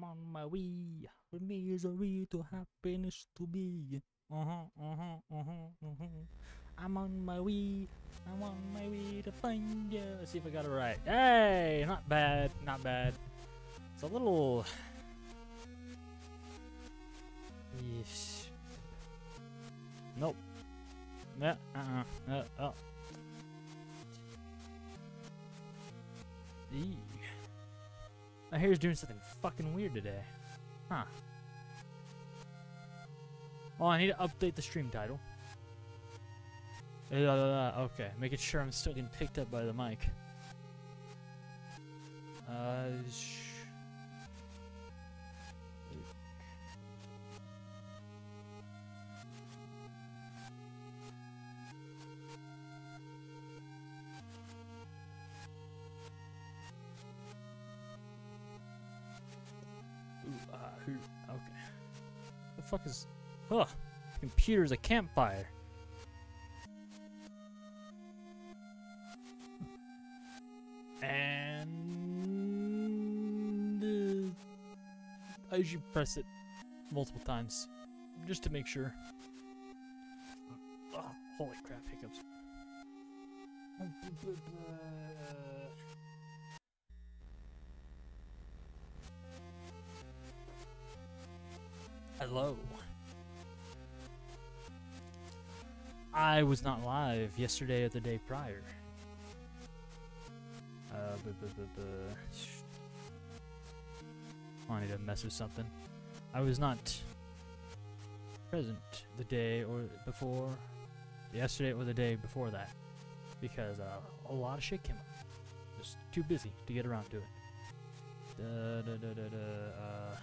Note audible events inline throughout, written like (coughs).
I'm on my way. From misery to happiness to be. Uh huh, uh huh, uh huh, uh huh. I'm on my way. I'm on my way to find you. Let's see if I got it right. Hey, not bad, not bad. It's a little. Yeesh. Nope. Yeah, uh-uh. Uh, oh. Eee. My hair's doing something fucking weird today. Huh. Oh, I need to update the stream title. Okay, making sure I'm still getting picked up by the mic. Uh, fuck is? Huh. Computer's a campfire. And uh, I usually press it multiple times just to make sure. Oh, holy crap! Hiccups. Hello. I was not live yesterday or the day prior. Uh, bu- bu- bu- bu- sh- Oh, I need to mess with something. I was not present the day or before, yesterday or the day before that, because uh, a lot of shit came up. Just too busy to get around to it. Da, da, da, da, da, uh,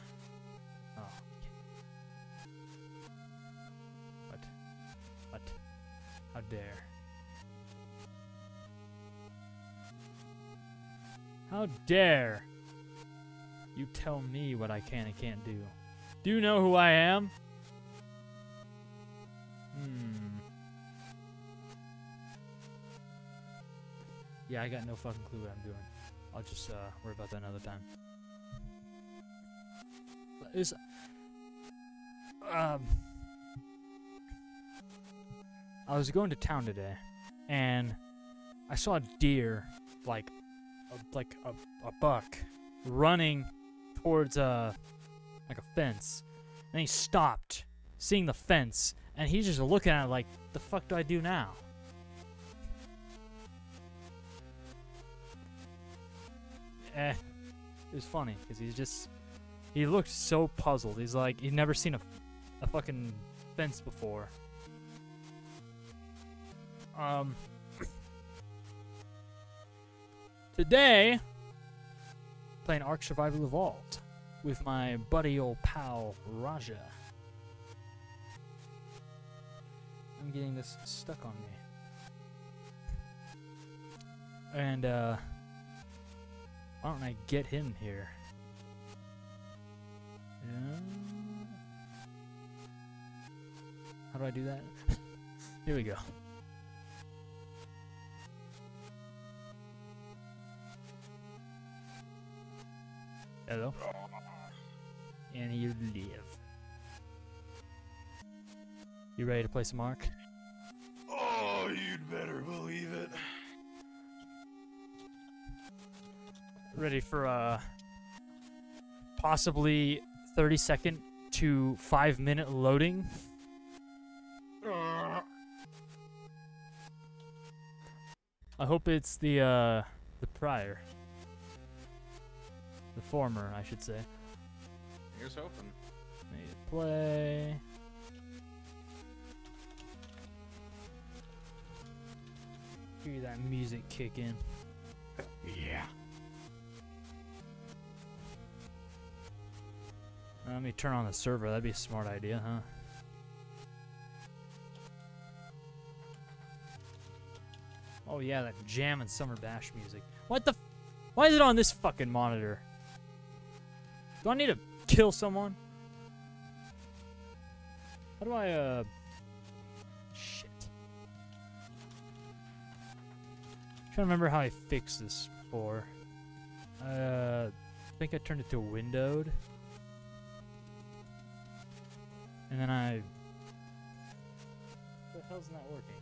How dare? How dare you tell me what I can and can't do? Do you know who I am? Hmm. Yeah, I got no fucking clue what I'm doing. I'll just uh, worry about that another time. It's um. I was going to town today, and I saw a deer, like, a, like a, a buck, running towards uh, like a fence, and he stopped, seeing the fence, and he's just looking at it like, the fuck do I do now? Eh, it was funny because he's just, he looked so puzzled. He's like, he'd never seen a, a fucking fence before. Um, today, playing Ark Survival Evolved with my buddy old pal Raja. I'm getting this stuck on me. And, uh, why don't I get him here? How do I do that? (laughs) here we go. Hello. And you live. You ready to play some Ark? Oh, you'd better believe it. Ready for uh possibly 30 second to 5 minute loading? I hope it's the uh the prior. The former, I should say. here's hoping. Made it play. Hear that music kick in. Yeah. Uh, let me turn on the server. That'd be a smart idea, huh? Oh yeah, that jam and summer bash music. What the? F- Why is it on this fucking monitor? Do I need to kill someone? How do I uh? Shit. trying to remember how I fixed this before. Uh, I think I turned it to windowed. And then I. What the hell's not working?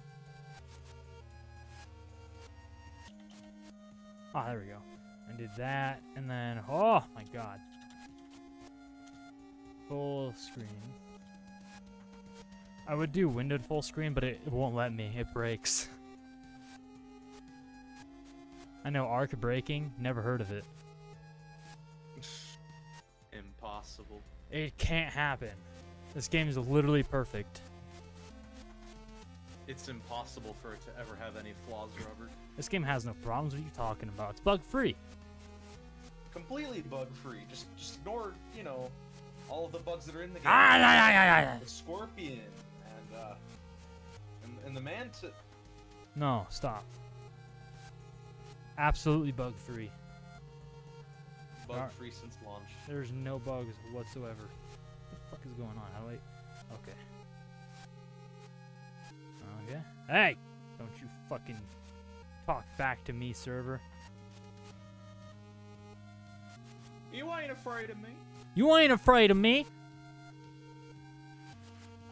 Oh, there we go. I did that, and then oh my god, full screen. I would do windowed full screen, but it, it won't let me. It breaks. I know Ark breaking. Never heard of it. Impossible. It can't happen. This game is literally perfect. It's impossible for it to ever have any flaws, Robert. This game has no problems. What are you talking about? It's bug free. Completely bug free. Just just ignore, you know, all of the bugs that are in the game. Ah, yeah, yeah, yeah, yeah. The scorpion and uh and, and the manta No, stop. Absolutely bug free. bug free since launch. There's no bugs whatsoever. What the fuck is going on? How do I? Okay. Okay. Hey! Don't you fucking talk back to me, server. You ain't afraid of me. You ain't afraid of me.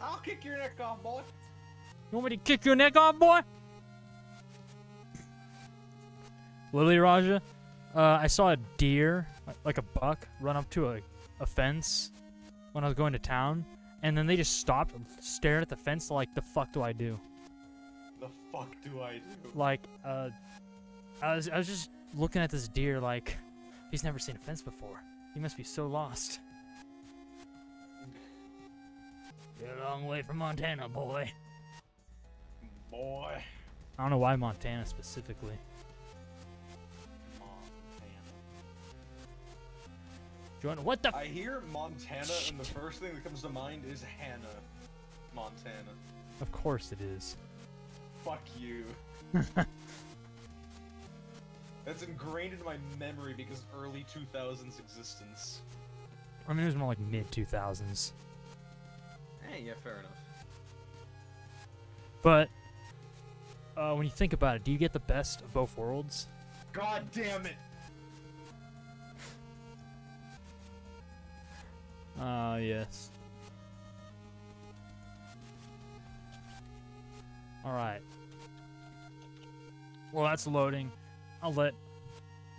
I'll kick your neck off, boy. You want me to kick your neck off, boy? Lily Raja, uh, I saw a deer, like a buck, run up to a, a fence when I was going to town, and then they just stopped and stared at the fence like, the fuck do I do? The fuck do I do? Like, uh, I was, I was just looking at this deer like, he's never seen a fence before. He must be so lost. You're a long way from Montana, boy. Boy. I don't know why Montana specifically. Montana. Join what the f- I hear Montana, and the first thing that comes to mind is Hannah Montana. Of course it is. Fuck you. (laughs) That's ingrained into my memory because early 2000s existence. I mean, it was more like mid 2000s. Hey, yeah, fair enough. But uh, when you think about it, do you get the best of both worlds? God damn it! Ah, yes. Alright. Well, that's loading. I'll let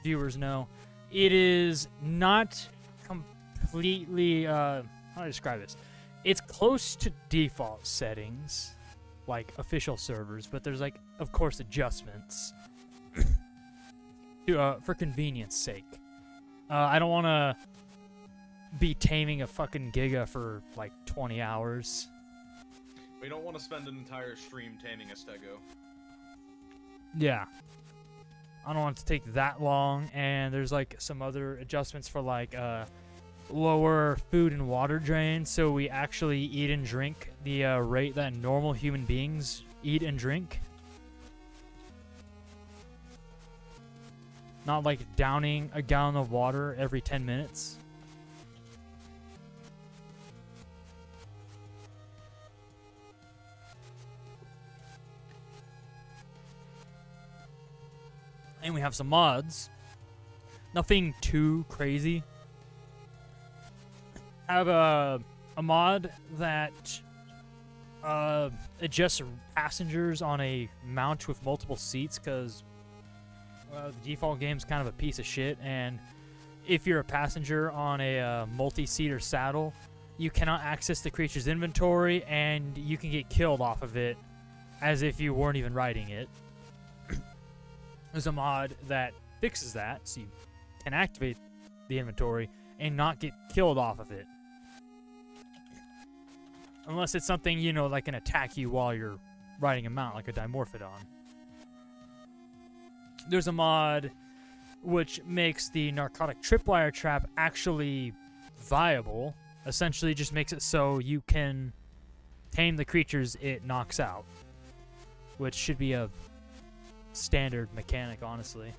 viewers know. It is not completely, uh, how do I describe this? It's close to default settings, like official servers, but there's, like, of course, adjustments (coughs) to, uh, for convenience sake. Uh, I don't want to be taming a fucking Giga for like 20 hours. We don't want to spend an entire stream taming a Stego. Yeah. I don't want it to take that long, and there's like some other adjustments for like uh, lower food and water drain, so we actually eat and drink the uh, rate that normal human beings eat and drink. Not like downing a gallon of water every 10 minutes. And we have some mods. Nothing too crazy. I have a a mod that uh, adjusts passengers on a mount with multiple seats because uh, the default game's kind of a piece of shit. And if you're a passenger on a uh, multi-seater saddle, you cannot access the creature's inventory, and you can get killed off of it as if you weren't even riding it. There's a mod that fixes that, so you can activate the inventory and not get killed off of it. Unless it's something, you know, like can attack you while you're riding a mount, like a Dimorphodon. There's a mod which makes the narcotic tripwire trap actually viable. Essentially, just makes it so you can tame the creatures it knocks out, which should be a standard mechanic, honestly.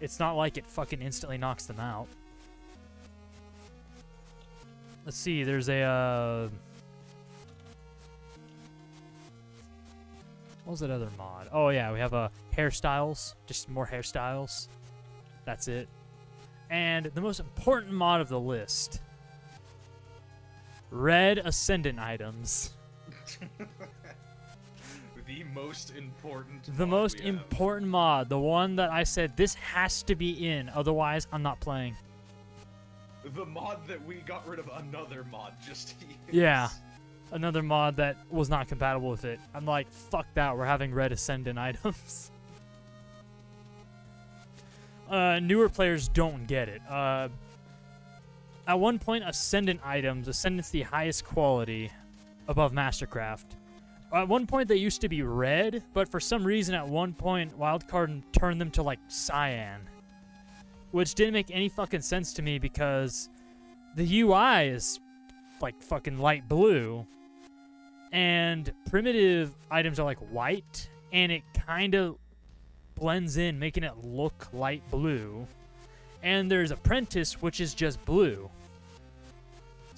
It's not like it fucking instantly knocks them out. Let's see, there's a, uh... What was that other mod? Oh yeah, we have uh, hairstyles. Just more hairstyles. That's it. And the most important mod of the list red ascendant items. (laughs) the most important. The mod most we have. important mod, the one that I said this has to be in, otherwise I'm not playing. The mod that we got rid of another mod just to use. Yeah. Another mod that was not compatible with it. I'm like, fuck that, we're having red ascendant (laughs) items. uh, newer players don't get it. Uh, at one point, ascendant items, ascendant's the highest quality above Mastercraft. At one point, they used to be red, but for some reason, at one point, Wildcard turned them to like cyan, which didn't make any fucking sense to me because the UI is like fucking light blue, and primitive items are like white, and it kind of blends in, making it look light blue. And there's Apprentice, which is just blue.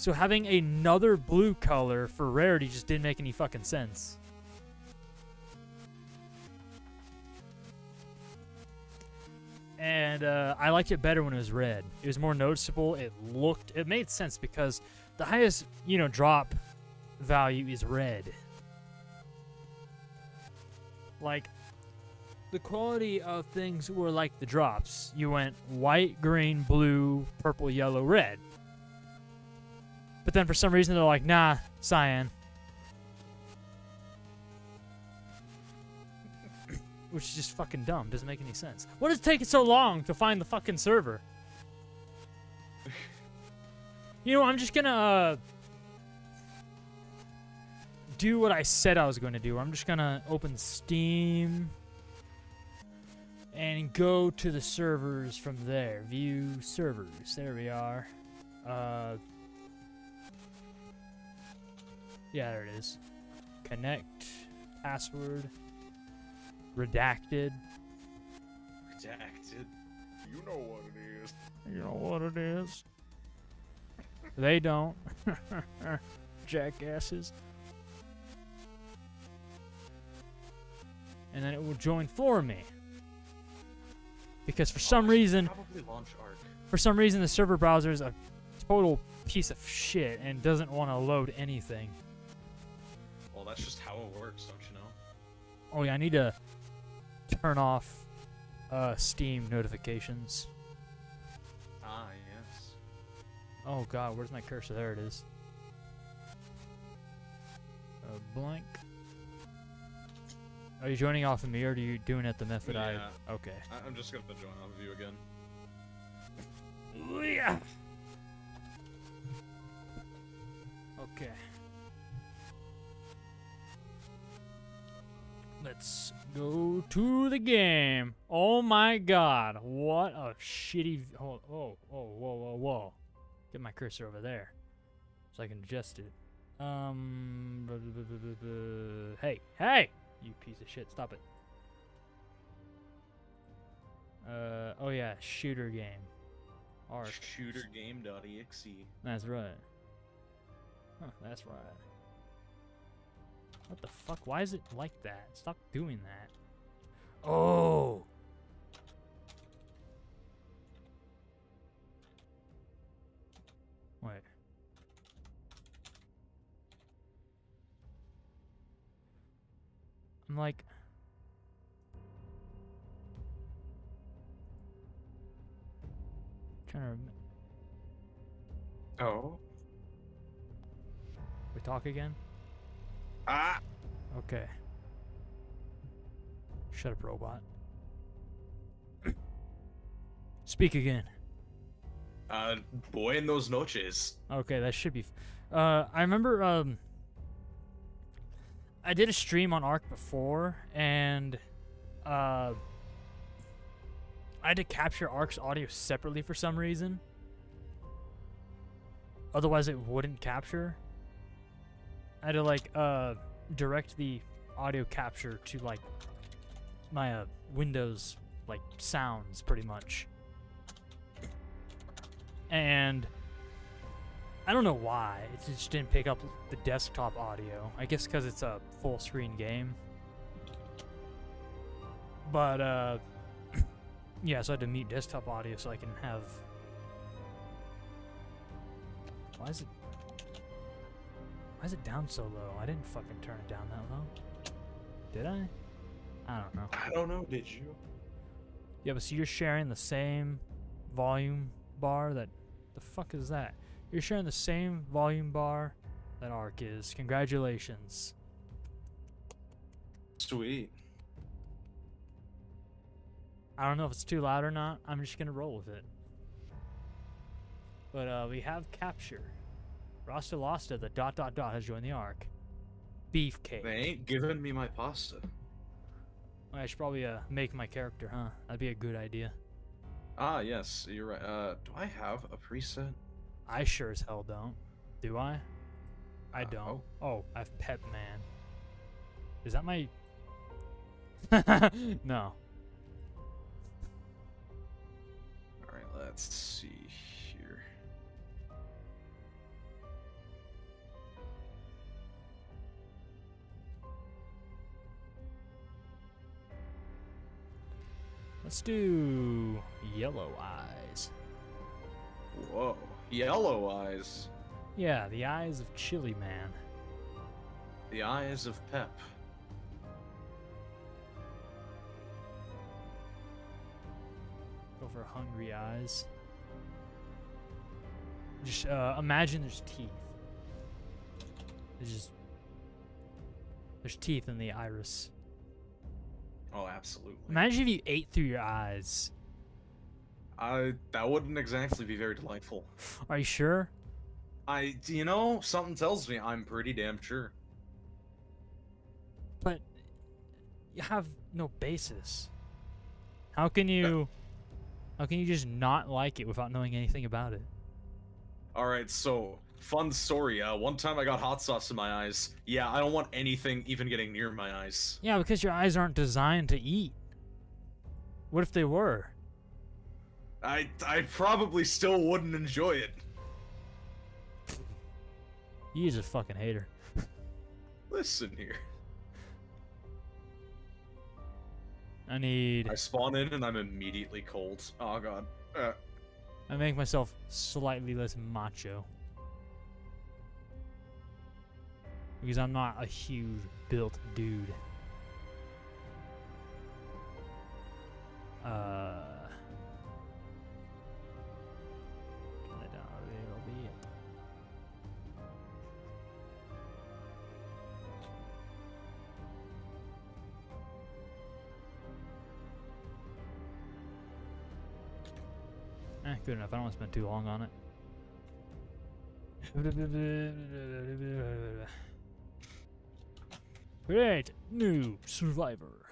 So having another blue color for rarity just didn't make any fucking sense. And uh, I liked it better when it was red. It was more noticeable. It looked, it made sense because the highest, you know, drop value is red. Like, the quality of things were like the drops. You went white, green, blue, purple, yellow, red. But then for some reason they're like, nah, cyan. Which is just fucking dumb. Doesn't make any sense. What is it taking so long to find the fucking server? you know, I'm just gonna uh, do what I said I was going to do. I'm just gonna open Steam and go to the servers from there. View servers. There we are. Uh, yeah, there it is. Connect. Password. Redacted. Redacted. You know what it is. You know what it is. they don't. (laughs) Jackasses. And then it will join for me. Because for some Oh, should reason, Probably launch Ark. for some reason, the server browser is a total piece of shit and doesn't want to load anything. That's just how it works, don't you know? Oh yeah, I need to turn off uh, Steam notifications. Ah, yes. Oh god, where's my cursor? There it is. Uh, blank. Are you joining off of me, or are you doing it the method Yeah. I? Okay. I- I'm just gonna join off of you again. Yeah. Okay. Let's go to the game. Oh my god, what a shitty. Oh, oh, oh, whoa, whoa, whoa. Get my cursor over there so I can adjust it. Um. blah, blah, blah, blah, blah. Hey, hey! You piece of shit, stop it. Uh, oh yeah, shooter game. Ark. Shootergame.exe. That's right. Huh, that's right. What the fuck? Why is it like that? Stop doing that. Oh! Wait. I'm like. Trying to. Oh. We talk again? Ah! Okay. Shut up, robot. (clears throat) Speak again. Uh, boy in those noches. Okay, that should be. F- uh, I remember um, I did a stream on Ark before, and uh, I had to capture Ark's audio separately for some reason. Otherwise, it wouldn't capture. I had to like uh direct the audio capture to like my uh, Windows like sounds pretty much. And I don't know why. It just didn't pick up the desktop audio. I guess because it's a full screen game. But, uh, (clears throat) yeah, so I had to mute desktop audio so I can have. Why is it. Why is it down so low? I didn't fucking turn it down that low. Did I? I don't know. I don't know. Did you? Yeah, but so you're sharing the same volume bar that. The fuck is that? You're sharing the same volume bar that Ark is. Congratulations. Sweet. I don't know if it's too loud or not. I'm just gonna roll with it. But uh, we have capture. Rasta Losta, the dot dot dot has joined the Ark. Beefcake. They ain't giving me my pasta. I should probably uh, make my character, huh? That'd be a good idea. Ah, yes, you're right. Uh, do I have a preset? I sure as hell don't. Do I? I Uh, don't. oh. Oh, I have Pep Man. Is that my. (laughs) no. All right, let's see Let's do Yellow Eyes. Whoa, yellow eyes. Yeah, the eyes of Chili Man. The eyes of Pep. Go for hungry eyes. Just uh, imagine there's teeth. There's just there's teeth in the iris. Oh, absolutely. Imagine if you ate through your eyes. I that wouldn't exactly be very delightful. Are you sure? I, you know, something tells me I'm pretty damn sure. But you have no basis. How can you how can you just not like it without knowing anything about it? All right, so fun story. Uh, one time I got hot sauce in my eyes. Yeah, I don't want anything even getting near my eyes. Yeah, because your eyes aren't designed to eat. What if they were? I, I probably still wouldn't enjoy it. You just a fucking hater. (laughs) Listen here. I need I spawn in and I'm immediately cold. Oh god. Uh, I make myself slightly less macho. Because I'm not a huge built dude. Uh. Eh, good enough. I don't want to spend too long on it. (laughs) Create new survivor.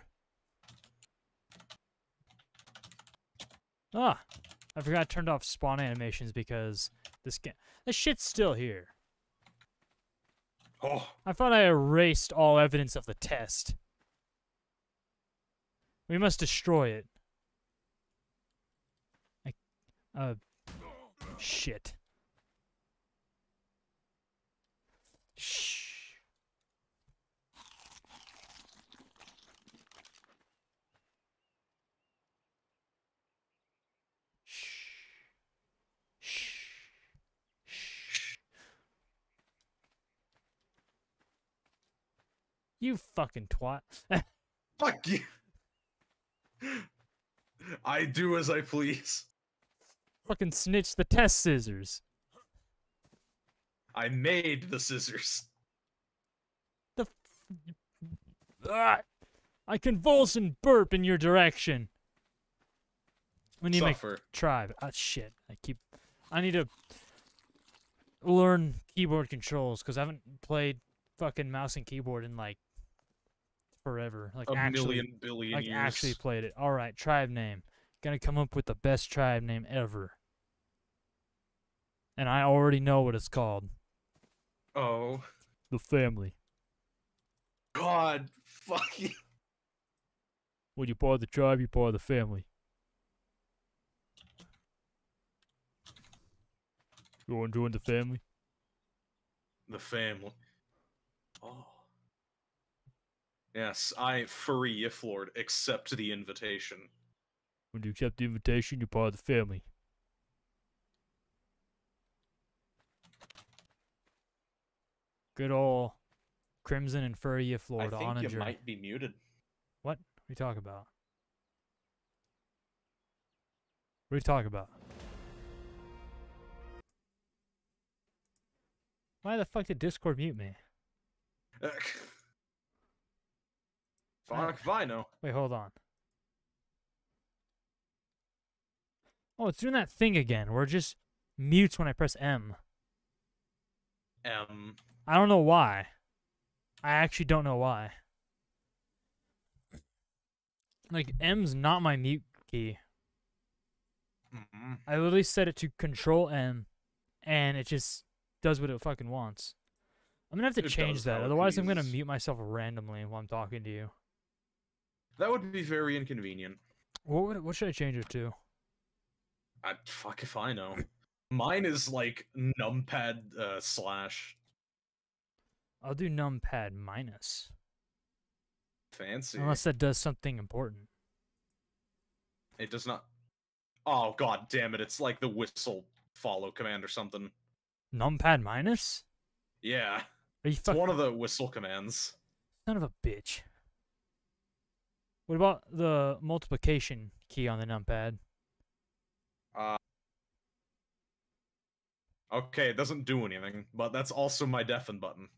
Ah, I forgot I turned off spawn animations because this game, this shit's still here. oh, I thought I erased all evidence of the test. We must destroy it. I, uh, shit. Shh. Shh. You fucking twat. (laughs) fuck you. I do as I please. fucking snitch the test scissors. I made the scissors. The f- ah, I convulse and burp in your direction. When you make tribe. Ah, shit. I keep. I need to learn keyboard controls because I haven't played fucking mouse and keyboard in like forever. Like A actually, million billion like years. actually played it. All right, tribe name. Gonna come up with the best tribe name ever. And I already know what it's called. Oh The family. God, fuck you. When you're part of the tribe, you're part of the family. You want to join the family? The family. Oh. Yes, I, furry If Lord, accept the invitation. When you accept the invitation, you're part of the family. Good old Krimzin and Furry Furia I think on a you might be muted. What are you talking about? What are you talking about? Why the fuck did Discord mute me? (laughs) Fuck if I know. Wait, hold on. Oh, it's doing that thing again where it just mutes when I press M. Um, don't know why. I actually don't know why. Like M's not my mute key. mm, I literally set it to Control M, and it just does what it fucking wants. I'm gonna have to It change that, otherwise I'm gonna mute myself randomly while I'm talking to you. That would be very inconvenient. What would, what should I change it to? I fuck if I know. Mine is like numpad uh, slash I'll do numpad minus, fancy. unless that does something important. It does not. Oh god damn it! It's like the whistle follow command or something. Numpad minus? Yeah, Are you it's fucking one of the whistle commands. son of a bitch? What about the multiplication key on the numpad? Uh, okay, it doesn't do anything, but that's also my deafen button.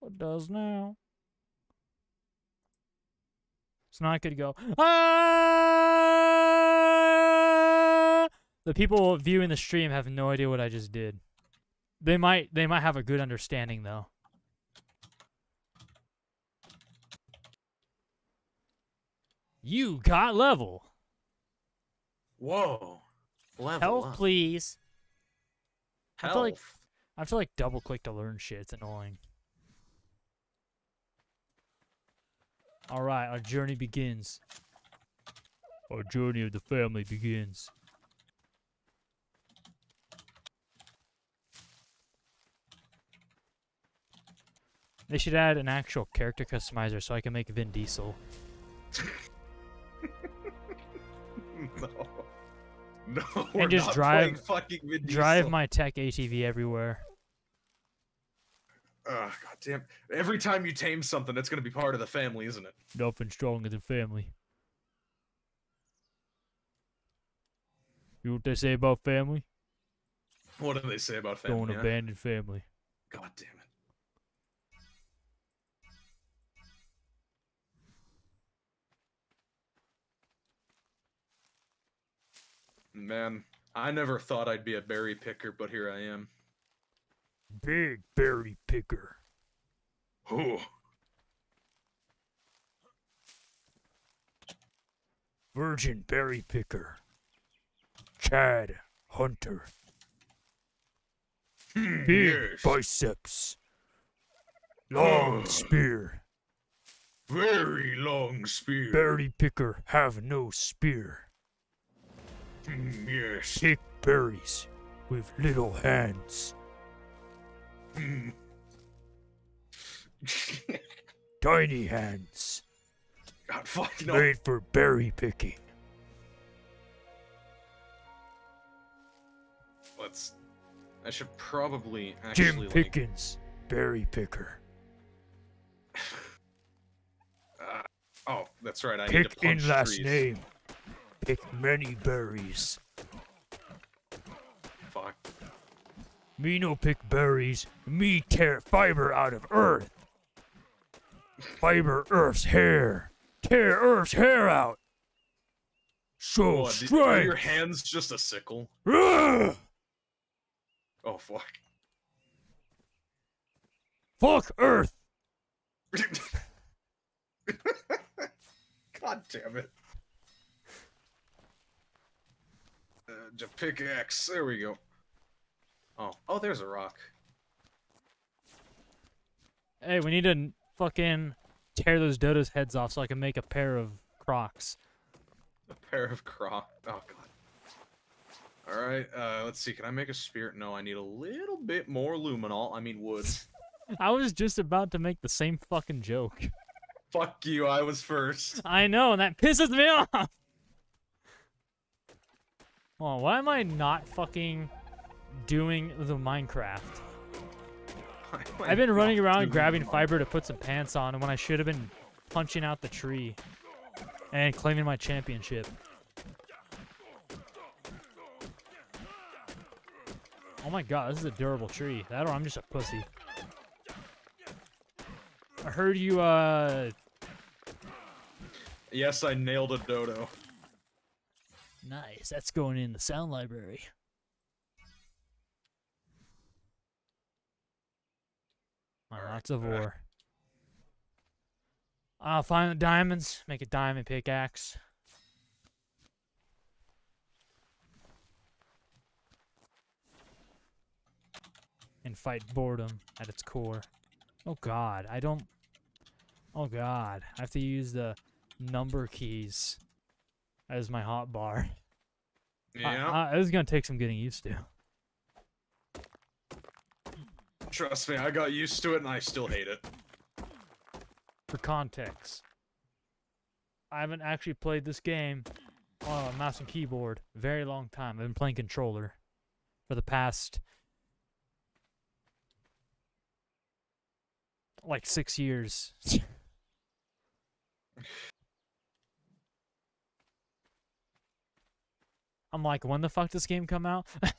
What does now? So now I could go. Ah! The people viewing the stream have no idea what I just did. They might. They might have a good understanding though. You got level. Whoa, level Health, up. please. I have to like. Health. I have to like double click to learn shit. It's annoying. All right, our journey begins. Our journey of the family begins. They should add an actual character customizer so I can make Vin Diesel. (laughs) (laughs) no. No, we're just drive- fucking Vin Drive my tech ATV everywhere. Ah, Ugh, God damn. Every time you tame something, it's gonna be part of the family, isn't it? Nothing stronger than family. You know what they say about family? What do they say about family? Don't huh? abandon family. God damn it. Man, I never thought I'd be a berry picker, but here I am. Big berry picker. Ooh. Virgin berry picker. Chad hunter. Hmm, Big yes. biceps. Long Oh. spear. Very long spear. Berry picker have no spear. Hmm, yes. Pick berries with little hands. Hmm. Tiny hands. God, fuck no. Made for berry picking. Let's. I should probably Jim actually like. Pickens, berry picker. (sighs) Uh, oh, that's right. I need Pick to punch in last trees. name. Pick many berries. Fuck. Me no pick berries. Me tear fiber out of earth. Fiber Earth's hair. Tear Earth's hair out. Did- are your hands just a sickle? Ugh! Oh fuck. Fuck Earth. (laughs) God damn it. J- pickaxe. There we go. Oh, oh, there's a rock. Hey, we need to fucking tear those dodos heads off so I can make a pair of Crocs. A pair of Crocs. Oh god. All right. Uh, let's see. Can I make a spirit? No, I need a little bit more luminol. I mean wood. (laughs) I was just about to make the same fucking joke. Fuck you. I was first. I know, and that pisses me off. Oh, why am I not fucking doing the Minecraft? I've been running around grabbing fiber to put some pants on when I should have been punching out the tree and claiming my championship. Oh my god, this is a durable tree. That or I'm just a pussy. I heard you, uh... Yes, I nailed a dodo. Nice, that's going in the sound library. Alright, lots of ore. Uh, I'll find the diamonds, make a diamond pickaxe. And fight boredom at its core. Oh god, I don't... Oh god, I have to use the number keys as my hotbar. (laughs) Yeah. Uh, this is gonna take some getting used to. Trust me, I got used to it and I still hate it. For context, I haven't actually played this game on a mouse and keyboard very long time. I've been playing controller for the past like six years. (laughs) I'm like, when the fuck does this game come out? (laughs) I,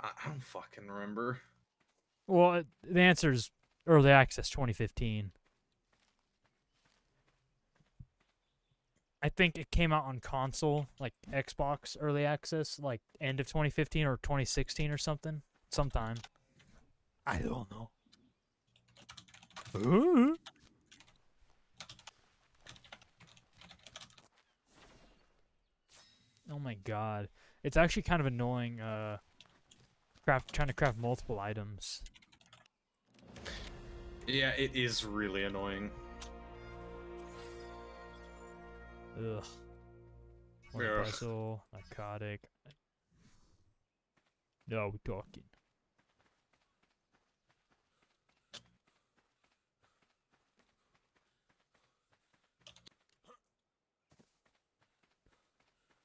I don't fucking remember. well, the answer is early access 2015. I think it came out on console, like Xbox early access, like end of 2015 or 2016 or something. Sometime. I don't know. Ooh. Oh my god. It's actually kind of annoying uh craft trying to craft multiple items. Yeah, it is really annoying. Ugh. One Ugh. vessel, narcotic. No, we're talking.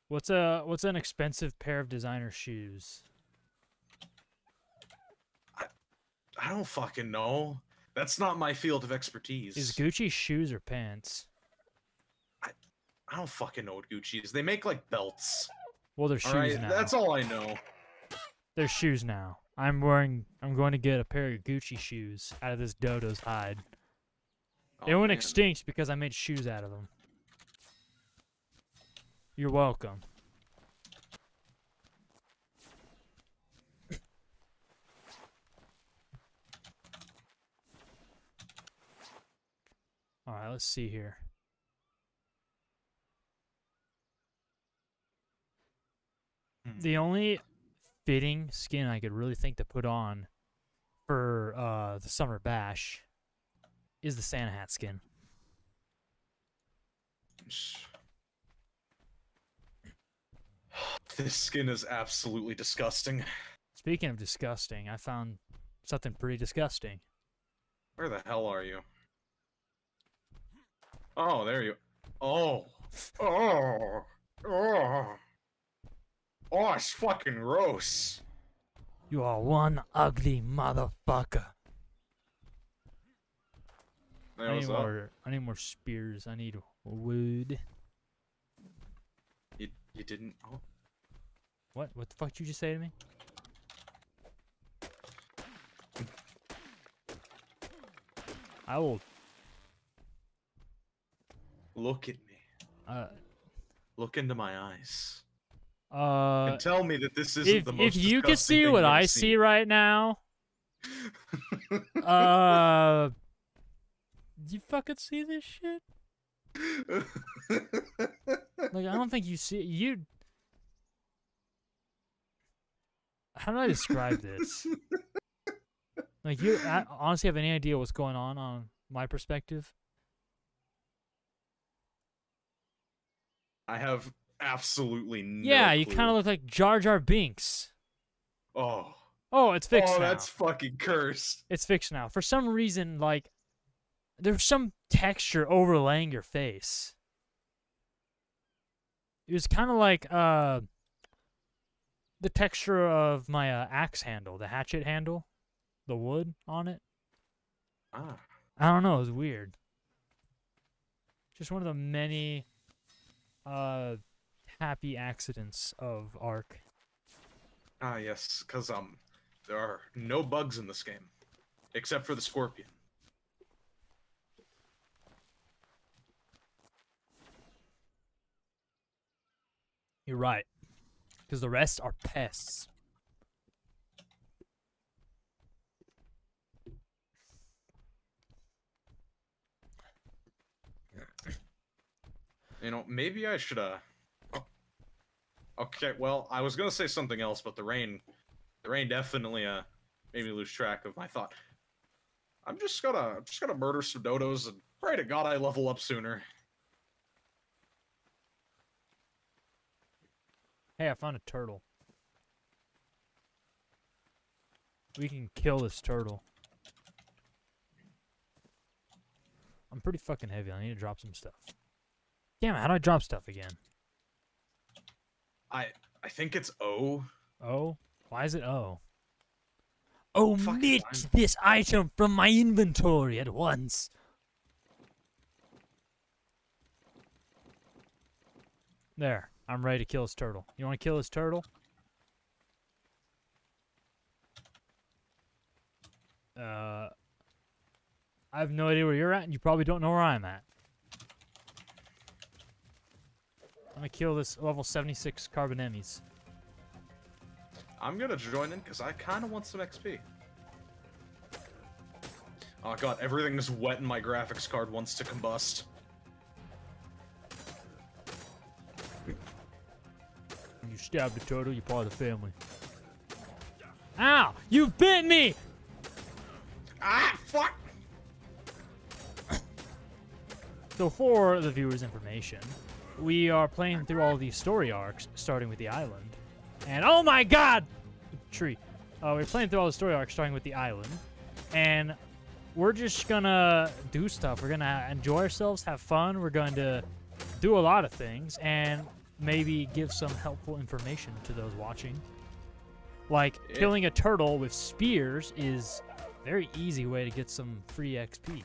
What's a what's an expensive pair of designer shoes? I I don't fucking know. That's not my field of expertise. Is Gucci shoes or pants? I I don't fucking know what Gucci is. They make like belts. Well, they're shoes All right, now. that's all I know. They're shoes now. I'm wearing. I'm going to get a pair of Gucci shoes out of this dodo's hide. Oh, they Oh, went man. extinct because I made shoes out of them. You're welcome. All right, let's see here. Hmm. The only fitting skin I could really think to put on for uh, the summer bash is the Santa hat skin. (sighs) This skin is absolutely disgusting. Speaking of disgusting, I found something pretty disgusting. Where the hell are you? Oh, there you. Oh. Oh. Oh. Oh, it's fucking gross. You are one ugly motherfucker. I need up? more. I need more spears. I need wood. You, didn't. Oh. What? What the fuck did you just say to me? I will. Look at me. Uh. Look into my eyes. Uh. and tell me that this isn't If the most if you could see what I seen. see right now, (laughs) uh. You fucking see this shit? (laughs) Like I don't think you see you. How do I describe this? (laughs) Like you I honestly have any idea what's going on on my perspective? I have absolutely no yeah, you kind of look like Jar Jar Binks. Oh. Oh, it's fixed oh, now. that's fucking cursed. It's fixed now. For some reason, like there's some texture overlaying your face. It was kind of like uh the texture of my uh, axe handle, the hatchet handle, the wood on it. Ah. I don't know. It was weird. Just one of the many uh happy accidents of Ark. Ah, yes, because um, there are no bugs in this game, except for the scorpion. You're right. Because the rest are pests. You know, maybe I should uh. oh. Okay, well, I was gonna say something else, but the rain, the rain definitely uh made me lose track of my thought. I'm just gonna, I'm just gonna murder some dodos and pray to God I level up sooner. Hey, I found a turtle. We can kill this turtle. I'm pretty fucking heavy. I need to drop some stuff. Damn it, how do I drop stuff again? I, I think it's O. Oh? Why is it O? Omit this item from my inventory at once. There. I'm ready to kill this turtle. You want to kill this turtle? Uh, I have no idea where you're at, and you probably don't know where I'm at. I'm gonna kill this level 76 Carbonemys. I'm gonna join in because I kind of want some XP. Oh god, everything is wet and my graphics card wants to combust. You stabbed a turtle, you're part of the family. Ow! You bit me! Ah, fuck! So for the viewers' information, we are playing through all these story arcs, starting with the island. And oh my god! Tree. Uh, we're playing through all the story arcs, starting with the island. And we're just gonna do stuff. We're gonna enjoy ourselves, have fun. We're going to do a lot of things, and maybe give some helpful information to those watching. Like, Yeah. killing a turtle with spears is a very easy way to get some free XP.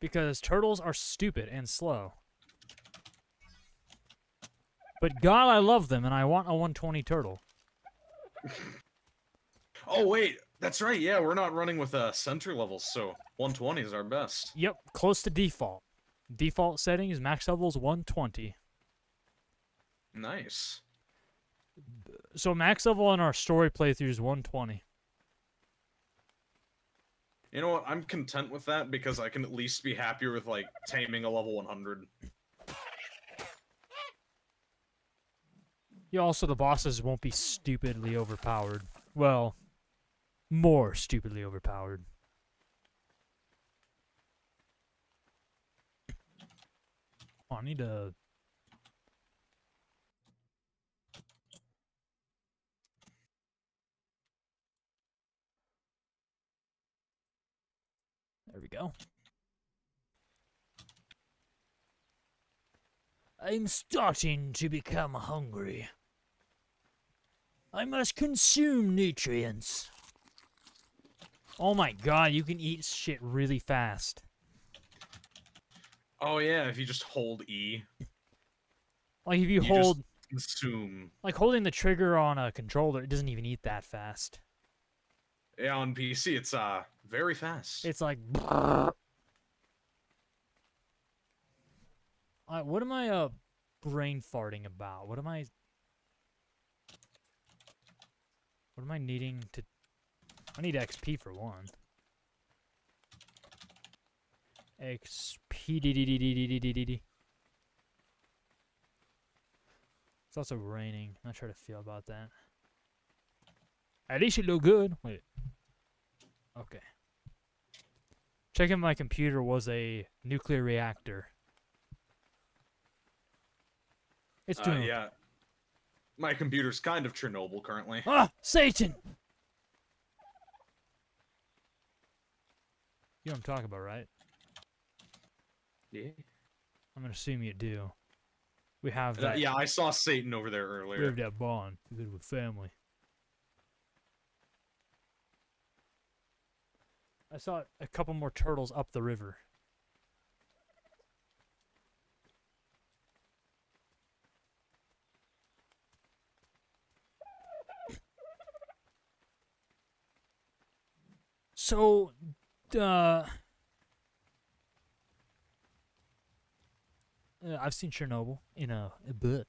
because turtles are stupid and slow. But God, I love them, and I want a 120 turtle. (laughs) Oh wait, that's right. Yeah, we're not running with uh, center levels, so 120 is our best. Yep, close to default. Default settings, max levels 120. Nice. So max level on our story playthrough is 120. You know what? I'm content with that because I can at least be happier with like taming a level 100. Yeah, also the bosses won't be stupidly overpowered. Well, more stupidly overpowered. Oh, I need to. There we go. I'm starting to become hungry. I must consume nutrients. Oh my god, you can eat shit really fast. Oh yeah, if you just hold E, Like if you, You just- hold consume. like holding the trigger on a controller, it doesn't even eat that fast. Yeah, on PC it's uh very fast. It's like Uh, what am I uh brain farting about? What am I What am I needing to I need XP for one. XP. It's also raining. I'm not sure to feel about that. At least it look good. Wait. Okay. Checking my computer was a nuclear reactor. It's uh, doing. Uh, yeah. My computer's kind of Chernobyl currently. Ah, Satan! You know what I'm talking about, right? Yeah. I'm gonna assume you do. We have Uh, that. yeah, I saw Satan over there earlier. We have that bond. Good with family. I saw a couple more turtles up the river. So, uh, uh, I've seen Chernobyl in a, a book.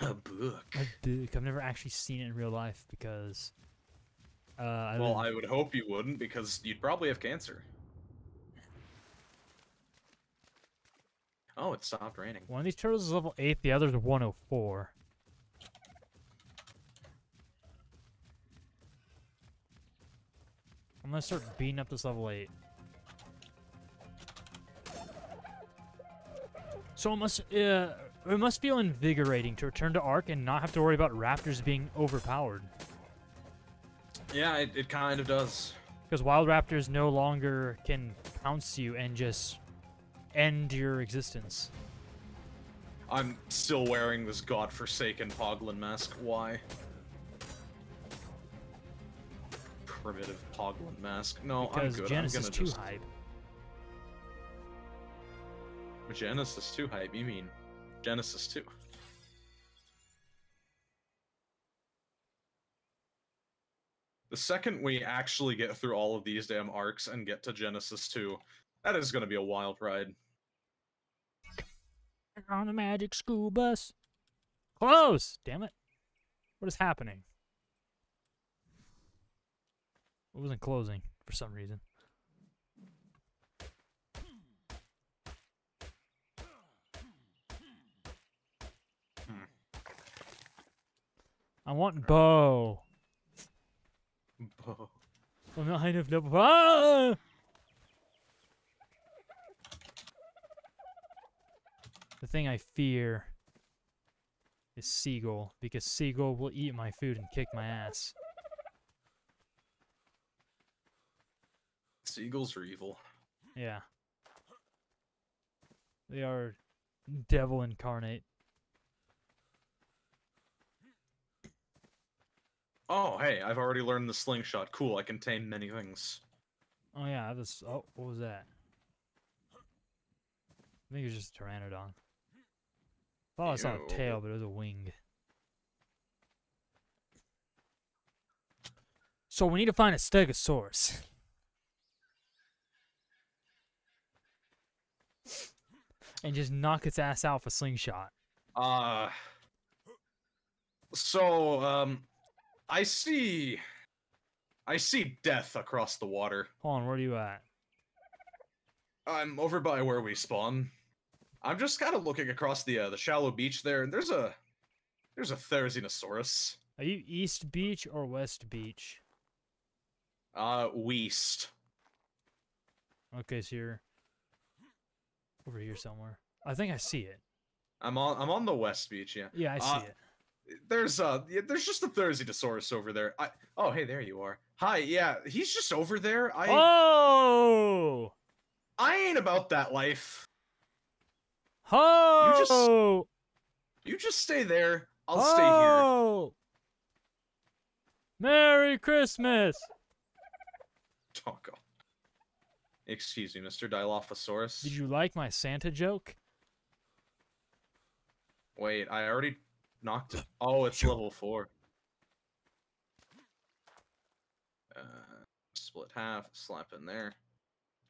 A book. A book. I've never actually seen it in real life because. Uh, I well, I would hope you wouldn't because you'd probably have cancer. Oh, it stopped raining. One of these turtles is level 8, the other's 104. I'm gonna start beating up this level eight. So it must, uh, it must feel invigorating to return to Ark and not have to worry about raptors being overpowered. Yeah, it, it kind of does. Because wild raptors no longer can pounce you and just end your existence. I'm still wearing this godforsaken Poglin mask. Why? Primitive Poglin mask. No, Because I'm good. Genesis I'm gonna just... hype. Genesis 2 hype? You mean Genesis 2? The second we actually get through all of these damn arcs and get to Genesis 2, that is going to be a wild ride. On a magic school bus. Close! Damn it. What is happening? It wasn't closing for some reason. Hmm. I want bow. Bow. I'm not high enough level. Ah! The thing I fear is Seagull, because Seagull will eat my food and kick my ass. Seagulls are evil. Yeah. They are devil incarnate. Oh, hey, I've already learned the slingshot. Cool, I can tame many things. Oh yeah, I was. Oh, what was that? I think it was just a pteranodon. Thought I saw a tail, but it was a wing. So we need to find a stegosaurus. (laughs) and just knock its ass out with a slingshot. Uh so um I see I see death across the water. Hold on, where are you at? I'm over by where we spawn. I'm just kind of looking across the uh, the shallow beach there, and there's a there's a Therizinosaurus. Are you East Beach or West Beach? Uh, west. Okay, so you're over here somewhere. I think I see it. I'm on I'm on the west beach. Yeah. Yeah, I see Uh, it. There's uh yeah, there's just a Therizinosaurus over there. I oh hey there you are. Hi yeah he's just over there. I Oh! I ain't about that life. Oh! you just- You just stay there. I'll stay here. oh! Merry Christmas! Oh god. Excuse me, Mr. Dilophosaurus. Did you like my Santa joke? Wait, I already knocked it. Oh, it's level four. Uh, split half, slap in there.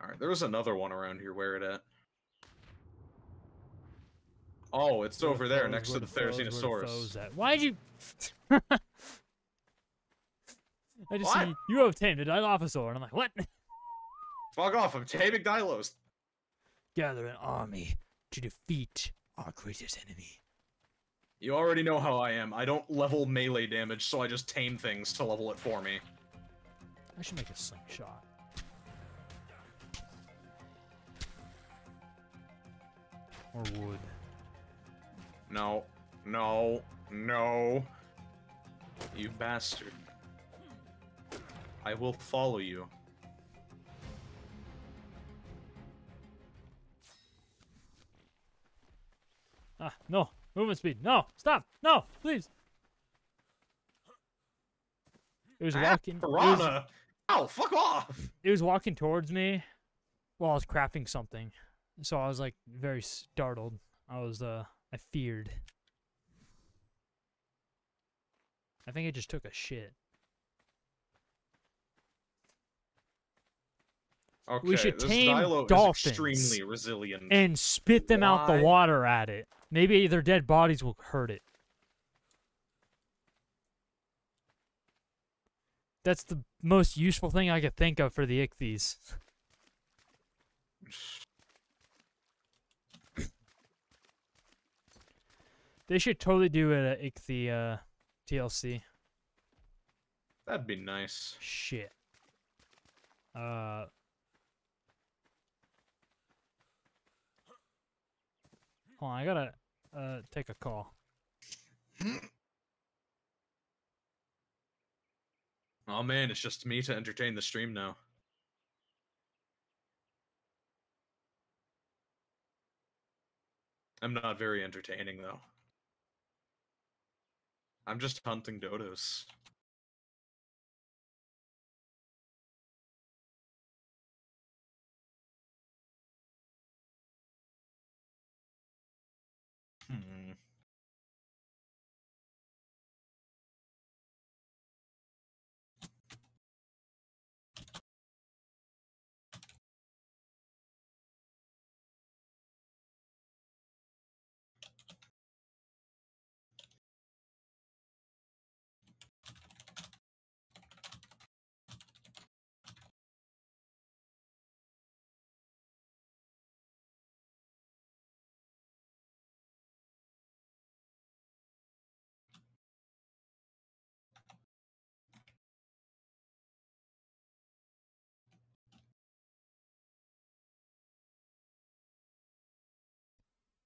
All right, there was another one around here. Where it at? Oh, it's over there next to the Therizinosaurus. Why'd you? (laughs) I just see you have tamed a Dilophosaur, and I'm like, what? (laughs) Fuck off! I'm taming Dilos. Gather an army to defeat our greatest enemy. You already know how I am. I don't level melee damage, so I just tame things to level it for me. I should make a slingshot. Or wood. No, no, no. You bastard. I will follow you. Ah, no. Movement speed. No. Stop. No. Please. It was Ah, walking. It was, Piranha! Ow, fuck off! it was walking towards me while I was crafting something. So I was like very startled. I was uh I feared. I think it just took a shit. Okay, we should tame dolphins. extremely resilient. And spit them out the water at it. Maybe their dead bodies will hurt it. That's the most useful thing I could think of for the ichthyes. (coughs) They should totally do at ichthy uh, TLC. That'd be nice. Shit. Uh. Hold on, I gotta uh take a call. (clears throat) Oh man, it's just me to entertain the stream now. I'm not very entertaining though. I'm just hunting dodos.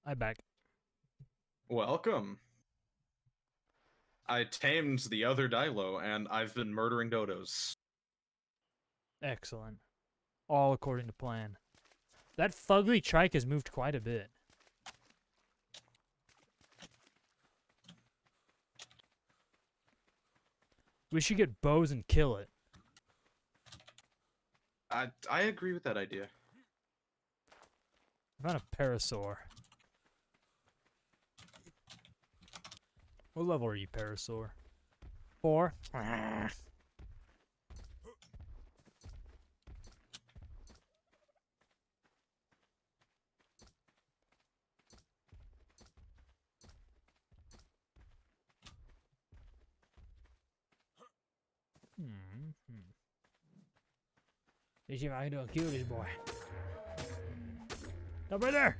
I back. Welcome. I tamed the other Dilo, and I've been murdering dodos. Excellent. All according to plan. That fugly trike has moved quite a bit. We should get bows and kill it. I I agree with that idea. I found a parasaur. What level are you, parasaur? Four? Let's see if I can do kill this boy. Stop right there!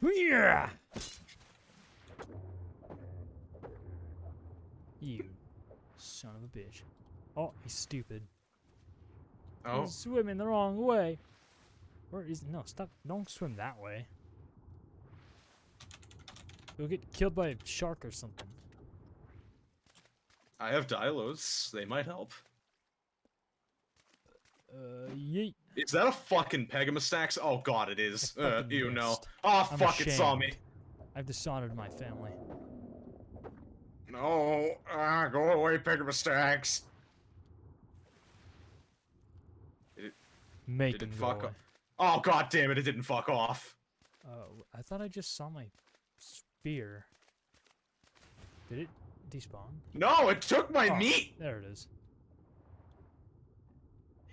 Yeah! You son of a bitch. Oh, he's stupid. Oh, He's swimming the wrong way. Where is no stop don't swim that way. You'll get killed by a shark or something. I have Dilos. They might help. Uh yeet. Is that a fucking Pegomastax? Oh god, it is. Uh, you know. Oh I'm fuck, it saw me. I've dishonored my family. No, ah, go away, Pegomastax. Make Did it him go fuck away. off? Oh god damn it, it didn't fuck off. Uh, I thought I just saw my spear. Did it despawn? No, it took my Oh, meat. There it is.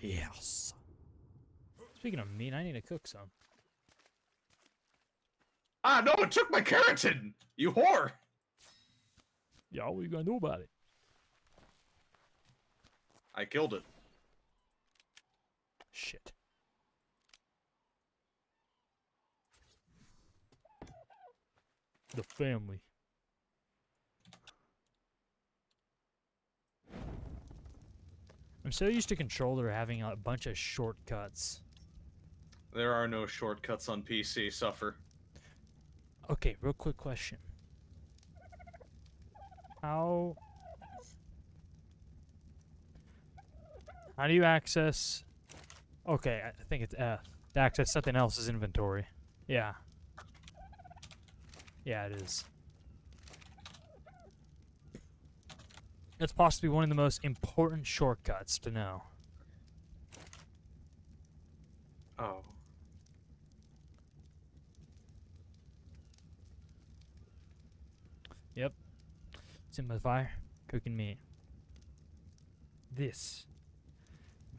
Yes. Speaking of meat, I need to cook some. Ah, no, it took my keratin. You whore. Yeah, what are you gonna do about it? I killed it. Shit. The family. I'm so used to controller having a bunch of shortcuts. There are no shortcuts on PC. Suffer. Okay, real quick question. How How do you access Okay, I think it's F. To access something else's inventory. Yeah. Yeah, it is. That's possibly one of the most important shortcuts to know. Oh. Sitting by the fire, cooking meat. This.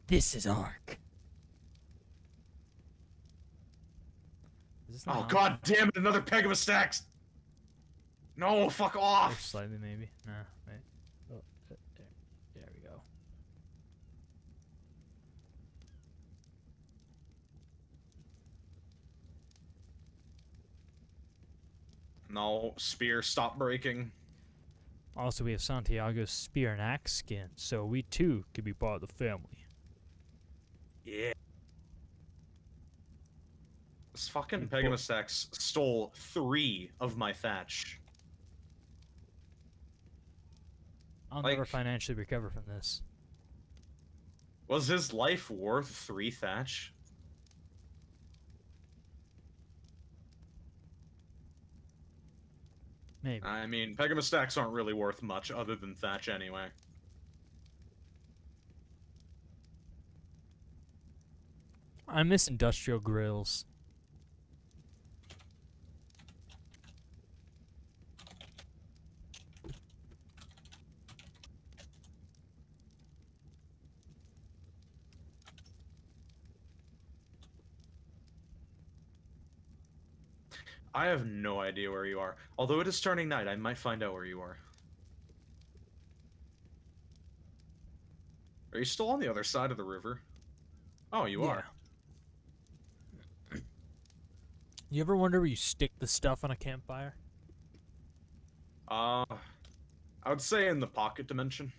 This is Ark. Is Oh god damn it, another Pegomastax! No, fuck off! slightly, maybe. Nah, wait. Oh, uh, there. there we go. No, spear, stop breaking. Also, we have Santiago's spear and axe skin, so we too could be part of the family. Yeah. This fucking Import- Pegama stole three of my thatch. I'll never financially recover from this. Was his life worth three thatch? Maybe. I mean, Pegomastax aren't really worth much other than thatch anyway. I miss industrial grills. I have no idea where you are. Although it is turning night, I might find out where you are. Are you still on the other side of the river? Oh, you are. (clears throat) You ever wonder where you stick the stuff on a campfire? Uh, I would say in the pocket dimension.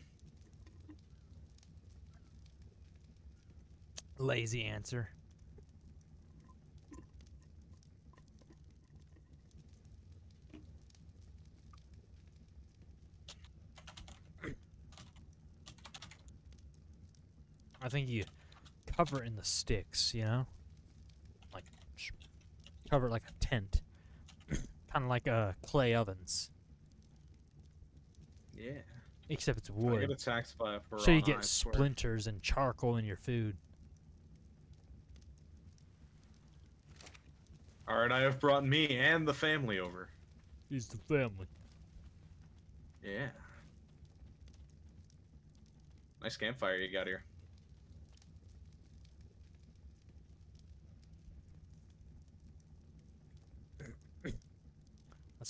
Lazy answer. I think you cover it in the sticks, you know? Like, cover it like a tent. (coughs) kind of like uh, clay ovens, Yeah. except it's wood. I get attacked by a piranha. So you get splinters and charcoal in your food. All right, I have brought me and the family over. He's the family. Yeah. Nice campfire you got here.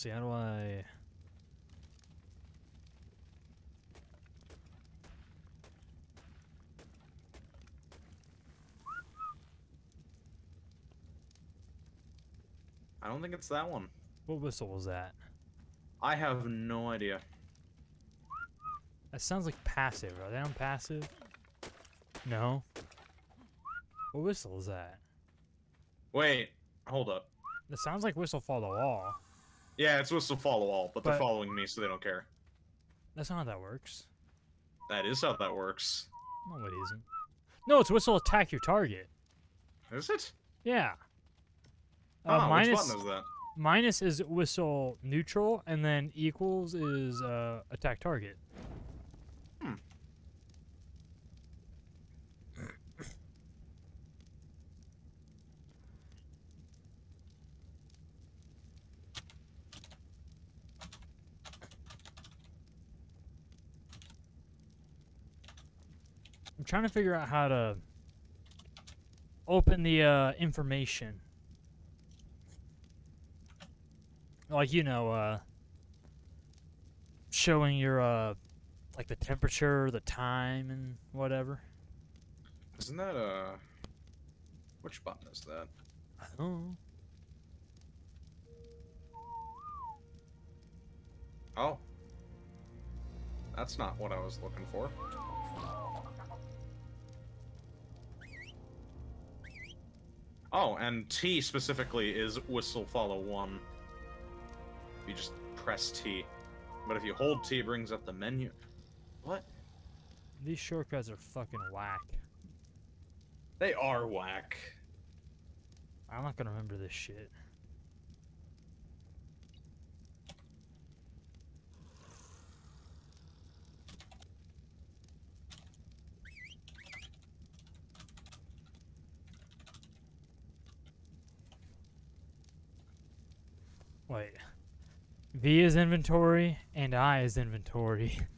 See, how do I... I don't think it's that one. What whistle was that? I have no idea. That sounds like passive. Are they on passive? No. What whistle is that? Wait, hold up. That sounds like whistle fall the wall. Yeah, it's whistle follow all, but, they're following me, so they don't care. That's not how that works. That is how that works. No, it isn't. No, it's whistle attack your target. Is it? Yeah. Uh, which minus, button is that? minus is whistle neutral, and then equals is uh, attack target. I'm trying to figure out how to open the uh, information. Like you know, uh, showing your uh, like the temperature, the time, and whatever. Isn't that uh which button is that? I don't know. Oh. That's not what I was looking for. Oh, and T specifically is whistle follow one. You just press T. But if you hold T, it brings up the menu. What? These shortcuts are fucking whack. They are whack. I'm not gonna remember this shit. Wait. V is inventory and I is inventory. (laughs)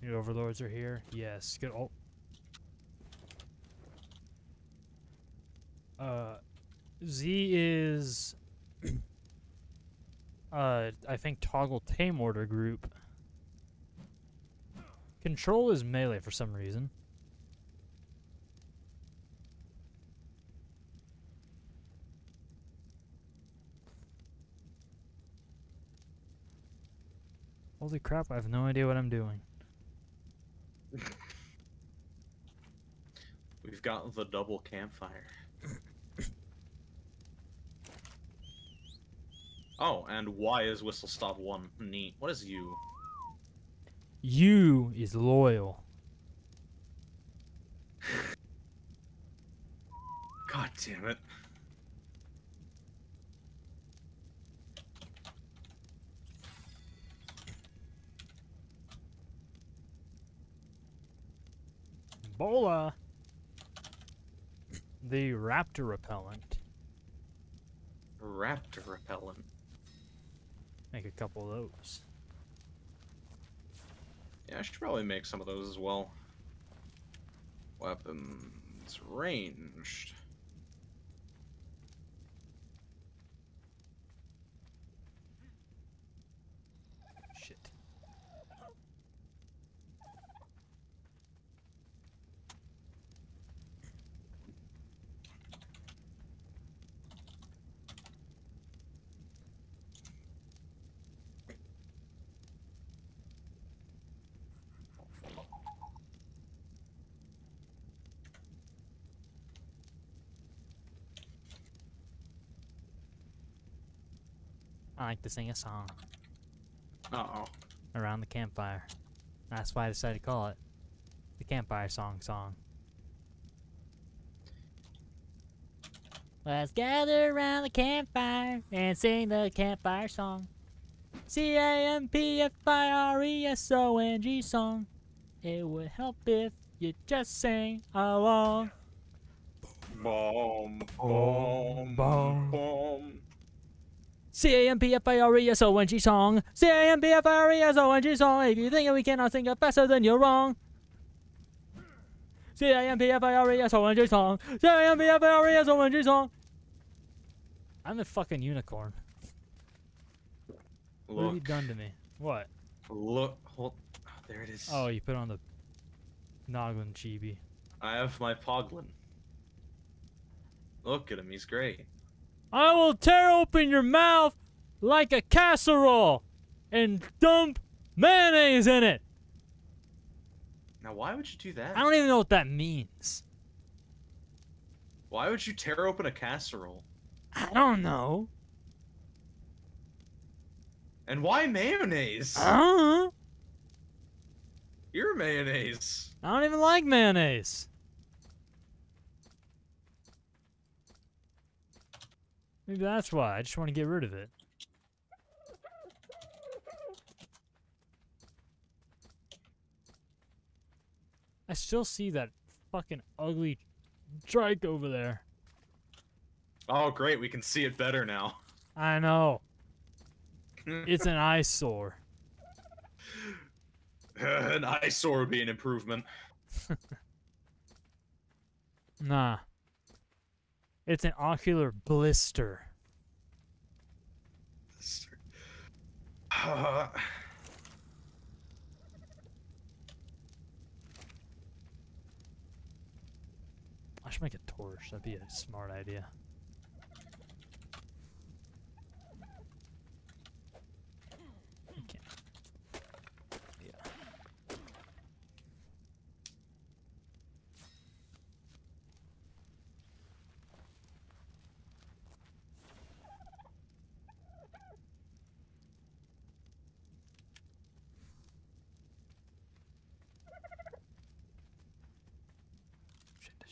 The overlords are here. Yes. Good. Oh. Uh, Z is. (clears throat) uh, I think toggle tame order group. Control is melee for some reason. Holy crap, I have no idea what I'm doing. (laughs) We've got the double campfire. (coughs) oh, and why is Whistle Stop 1 neat? What is you? You is loyal. (laughs) God damn it. Bola. The raptor repellent. Raptor repellent. Make a couple of those. Yeah, I should probably make some of those as well. Weapons ranged. Like to sing a song Uh oh. around the campfire. That's why I decided to call it the campfire song song. Let's gather around the campfire and sing the campfire song. C A M P F I R E S O N G song. It would help if you just sang along. Boom, Boom, boom, boom. Boom. C A M P F I R E S O N G song. C A M P F I R E S O N G song. If you think that we cannot sing it faster, then you're wrong. C A M P F I R E S O N G song. C A M P F I R E S O N G song. I'm the fucking unicorn. Look. What have you done to me? What? look, hold. oh, there it is. Oh, you put on the Noglin chibi. I have my Poglin. Look at him, he's great. I will tear open your mouth like a casserole and dump mayonnaise in it. Now, why would you do that? I don't even know what that means. Why would you tear open a casserole? I don't know. And why mayonnaise? Uh, You're mayonnaise. I don't even like mayonnaise. Maybe that's why. I just want to get rid of it. I still see that fucking ugly trike over there. Oh, great, we can see it better now. I know. (laughs) It's an eyesore. an eyesore would be an improvement. (laughs) Nah. It's an ocular blister. Uh, (sighs) I should make a torch. That'd be a smart idea. I can't. Yeah.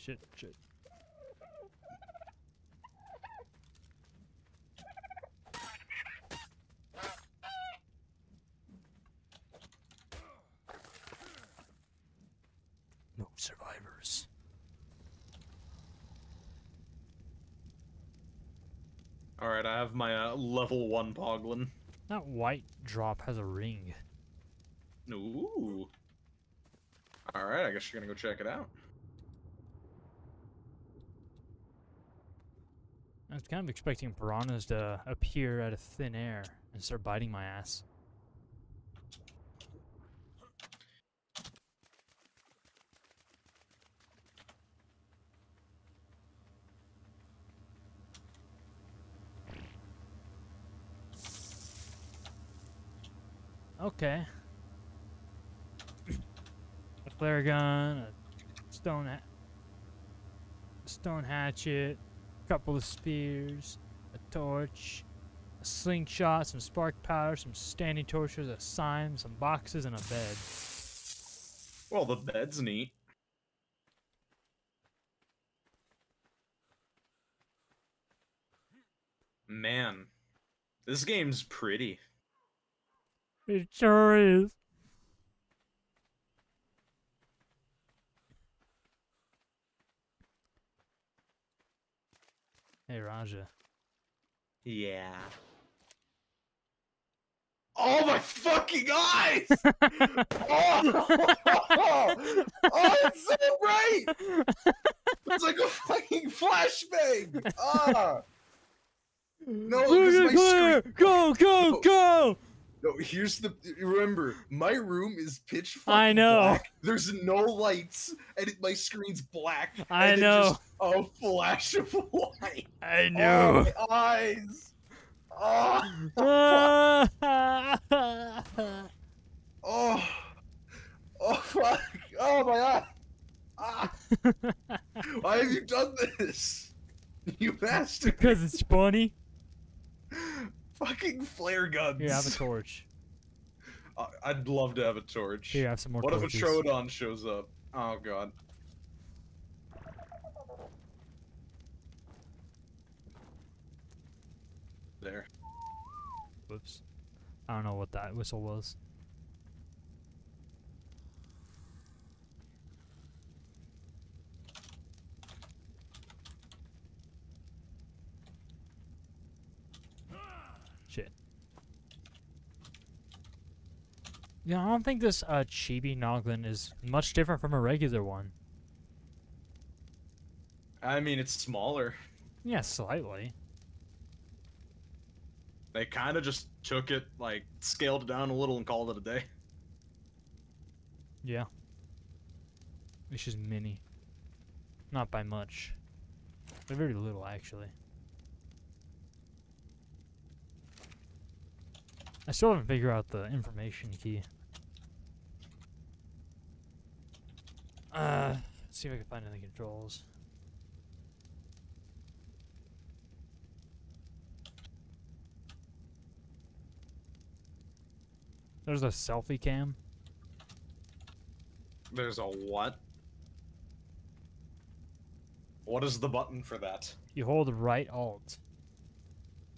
Shit, shit, shit. No survivors. All right, I have my uh, level one Poglin. That white drop has a ring. Ooh. All right, I guess you're gonna go check it out. Was kind of expecting piranhas to appear out of thin air and start biting my ass. Okay. A flare gun, a stone, ha- stone hatchet, couple of spears, a torch, a slingshot, some spark powder, some standing torches, a sign, some boxes, and a bed. Well, the bed's neat. Man, this game's pretty. It sure is. Hey, Raja. Yeah. Oh my fucking eyes! (laughs) oh, oh, (laughs) it's so bright! It's like a fucking flashbang! Ah! No, because my Clear! screen. Go, go, No. (laughs) go! No, here's the. Remember, my room is pitch fucking I know. black. There's no lights, and it, my screen's black. I know. A flash of light. I Oh, my eyes. Oh, (laughs) oh, oh, fuck. Oh, my eye. Ah. (laughs) Why have you done this? You bastard. Because it's funny. (laughs) Fucking flare guns. Here, have a torch. (laughs) I'd love to have a torch. Here, have some more What if a. Troodon shows up? Oh god. There. Whoops. I don't know what that whistle was. Shit. Yeah, I don't think this uh, chibi Noglin is much different from a regular one. I mean, it's smaller. Yeah, slightly. They kind of just took it, like, scaled it down a little and called it a day. Yeah. It's just mini. Not by much. They're very little, actually. I still haven't figured out the information key. Uh, let's see if I can find any controls. There's a selfie cam. There's a what? What is the button for that? You hold right alt.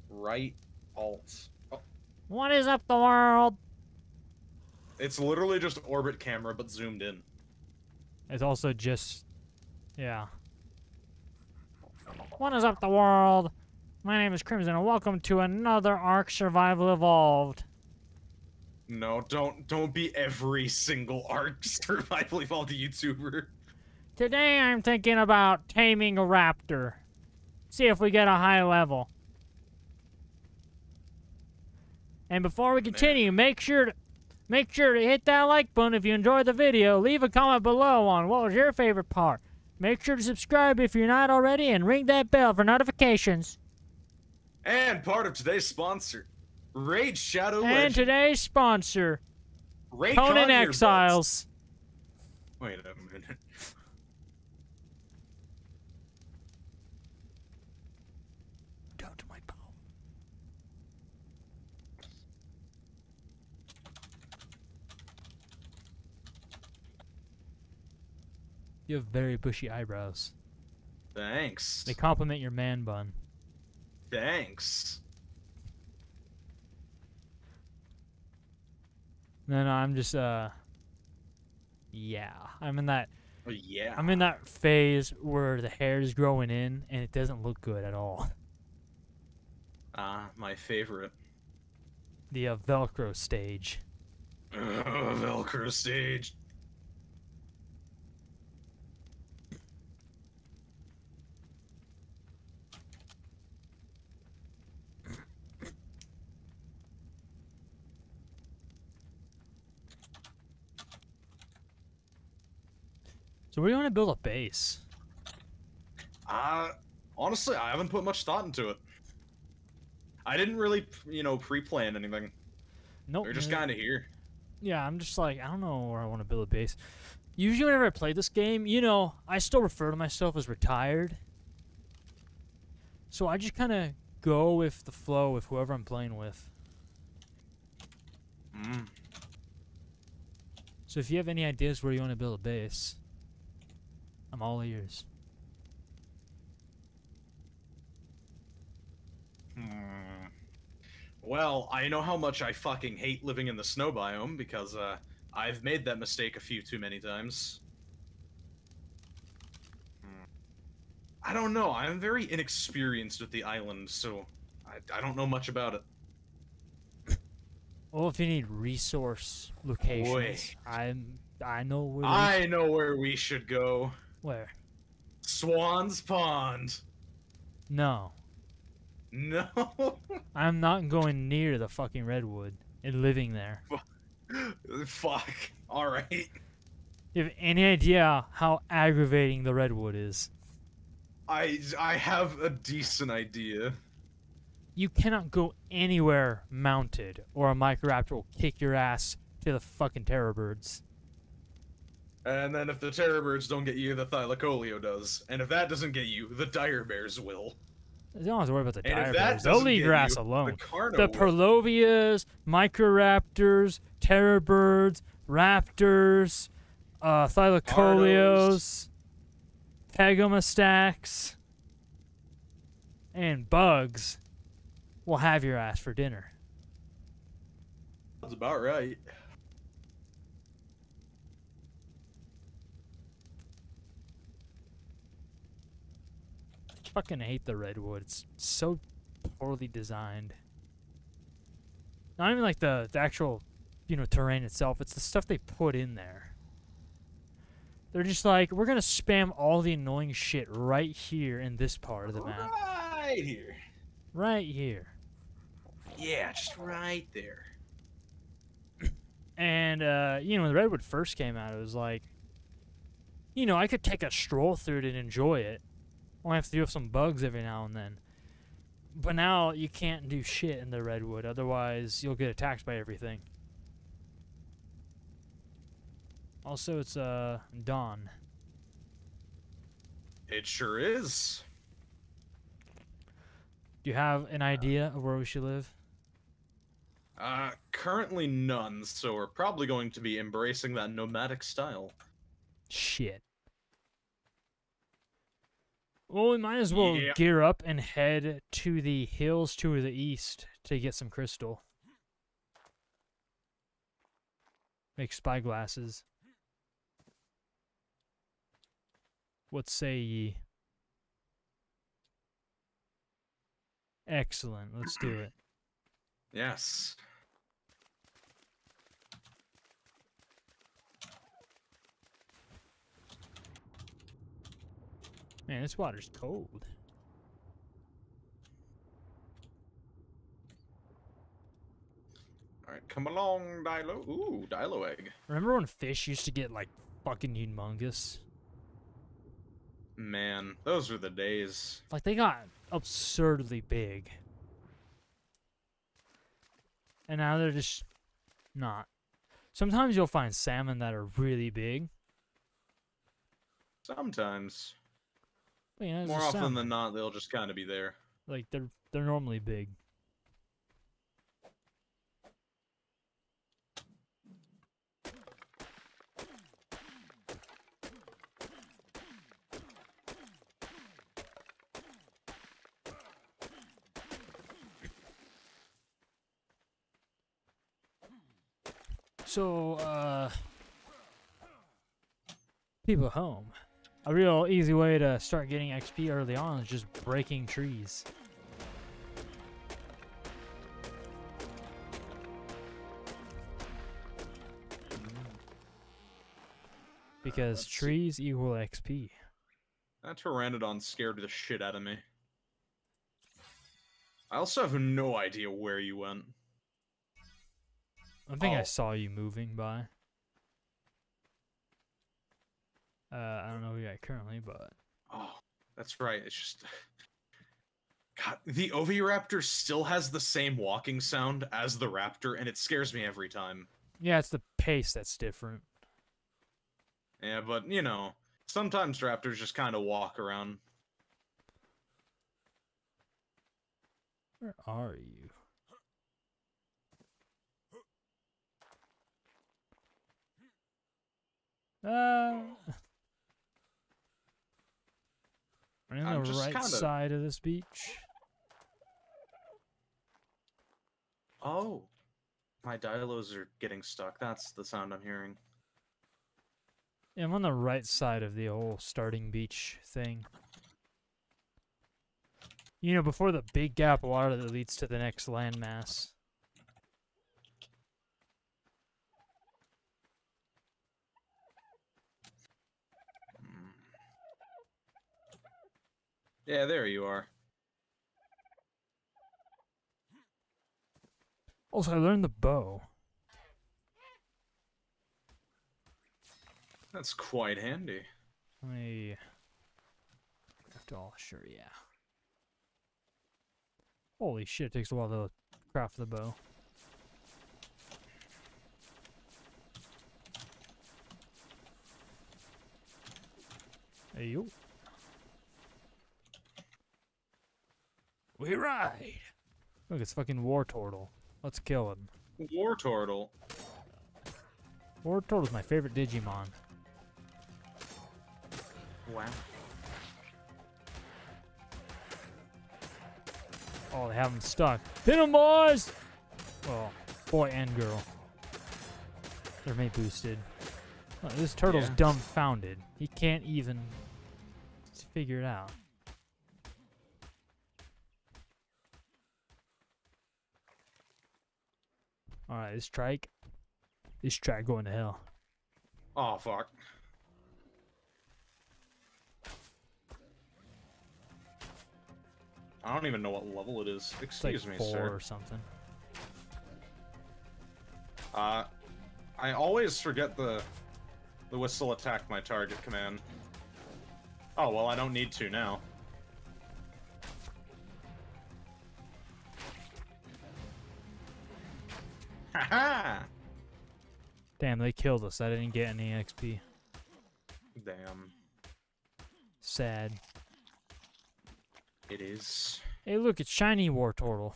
Right alt. Oh, What is up the world? it's literally just orbit camera, but zoomed in. It's also just, yeah. What is up the world? My name is Krimzin and welcome to another Ark Survival Evolved. No, don't don't be every single Ark (laughs) survival evolved YouTuber. Today I'm thinking about taming a raptor. See if we get a high level. And before we continue, make sure to make sure to hit that like button if you enjoyed the video. Leave a comment below on what was your favorite part. Make sure to subscribe if you're not already and ring that bell for notifications. And part of today's sponsor, Raid Shadow And today's sponsor, Raycon Conan. Exiles. Wait a minute. Down to my palm. You have very bushy eyebrows. Thanks. They complement your man bun. Thanks. No, no, I'm just uh Yeah. I'm in that Oh, yeah. I'm in that phase where the hair is growing in and it doesn't look good at all. (laughs) Ah, my favorite. The uh, Velcro stage. (laughs) Velcro stage. So where do you want to build a base? Uh, honestly, I haven't put much thought into it. I didn't really, you know, pre-plan anything. Nope. We're just kind of here. Yeah, I'm just like, I don't know where I want to build a base. Usually, whenever I play this game, you know, I still refer to myself as retired. So I just kind of go with the flow with whoever I'm playing with. Mm. So if you have any ideas where you want to build a base, I'm all ears. Hmm. Well, I know how much I fucking hate living in the snow biome because uh, I've made that mistake a few too many times. Hmm. I don't know. I'm very inexperienced with the island, so I, I don't know much about it. Well, if you need resource locations, I'm I know where. I know where we should go. Where? Swan's Pond. No, No. (laughs) I'm not going near the fucking redwood and living there. Fuck. All right. You have any idea how aggravating the redwood is? I I have a decent idea. You cannot go anywhere mounted, or a Microraptor will kick your ass to the fucking terror birds. And then if the terror birds don't get you, the Thylacoleo does. And if that doesn't get you, the dire bears will. You don't have to worry about the And dire bears. They'll leave your ass alone. The The. Purlovias, Microraptors, terror birds, raptors, uh, Thylacoleos, Pegomastax, and bugs will have your ass for dinner. That's about right. Fucking hate the redwood. It's so poorly designed. Not even like the, the actual, you know, terrain itself. It's the stuff they put in there. They're just like, we're gonna spam all the annoying shit right here in this part of the map. Right here. Right here. Yeah, just right there. And uh, you know, when the redwood first came out, it was like, you know, I could take a stroll through it and enjoy it. Only have to deal with some bugs every now and then. But now you can't do shit in the redwood, otherwise you'll get attacked by everything. Also, it's uh dawn. It sure is. Do you have an idea of where we should live? Uh, currently none, so we're probably going to be embracing that nomadic style. Shit. Well, we might as well Yeah. gear up and head to the hills to the east to get some crystal. Make spyglasses. What say ye? Excellent. Let's do it. Yes. Man, this water's cold. All right, come along, Dilo. Ooh, Dilo egg. Remember when fish used to get like fucking humongous? Man, those were the days. Like they got absurdly big. And now they're just not. Sometimes you'll find salmon that are really big. Sometimes. But, you know, More often salmon. than not, they'll just kind of be there. like they're they're normally big. So, uh, people home. A real easy way to start getting XP early on is just breaking trees. Because Let's trees see. equal XP. That Pteranodon scared the shit out of me. I also have no idea where you went. I think oh. I saw you moving by. Uh, I don't know who you're at currently, but Oh, that's right. It's just. God, the Oviraptor still has the same walking sound as the raptor, and it scares me every time. yeah, it's the pace that's different. Yeah, but you know, sometimes raptors just kind of walk around. Where are you? Uh, we're in I'm the right kinda- side of this beach. Oh, my dilos are getting stuck. That's the sound I'm hearing. Yeah, I'm on the right side of the whole starting beach thing. You know, before the big gap of water that leads to the next landmass. Yeah, there you are. Also, I learned the bow. That's quite handy. Me craft all sure, yeah. Holy shit, it takes a while to craft the bow. Hey yo. We ride! Look, it's fucking War Turtle. Let's kill him. War turtle. War Turtle's my favorite Digimon. Wow. Oh, they have him stuck. Hit him, boys! Well, boy and girl. They're made boosted. Oh, this turtle's Yeah. dumbfounded. He can't even figure it out. Alright, this trike. This trike going to hell. Oh fuck. I don't even know what level it is. It's like Excuse me, four sir. or something. Uh, I always forget the the whistle attack my target command. Oh well, I don't need to now. (laughs) Damn, they killed us. I didn't get any XP. Damn, Sad. it is. Hey, look, it's shiny War Turtle.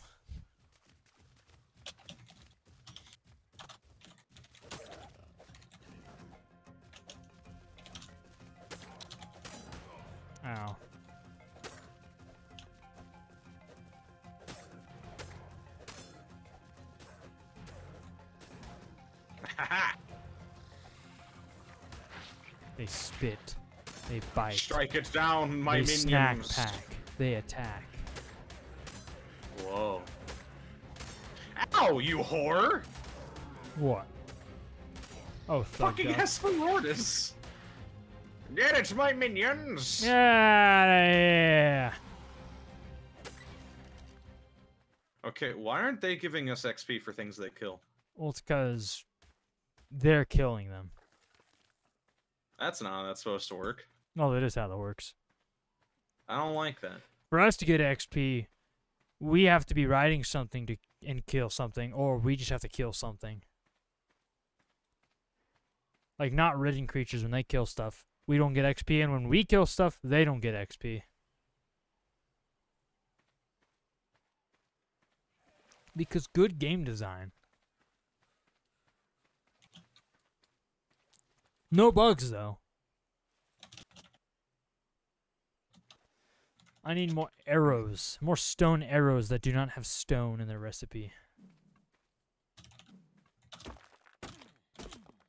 Ow. (laughs) They spit. They bite. Strike it down, my they minions. snack pack. They attack. Whoa. Ow, you whore! What? Oh, Fucking duck. Hesperornis! Get it, my minions! Yeah, Okay, why aren't they giving us XP for things they kill? Well, it's because they're killing them. That's not how that's supposed to work. No, that is how that works. I don't like that. For us to get XP, we have to be riding something to and kill something, or we just have to kill something. Like not ridden creatures when they kill stuff, we don't get XP, and when we kill stuff, they don't get XP. Because good game design. No bugs though. I need more arrows, more stone arrows that do not have stone in their recipe.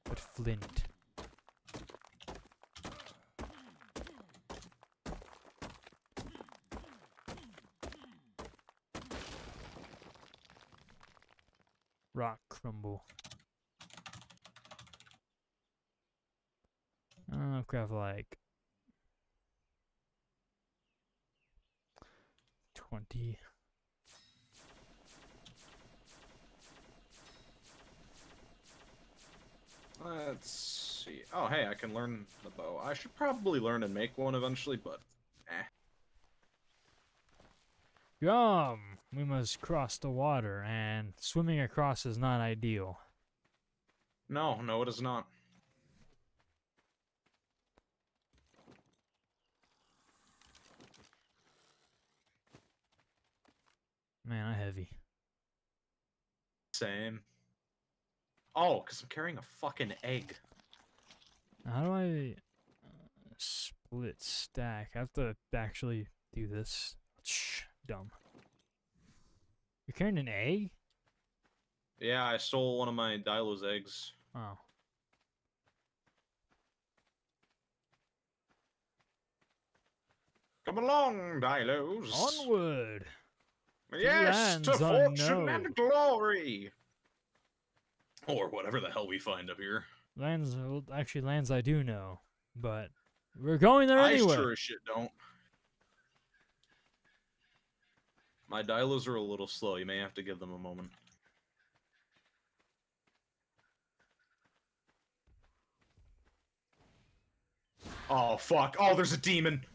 But flint. Rock crumble. Craft like twenty. Let's see. Oh, hey, I can learn the bow. I should probably learn and make one eventually, but eh. Come, we must cross the water, and swimming across is not ideal. No, no, it is not. Man, I'm heavy. Same. Oh, because I'm carrying a fucking egg. How do I uh, split stack? I have to actually do this. Shh, dumb. You're carrying an egg? Yeah, I stole one of my Dilo's eggs. Oh. Come along, Dilos. Onward! Yes, to fortune unknown. and glory. Or whatever the hell we find up here. Lands, actually, lands I do know, but we're going there I anyway. I sure as shit don't. My Dilos are a little slow. You may have to give them a moment. Oh, fuck. Oh, there's a demon.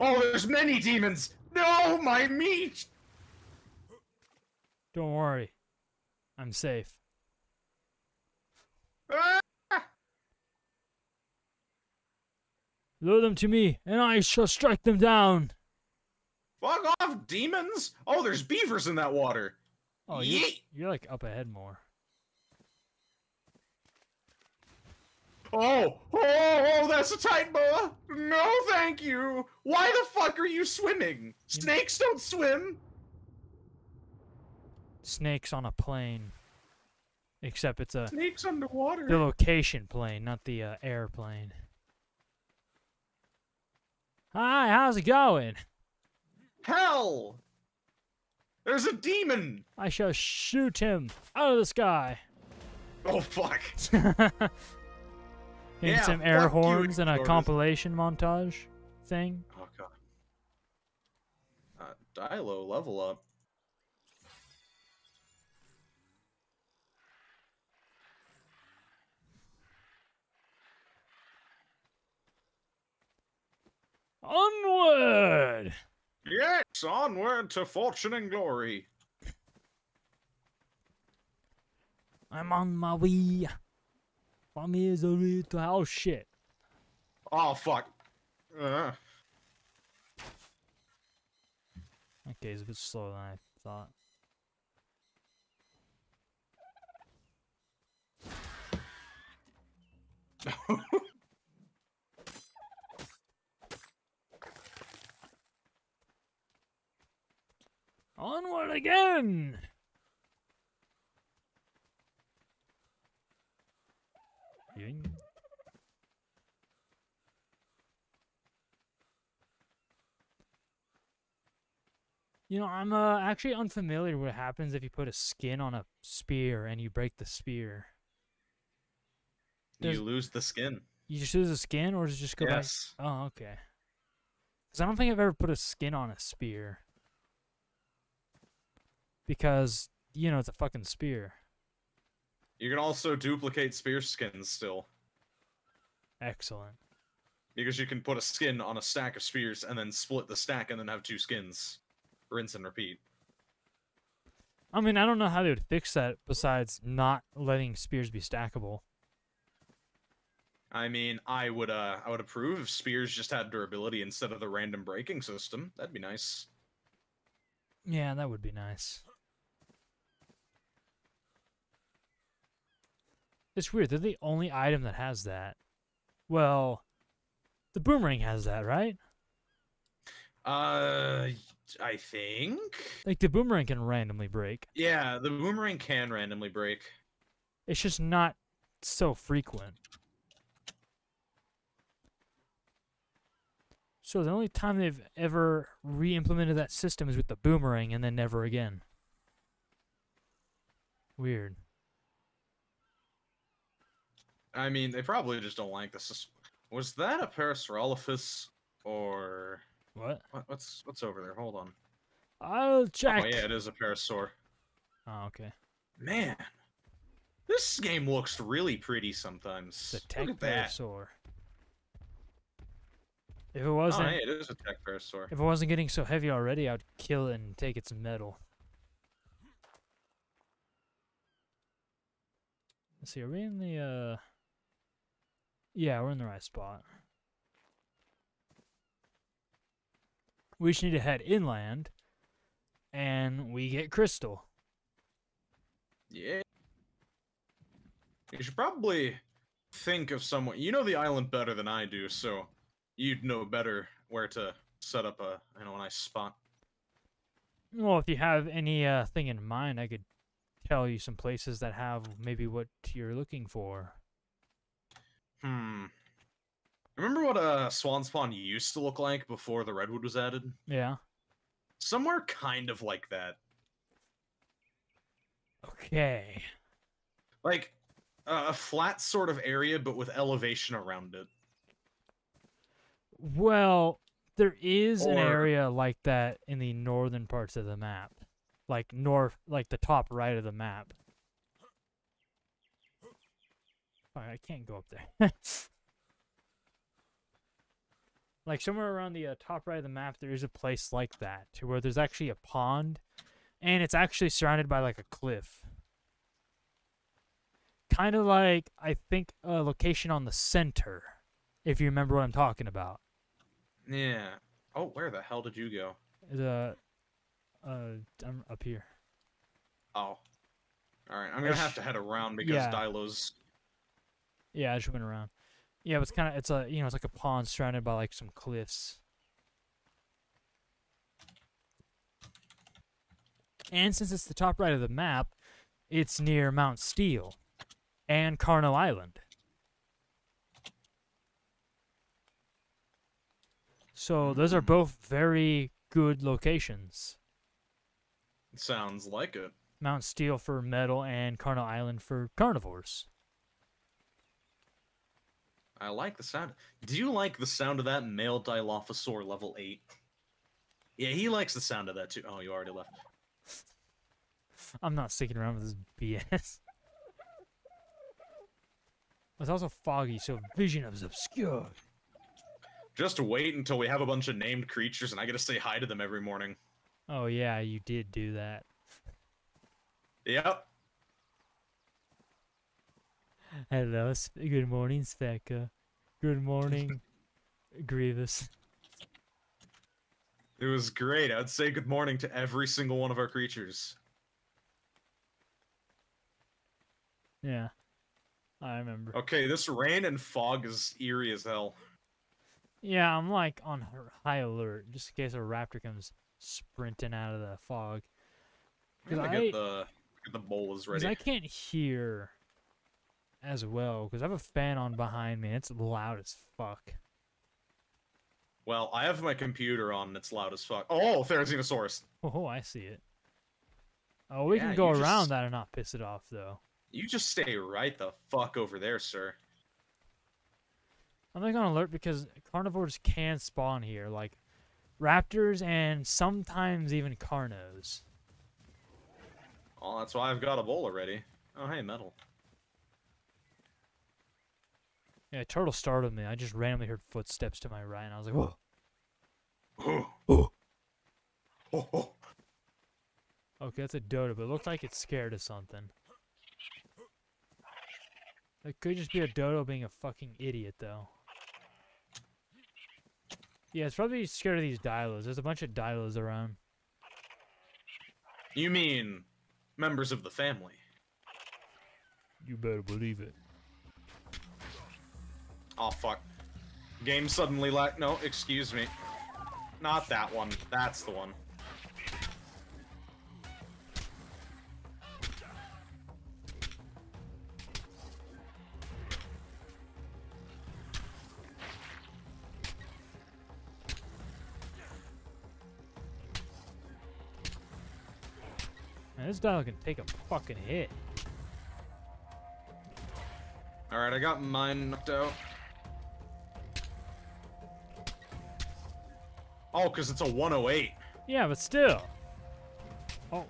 Oh, there's many demons. No, my meat. Don't worry, I'm safe. Ah! Lure them to me, and I shall strike them down. Fuck off, demons. Oh, there's beavers in that water. Oh, you're, you're like up ahead more. Oh, oh, oh, that's a Titanoboa. No, thank you. Why the fuck are you swimming? Snakes don't swim. Snakes on a plane. Except it's a Snakes underwater. the location plane, not the uh, airplane. Hi, how's it going? Hell! There's a demon. I shall shoot him out of the sky. Oh fuck. (laughs) Getting Yeah, some air horns and a compilation montage thing. Oh god. Uh, Dilo, level up. Onward! Yes, onward to fortune and glory. I'm on my way. From misery to hell shit. Oh fuck. Uh, Okay, it's a bit slower than I thought. (laughs) Onward again! Ying. You know, I'm uh, actually unfamiliar with what happens if you put a skin on a spear and you break the spear. There's- you lose the skin. You just lose the skin, or does it just go back? Yes. Oh, okay. Because I don't think I've ever put a skin on a spear. Because, you know, it's a fucking spear. You can also duplicate spear skins still. Excellent. Because you can put a skin on a stack of spears and then split the stack and then have two skins. Rinse and repeat. I mean, I don't know how they would fix that besides not letting spears be stackable. I mean, I would uh I would approve if spears just had durability instead of the random breaking system. That'd be nice. Yeah, that would be nice. It's weird. They're the only item that has that. Well, the boomerang has that, right? Uh I think Like the boomerang can randomly break. Yeah, the boomerang can randomly break. It's just not so frequent. So the only time they've ever re-implemented that system is with the boomerang and then never again. Weird. I mean, they probably just don't like this. Was that a Parasaurolophus or What? what, what's what's over there? Hold on. I'll check. Oh yeah, it is a Parasaur. Oh, okay. Man, this game looks really pretty sometimes. It's a tech Look at that. If it Oh, wasn't, oh, hey, it is a tech Parasaur. if it wasn't getting so heavy already, I'd kill it and take its metal. Let's see. Are we in the? uh... Yeah, we're in the right spot. We just need to head inland, and we get crystal. Yeah. You should probably think of someone. You know the island better than I do, so you'd know better where to set up a you know a nice spot. Well, if you have any uh, thing in mind, I could tell you some places that have maybe what you're looking for. Hmm. Remember what uh, Swan Spawn used to look like before the redwood was added? Yeah. Somewhere kind of like that. Okay. Like uh, a flat sort of area, but with elevation around it. Well, there is an area like that in the northern parts of the map. Like north like the top right of the map. I can't go up there. (laughs) like somewhere around the uh, top right of the map there is a place like that to where there's actually a pond and it's actually surrounded by like a cliff. Kind of like I think a location on the center if you remember what I'm talking about. Yeah. Oh, where the hell did you go? The uh I'm up here. Oh. All right, I'm gonna have to head around because Yeah. Dilo's. Yeah, I just went around. Yeah, but it's kind of it's a you know it's like a pond surrounded by like some cliffs. And since it's the top right of the map, it's near Mount Steel and Carnal Island. So those are hmm. both very good locations. Sounds like it. Mount Steel for metal and Carnal Island for carnivores. I like the sound. Do you like the sound of that male Dilophosaur level 8? Yeah, he likes the sound of that too. Oh, you already left. I'm not sticking around with this BS. It's also foggy, so vision is obscured. Just wait until we have a bunch of named creatures and I get to say hi to them every morning. Oh yeah, you did do that. Yep. Hello, good morning, Specca. Good morning, Grievous. It was great. I'd say good morning to every single one of our creatures. Yeah, I remember. Okay, this rain and fog is eerie as hell. Yeah, I'm like on high alert just in case a raptor comes sprinting out of the fog. 'Cause I- get the get the bowl is ready. I can't hear as well because I have a fan on behind me. It's loud as fuck. Well, I have my computer on and it's loud as fuck. Oh, Therizinosaurus. Oh, I see it. Oh, we Yeah, can go around just- that and not piss it off though. You just stay right the fuck over there, sir. I'm like on alert because carnivores can spawn here, like raptors and sometimes even carnos. Oh, that's why I've got a bowl already. Oh, hey, metal. Yeah, turtle startled me. I just randomly heard footsteps to my right, and I was like, "Whoa!" Oh, Oh. oh, oh. Okay, that's a dodo, but it looked like it's scared of something. It could just be a dodo being a fucking idiot, though. Yeah, it's probably scared of these dilos. There's a bunch of dilos around. You mean members of the family? You better believe it. Oh, fuck. Game suddenly like no, excuse me. Not that one. That's the one. Man, this dilo can take a fucking hit. Alright, I got mine knocked out. Oh, because it's a 108. Yeah, but still. Oh.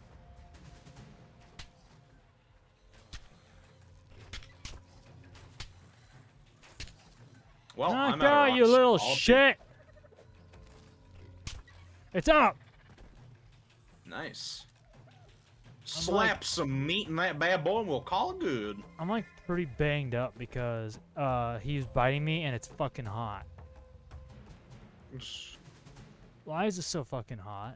Well, Knock I'm out out, of you little shit! It's up! Nice. Slap like- some meat in that bad boy and we'll call it good. I'm like pretty banged up because uh he's biting me and it's fucking hot. Why is it so fucking hot?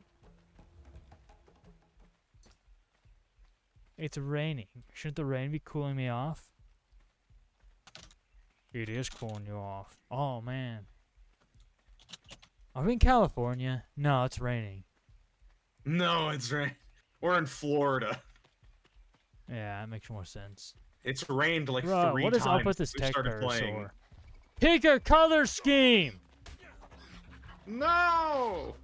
It's raining. Shouldn't the rain be cooling me off? It is cooling you off. Oh man. Are we in California? No, it's raining. No, it's rain. We're in Florida. Yeah, that makes more sense. It's rained like Bro, three what is times up with this tech started playing. Pick a color scheme! No!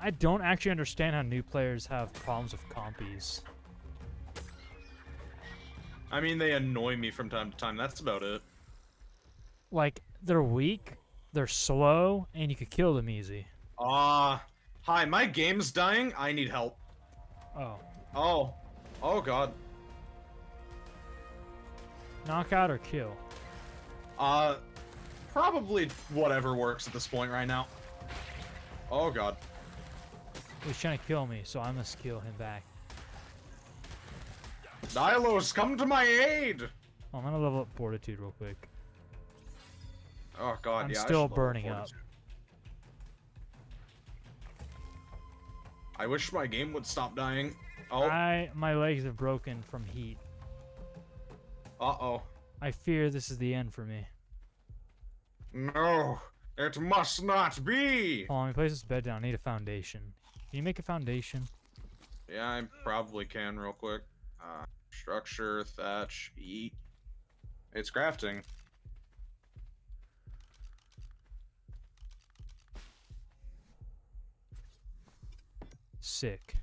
I don't actually understand how new players have problems with compies. I mean, they annoy me from time to time. That's about it. Like, they're weak, they're slow, and you could kill them easy. Ah, hi, my game's dying. I need help. Oh. Oh, oh god. Knockout or kill? Uh, probably whatever works at this point right now. Oh god. He's trying to kill me, so I must kill him back. Dilos, come to my aid! Oh, I'm gonna level up Fortitude real quick. Oh god, I'm yeah. Still burning up. I wish my game would stop dying. Oh, I my legs have broken from heat. Uh oh. I fear this is the end for me. No, it must not be. Hold on, let me place this bed down. I need a foundation. Can you make a foundation? Yeah, I probably can real quick. Uh, structure, thatch, eat. It's crafting. Sick.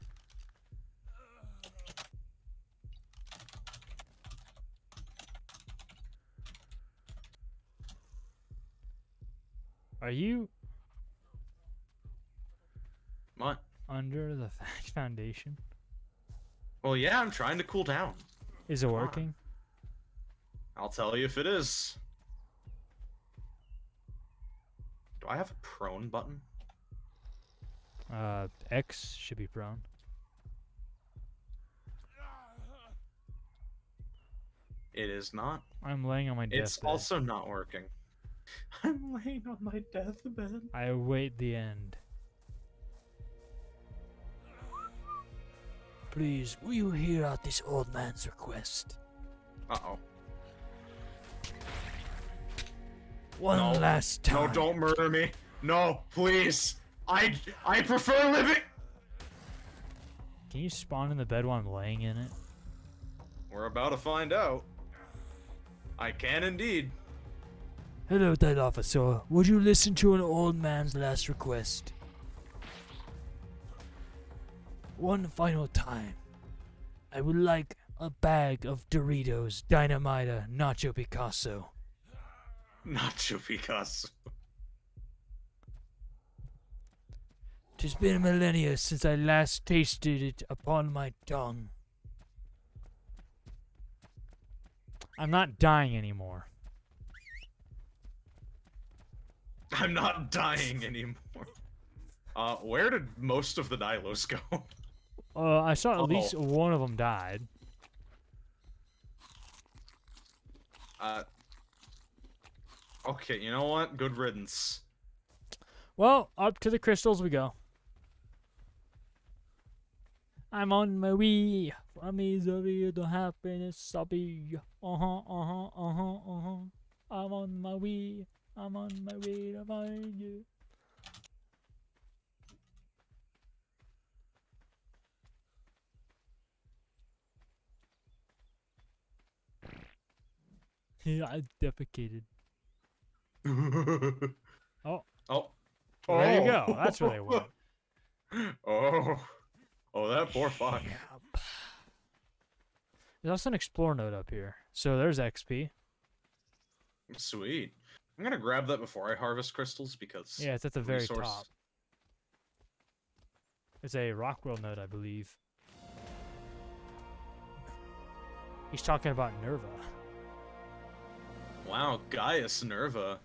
Are you What? under the (laughs) foundation? Well, yeah, I'm trying to cool down. Is it on. working? I'll tell you if it is. Do I have a prone button? Uh, X should be prone. It is not. I'm laying on my desk. It's also not working. (laughs) I'm laying on my deathbed. I await the end. Please, will you hear out this old man's request? Uh oh. One No. last time. No, don't murder me. No, please. I I prefer living. Can you spawn in the bed while I'm laying in it? We're about to find out. I can indeed. Hello, that officer. Would you listen to an old man's last request? One final time. I would like a bag of Doritos, Dinamita, Nacho Picasso. Nacho Picasso. Tis been a millennia since I last tasted it upon my tongue. I'm not dying anymore. I'm not dying anymore. Uh, where did most of the Dilos go? Uh, I saw at least Oh. one of them died. Uh. Okay, you know what? Good riddance. Well, up to the crystals we go. I'm on my way. From misery to happiness, I'll be. Uh huh, uh huh, uh huh, uh huh. I'm on my way. I'm on my way to find you. Yeah, (laughs) I defecated. oh. (laughs) Oh. Oh. There you Oh. go. That's where they went. (laughs) Oh, oh, that poor fuck. Yep. There's also an explore note up here. So there's XP. Sweet. I'm gonna grab that before I harvest crystals because Yeah, it's at the very resource- top. It's a Rockwell note, I believe. He's talking about Nerva. Wow, Gaius Nerva.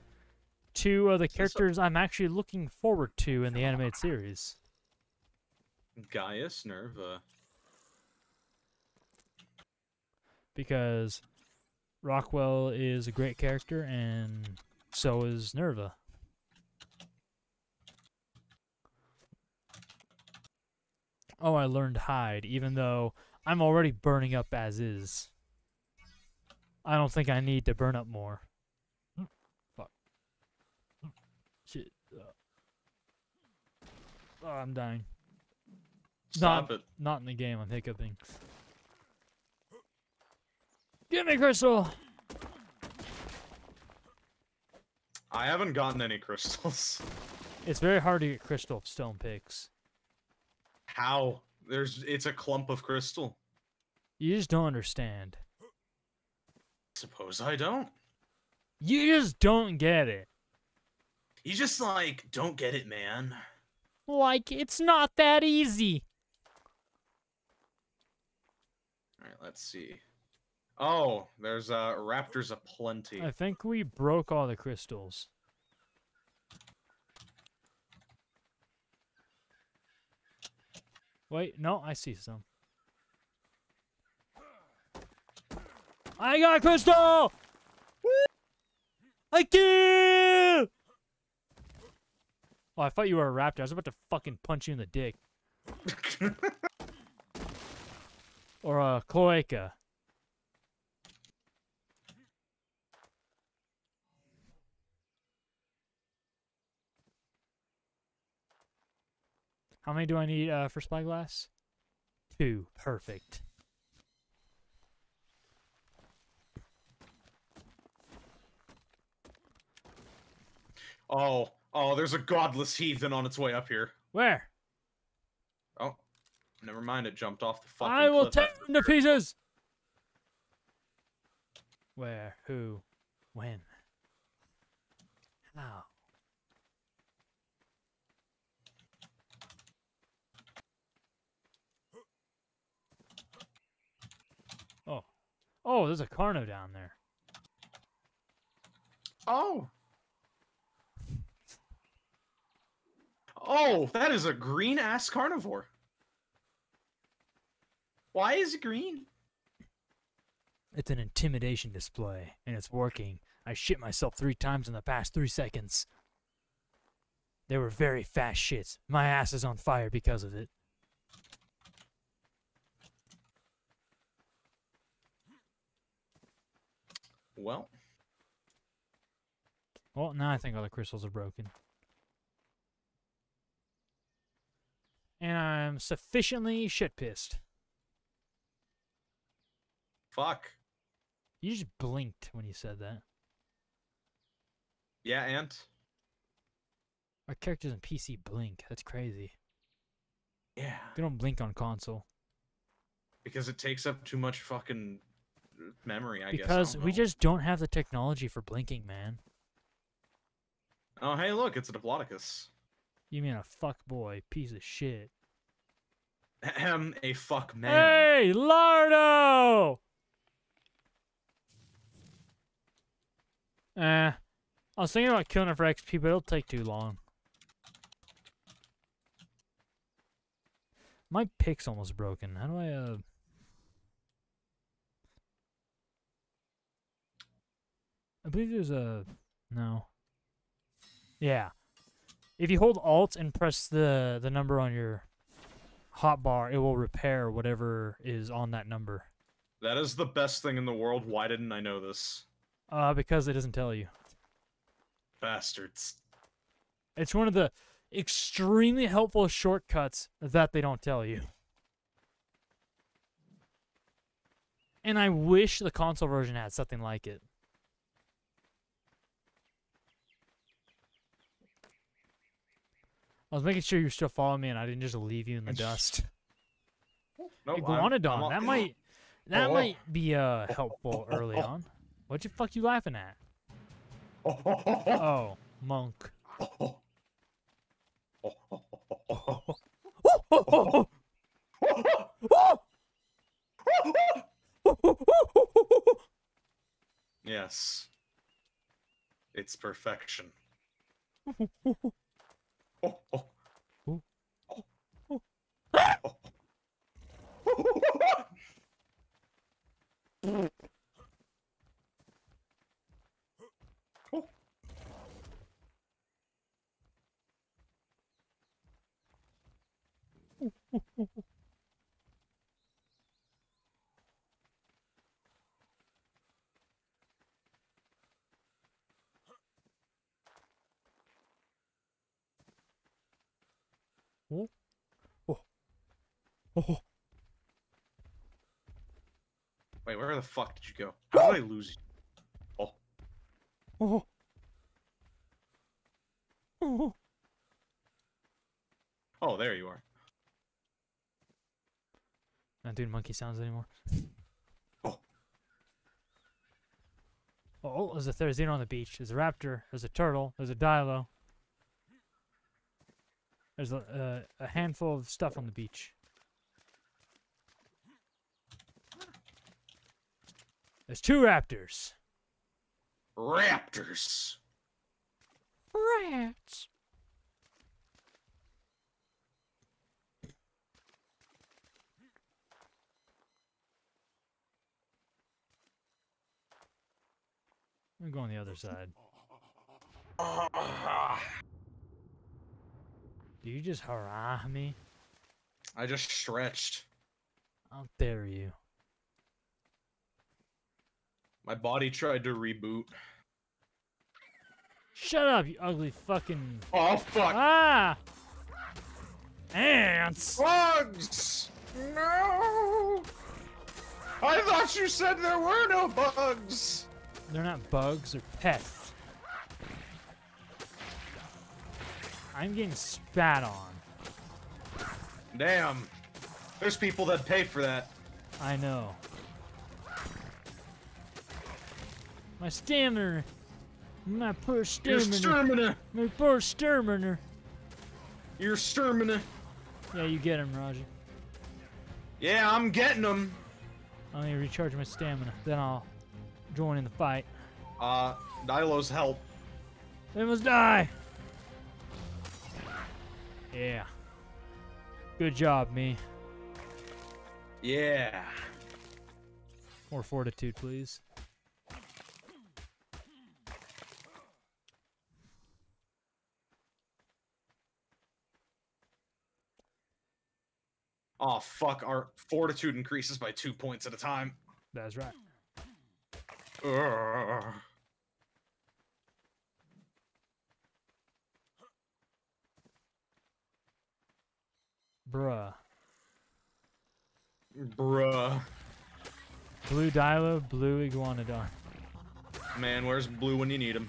Two of the Is this a- characters I'm actually looking forward to in the animated (laughs) series. Gaius Nerva. Because Rockwell is a great character and so is Nerva. Oh, I learned hide, even though I'm already burning up as is. I don't think I need to burn up more. Fuck. Shit. Uh. Oh, I'm dying. Stop it. Not in the game, I'm hiccuping. Give me crystal! I haven't gotten any crystals. It's very hard to get crystal stone picks. How? There's it's a clump of crystal. You just don't understand. Suppose I don't. You just don't get it. You just like don't get it, man. Like, it's not that easy. All right, let's see. Oh, there's uh raptors aplenty. I think we broke all the crystals. Wait, no, I see some. I got a crystal! I do! Oh, I thought you were a raptor. I was about to fucking punch you in the dick. (laughs) Or a cloaca. How many do I need uh, for spyglass? Two. Perfect. oh, oh, there's a godless heathen on its way up here. Where? Oh, never mind. It jumped off the fucking. I will tear him to pieces! Where? Who? When? How? Oh. Oh, there's a Carno down there. Oh. Oh, that is a green ass carnivore. Why is it green? It's an intimidation display, and it's working. I shit myself three times in the past three seconds. They were very fast shits. My ass is on fire because of it. Well, Well, now I think all the crystals are broken. And I'm sufficiently shit pissed. fuck. You just blinked when you said that. Yeah, Ant. Our characters in PC blink. That's crazy. Yeah. They don't blink on console. Because it takes up too much fucking memory, I guess. Because we know. just don't have the technology for blinking, man. Oh, hey, look, it's a Diplodocus. You mean a fuck boy, piece of shit. Ahem, a fuck man. Hey, Lardo! Eh. I was thinking about killing it for XP, but it'll take too long. My pick's almost broken. How do I, uh... I believe there's a... No. Yeah. If you hold Alt and press the, the number on your hotbar, it will repair whatever is on that number. That is the best thing in the world. Why didn't I know this? Uh, because it doesn't tell you. Bastards. It's one of the extremely helpful shortcuts that they don't tell you. And I wish the console version had something like it. I was making sure you were still following me and I didn't just leave you in the dust. (laughs) No, I'm- Iguanodon, I'm that (laughs) might that Oh. might be uh helpful early on. What the fuck you laughing at? (laughs) Oh, monk. yes. It's perfection. Oh. Oh. Oh. Wait, where the fuck did you go? How did I lose you? Oh. Oh. Oh, Oh, there you are. Not doing monkey sounds anymore. Oh. Oh, there's a Therizino on the beach. There's a raptor. There's a turtle. There's a dilo. There's a, uh, a handful of stuff on the beach. There's two raptors. Raptors. Rats. I'm going the other side. Do you just hurrah me? I just stretched. How dare you? My body tried to reboot. Shut up, you ugly fucking. Oh fuck! Ah! Ants! Bugs! No! I thought you said there were no bugs! They're not bugs, they're pests. I'm getting spat on. Damn. There's people that pay for that. I know. My stamina. My poor stamina. stamina! My poor stamina. You're stamina! Yeah, you get him, Roger. Yeah, I'm getting him. I'm gonna recharge my stamina. Then I'll join in the fight. Uh, Dilo's help. They must die! Yeah. Good job, me. Yeah. More fortitude, please. Oh fuck, our fortitude increases by two points at a time. That's right. Ugh. Bruh. Bruh. Blue Dilo, blue Iguanodon. Man, where's blue when you need him?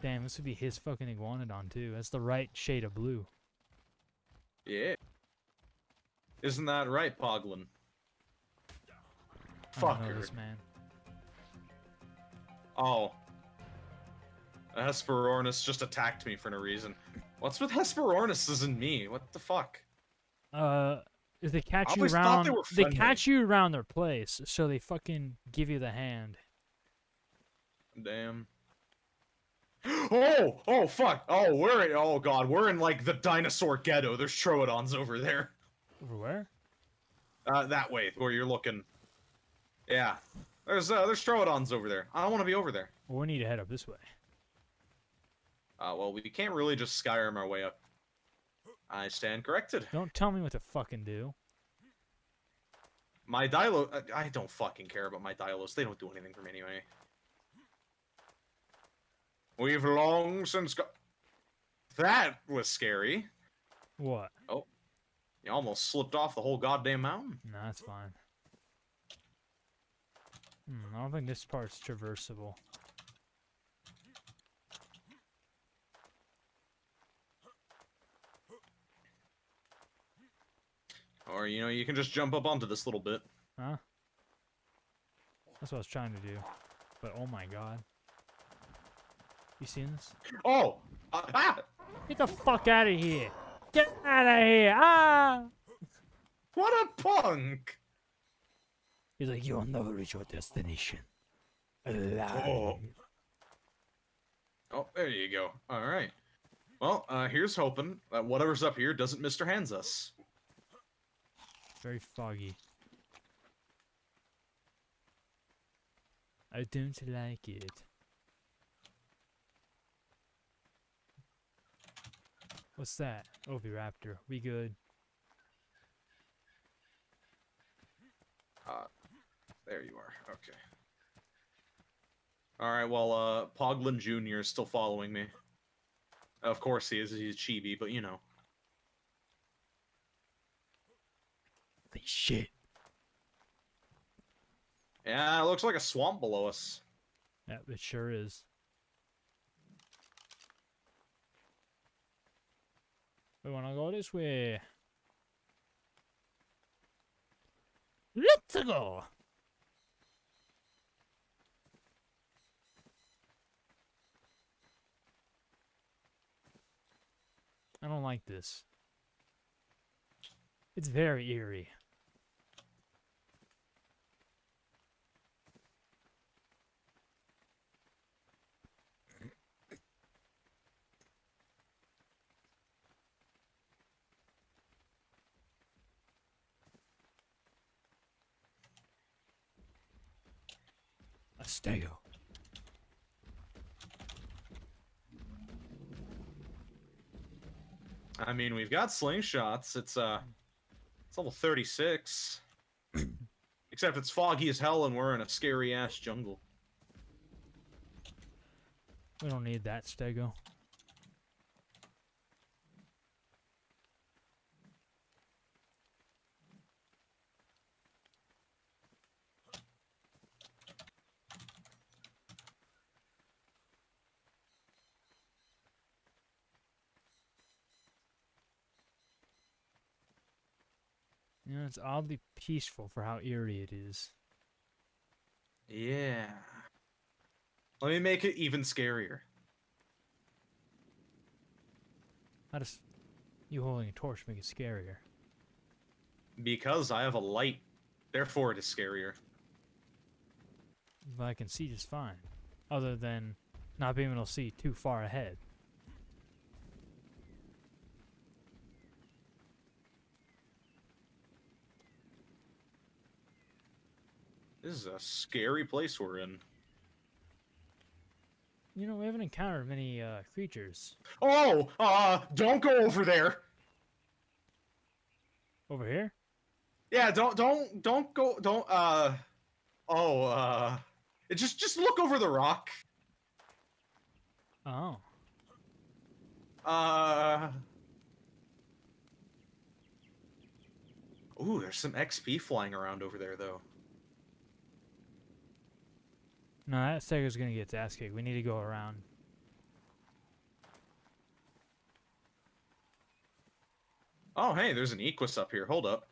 Damn, this would be his fucking Iguanodon, too. That's the right shade of blue. Yeah. Isn't that right, Poglin? Fucker. this man. Oh. Hesperornis just attacked me for no reason. What's with Hesperornises and me? What the fuck? Uh, if they catch you around, they they catch you around their place, so they fucking give you the hand. Damn. (gasps) Oh! Oh, fuck! Oh, we're in- oh god, we're in, like, the dinosaur ghetto. There's Troodons over there. Over where? Uh, that way, where you're looking. Yeah. There's, uh, there's Troodons over there. I don't want to be over there. Well, we need to head up this way. Uh, well, we can't really just Skyrim our way up. I stand corrected. Don't tell me what to fucking do. My Dilo, I- I don't fucking care about my Dilos. They don't do anything for me anyway. We've long since got. That was scary. What? You almost slipped off the whole goddamn mountain. No, that's fine. Hmm, I don't think this part's traversable. Or, you know, you can just jump up onto this little bit. Huh? That's what I was trying to do. But oh my god. You seen this? Oh! Uh, ah! Get the fuck out of here! Get out of here! Ah! What a punk! He's like, you'll never reach your destination. Alive. Oh. Oh, there you go. All right. Well, uh, here's hoping that whatever's up here doesn't Mr. Hands us. Very foggy. I don't like it. What's that? Oviraptor. We good? Uh, there you are. Okay. All right. Well, uh, Poglin Jr. is still following me. Of course he is. He's chibi, but you know. Holy shit. Yeah, it looks like a swamp below us. Yeah, it sure is. We wanna go this way. Let's go! I don't like this. It's very eerie. A stego. I mean, we've got slingshots. It's uh, it's level thirty-six. (clears throat) Except it's foggy as hell, and we're in a scary ass jungle. We don't need that stego. It's oddly peaceful for how eerie it is. Yeah. Let me make it even scarier. How does you holding a torch make it scarier? Because I have a light, therefore it is scarier. But I can see just fine. Other than not being able to see too far ahead. This is a scary place we're in. You know, we haven't encountered many uh, creatures Oh, uh, don't go over there. over here. Yeah, don't, don't, don't go, don't, uh, oh, uh, it just, just look over the rock. Oh, Uh, ooh, there's some XP flying around over there, though. No, that stego's gonna get its ass kicked. We need to go around. Oh, hey, there's an Equus up here. Hold up.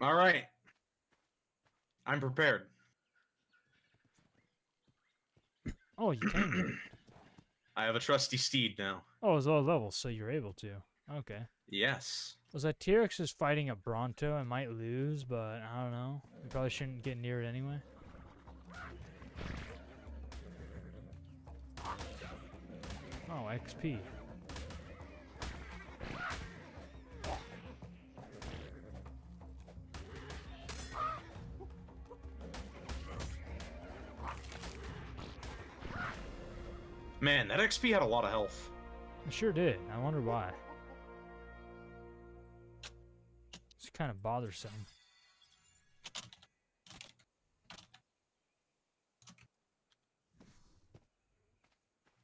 All right. I'm prepared. Oh, you can. (clears throat) I have a trusty steed now. oh, it's all levels, so you're able to. Okay. Yes. Was that T-Rex is fighting a Bronto? I might lose, but I don't know. We probably shouldn't get near it anyway. Oh, XP. Man, that XP had a lot of health. It sure did. I wonder why. It's kind of bothersome.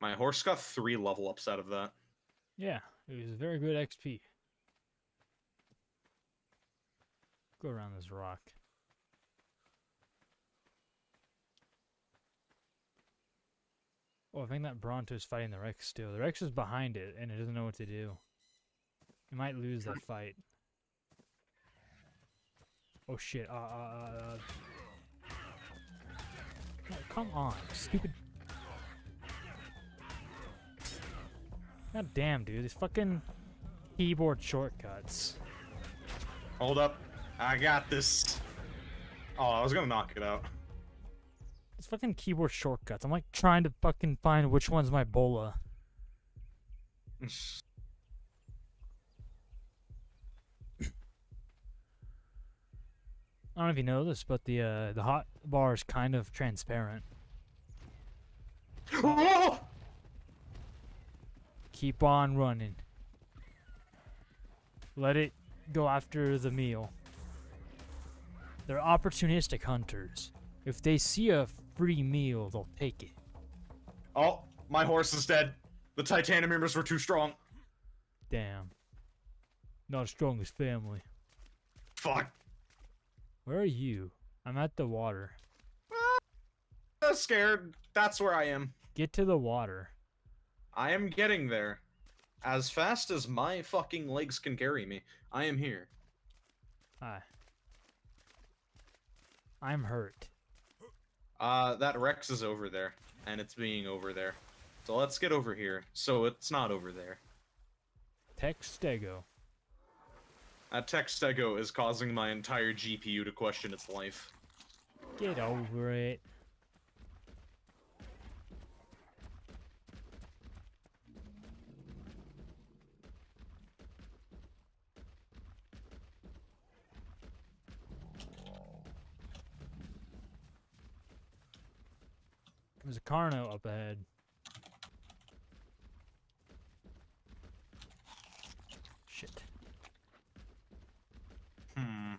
My horse got three level ups out of that. Yeah, it was very good XP. Go around this rock. Oh, I think that Bronto's fighting the Rex still. The Rex is behind it, and it doesn't know what to do. It might lose that fight. Oh shit! Uh, uh, uh, uh. No, come on, stupid. God damn, dude! These fucking keyboard shortcuts. Hold up. I got this. Oh, I was gonna knock it out. It's fucking keyboard shortcuts. I'm like trying to fucking find which one's my bola. I don't know if you know this, but the uh, the hot bar is kind of transparent. oh! (gasps) Keep on running. Let it go after the meal. They're opportunistic hunters. If they see a free meal, they'll take it. Oh, my horse is dead. The titanium members were too strong. Damn. Not as strong as family. Fuck. Where are you? I'm at the water. Ah, I'm scared. That's where I am. Get to the water. I am getting there. As fast as my fucking legs can carry me. I am here. Hi. I'm hurt. Uh, that Rex is over there. And it's being over there. So let's get over here. So it's not over there. Textego. That Textego is causing my entire GPU to question its life. Get over it. There's a Carno up ahead. Shit. Hmm.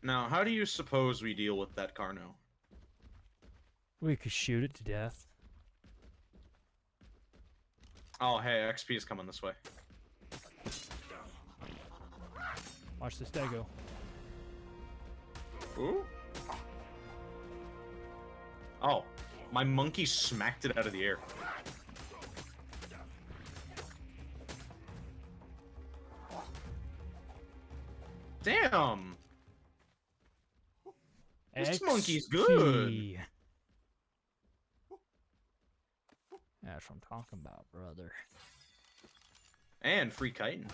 Now, how do you suppose we deal with that Carno? We could shoot it to death. Oh, hey, XP is coming this way. Watch this Dego. Ooh. Oh, my monkey smacked it out of the air. Damn! This monkey's good. That's what I'm talking about, brother. And free chitin.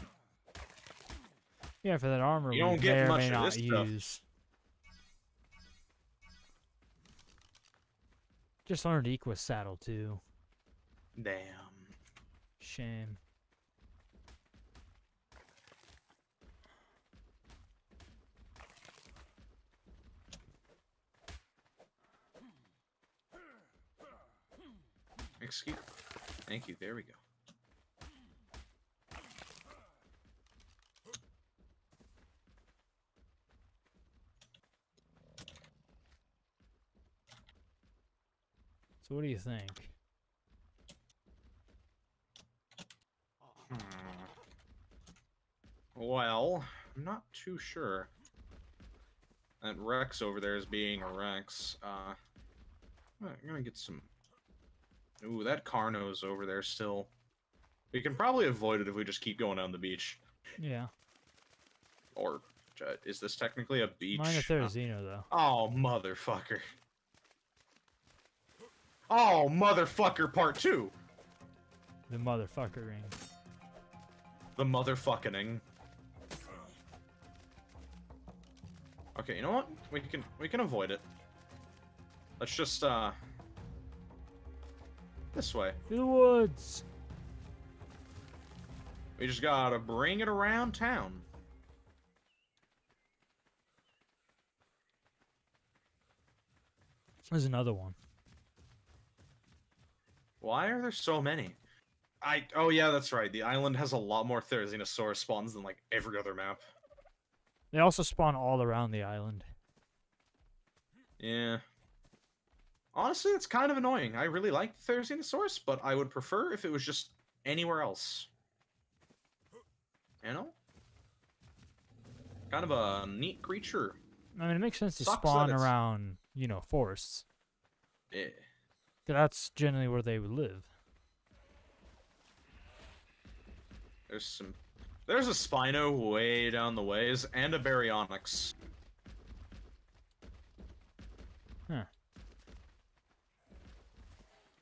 Yeah, for that armor You we don't get much of this stuff. Just learned Equus saddle too. Damn. Shame. Excuse. Thank you. There we go. So what do you think? Hmm. Well, I'm not too sure. That Rex over there is being a Rex. Uh, I'm gonna get some. Ooh, that Carno's over there still. We can probably avoid it if we just keep going down the beach. Yeah. Or uh, is this technically a beach? Mine a Therizino though. Oh, motherfucker. Oh, motherfucker, part two. The motherfucker ring. The motherfucking. Okay, you know what? We can we can avoid it. Let's just uh this way. To the woods. We just gotta bring it around town. There's another one. Why are there so many? I oh yeah, that's right. The island has a lot more Therizinosaurus spawns than like every other map. They also spawn all around the island. Yeah. Honestly, it's kind of annoying. I really like the Therizinosaurus, but I would prefer if it was just anywhere else. You know? Kind of a neat creature. I mean, it makes sense to Sucks spawn around, you know, forests. Yeah. That's generally where they would live. There's some. There's a Spino way down the ways and a Baryonyx. Huh.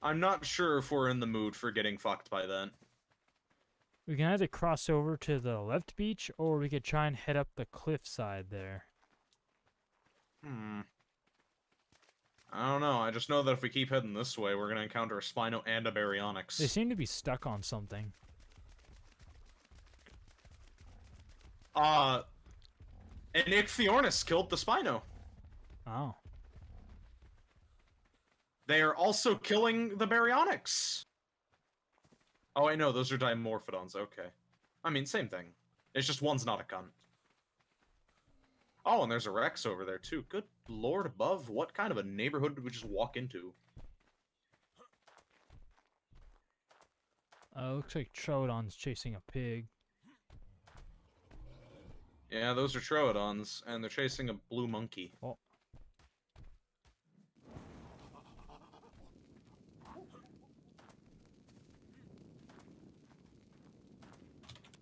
I'm not sure if we're in the mood for getting fucked by that. We can either cross over to the left beach, or we could try and head up the cliff side there. Hmm. I don't know. I just know that if we keep heading this way, we're gonna encounter a Spino and a Baryonyx. They seem to be stuck on something. Uh, an Ichthyornis killed the Spino. Oh. They are also killing the Baryonyx. Oh, I know. those are Dimorphodons. Okay. I mean, same thing. It's just one's not a cunt. Oh, and there's a Rex over there, too. Good lord above. What kind of a neighborhood did we just walk into? Uh, looks like Troodon's chasing a pig. Yeah, those are Troodons, and they're chasing a blue monkey. Oh.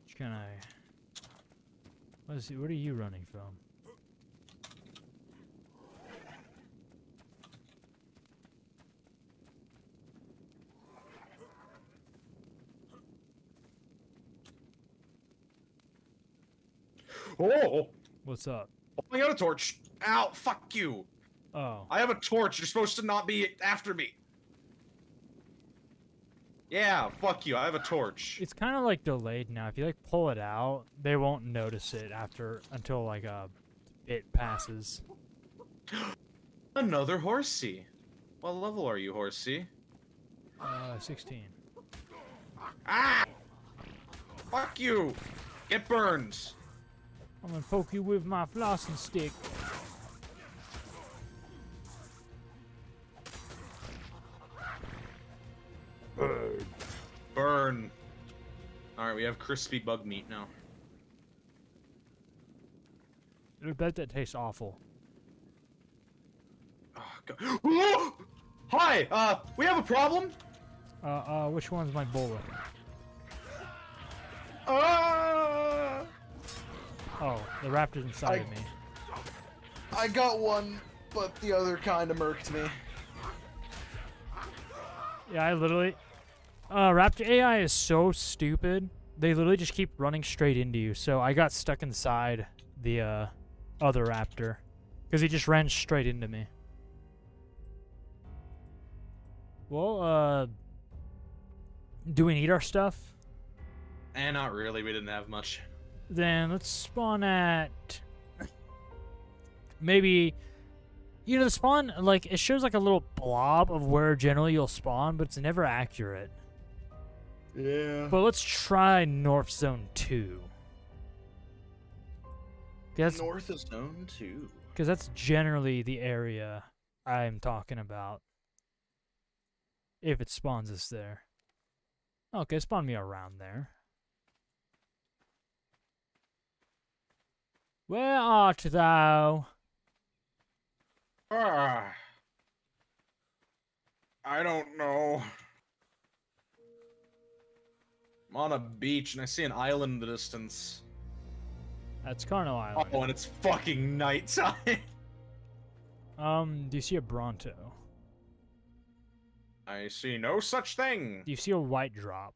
Which Can I? What is? What are you running from? Oh! What's up? I got a torch. Ow, fuck you. Oh, I have a torch. You're supposed to not be after me. Yeah, fuck you. I have a torch. it's kind of like delayed now. If you like pull it out, they won't notice it after until like a bit passes. (gasps) Another horsey. What level are you, horsey? Uh, 16. Ah! Fuck you! Get burned! I'm gonna poke you with my flossing stick. Burn. Burn. Alright, we have crispy bug meat now. I bet that tastes awful. Oh, God. (gasps) Hi! Uh, we have a problem? Uh, uh, which one's my bullet? Uh, Oh, the raptor's inside I- of me. I got one, but the other kind of murked me. Yeah, I literally. Uh, Raptor AI is so stupid. They literally just keep running straight into you. So I got stuck inside the uh, other Raptor because he just ran straight into me. Well, uh, do we need our stuff? eh, not really. We didn't have much. Then let's spawn at maybe. You know, the spawn like it shows like a little blob of where generally you'll spawn, but it's never accurate. Yeah. But let's try North Zone 2. That's North is zone two. because that's generally the area I'm talking about. If it spawns us there. Okay, spawn me around there. Where art thou? Ah. I don't know. I'm on a beach and I see an island in the distance. That's Carno Island. Oh, and it's fucking nighttime. (laughs) Um, do you see a Bronto? I see no such thing. Do you see a white drop?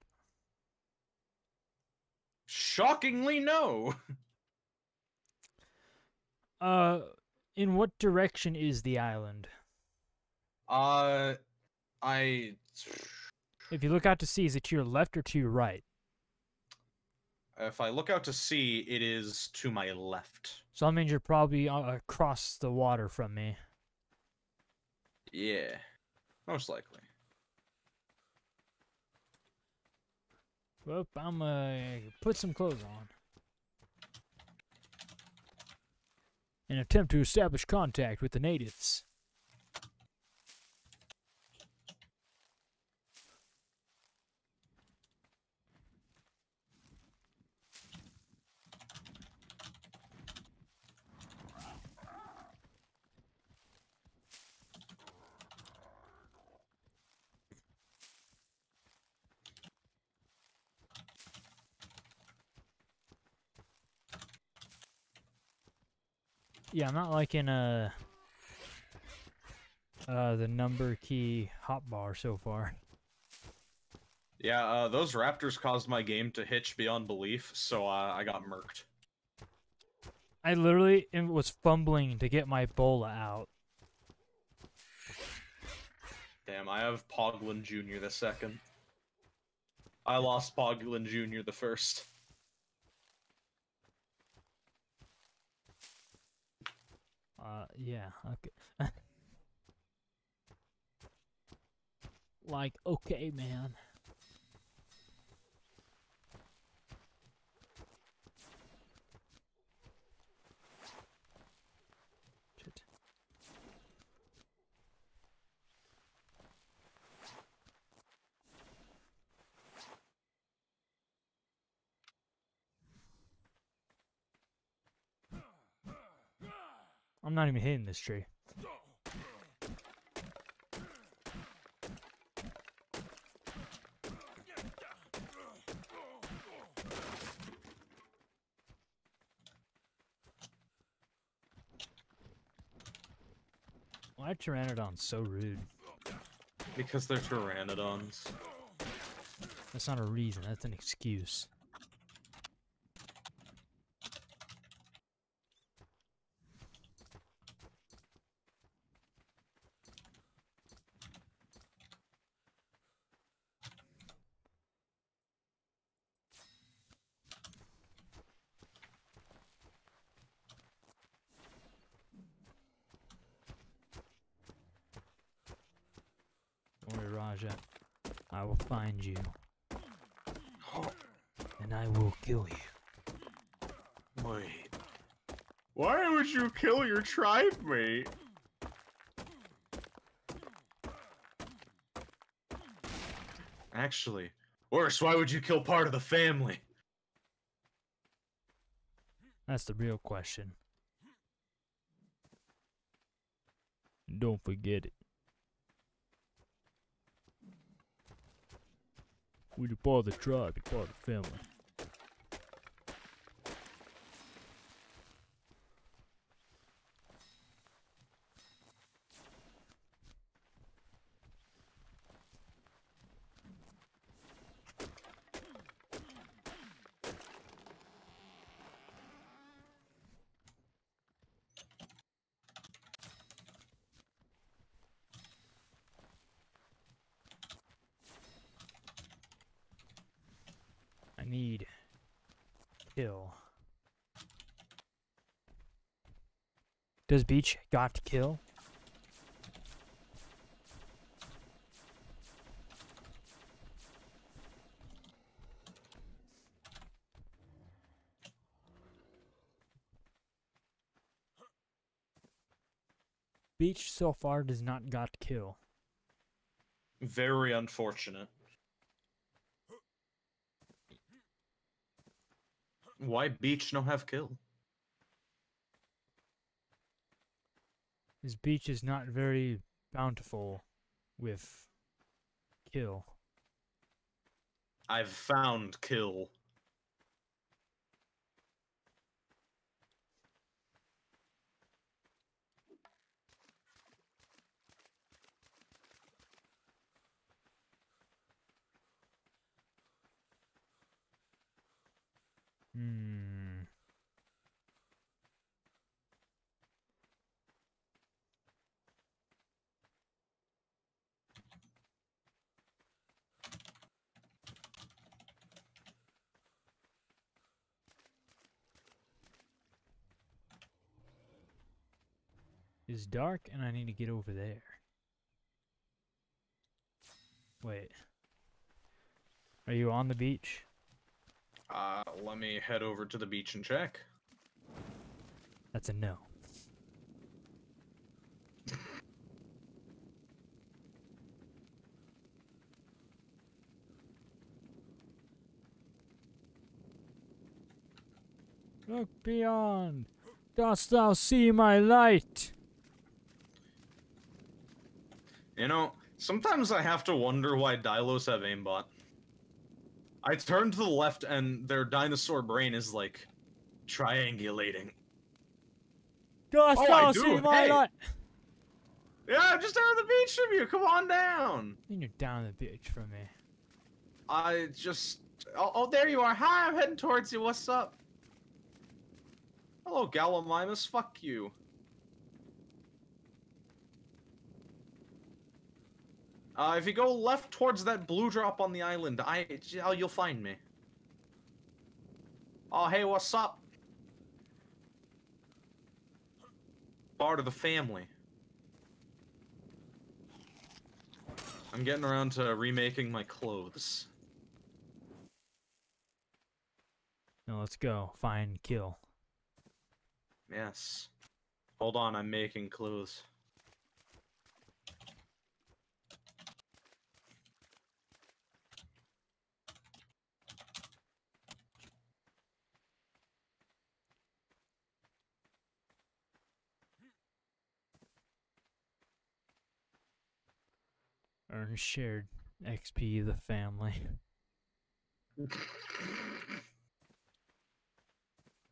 Shockingly, no. (laughs) Uh, in what direction is the island? Uh, I. If you look out to sea, is it to your left or to your right? If I look out to sea, it is to my left. So that means you're probably uh, across the water from me. Yeah, most likely. Well, I'm gonna put some clothes on. And attempt to establish contact with the natives. Yeah, I'm not liking uh uh the number key hotbar so far. Yeah, uh, those raptors caused my game to hitch beyond belief, so uh, I got murked. I literally was fumbling to get my bola out. Damn, I have Poglin Jr. the second. I lost Poglin Jr. the first. Uh, yeah, okay. (laughs) like, okay, man. Shit. I'm not even hitting this tree. Why are pteranodons so rude? Because they're pteranodons. That's not a reason, that's an excuse. Don't worry, Raja. I will find you. And I will kill you. Wait. Why would you kill your tribe mate? Actually, worse, why would you kill part of the family? That's the real question. Don't forget it. When you're part of the tribe, part of the family. I need kill. Does Beach got kill? Beach so far does not got kill. Very unfortunate. Why Beach no have kill? His beach is not very bountiful with kill. I've found kill. Hmm. It's dark and I need to get over there. Wait. Are you on the beach? Uh, let me head over to the beach and check. That's a no. Look beyond. Dost thou see my light? You know, sometimes I have to wonder why Dilos have aimbot. I turn to the left and their dinosaur brain is like triangulating. Oh, I do, see my hey. lot. Yeah, I'm just down the beach from you. Come on down. Then you're down the beach from me. I just. Oh, oh, there you are. Hi, I'm heading towards you. What's up? Hello, Gallimimus. Fuck you. Uh, if you go left towards that blue drop on the island, I, oh, you'll find me. Oh, hey, what's up? Part of the family. I'm getting around to remaking my clothes. Now let's go. Find kill. Yes. Hold on, I'm making clothes. Earn shared XP the family.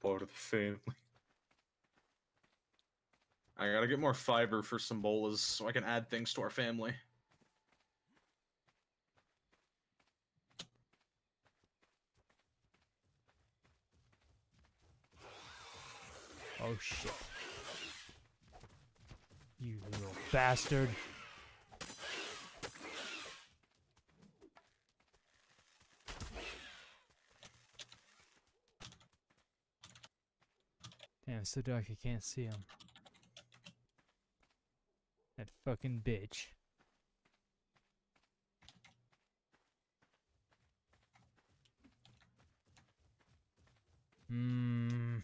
Part of the family. I gotta get more fiber for some bolas so I can add things to our family. Oh shit. You little bastard. Damn, it's so dark I can't see him. That fucking bitch. Mmm.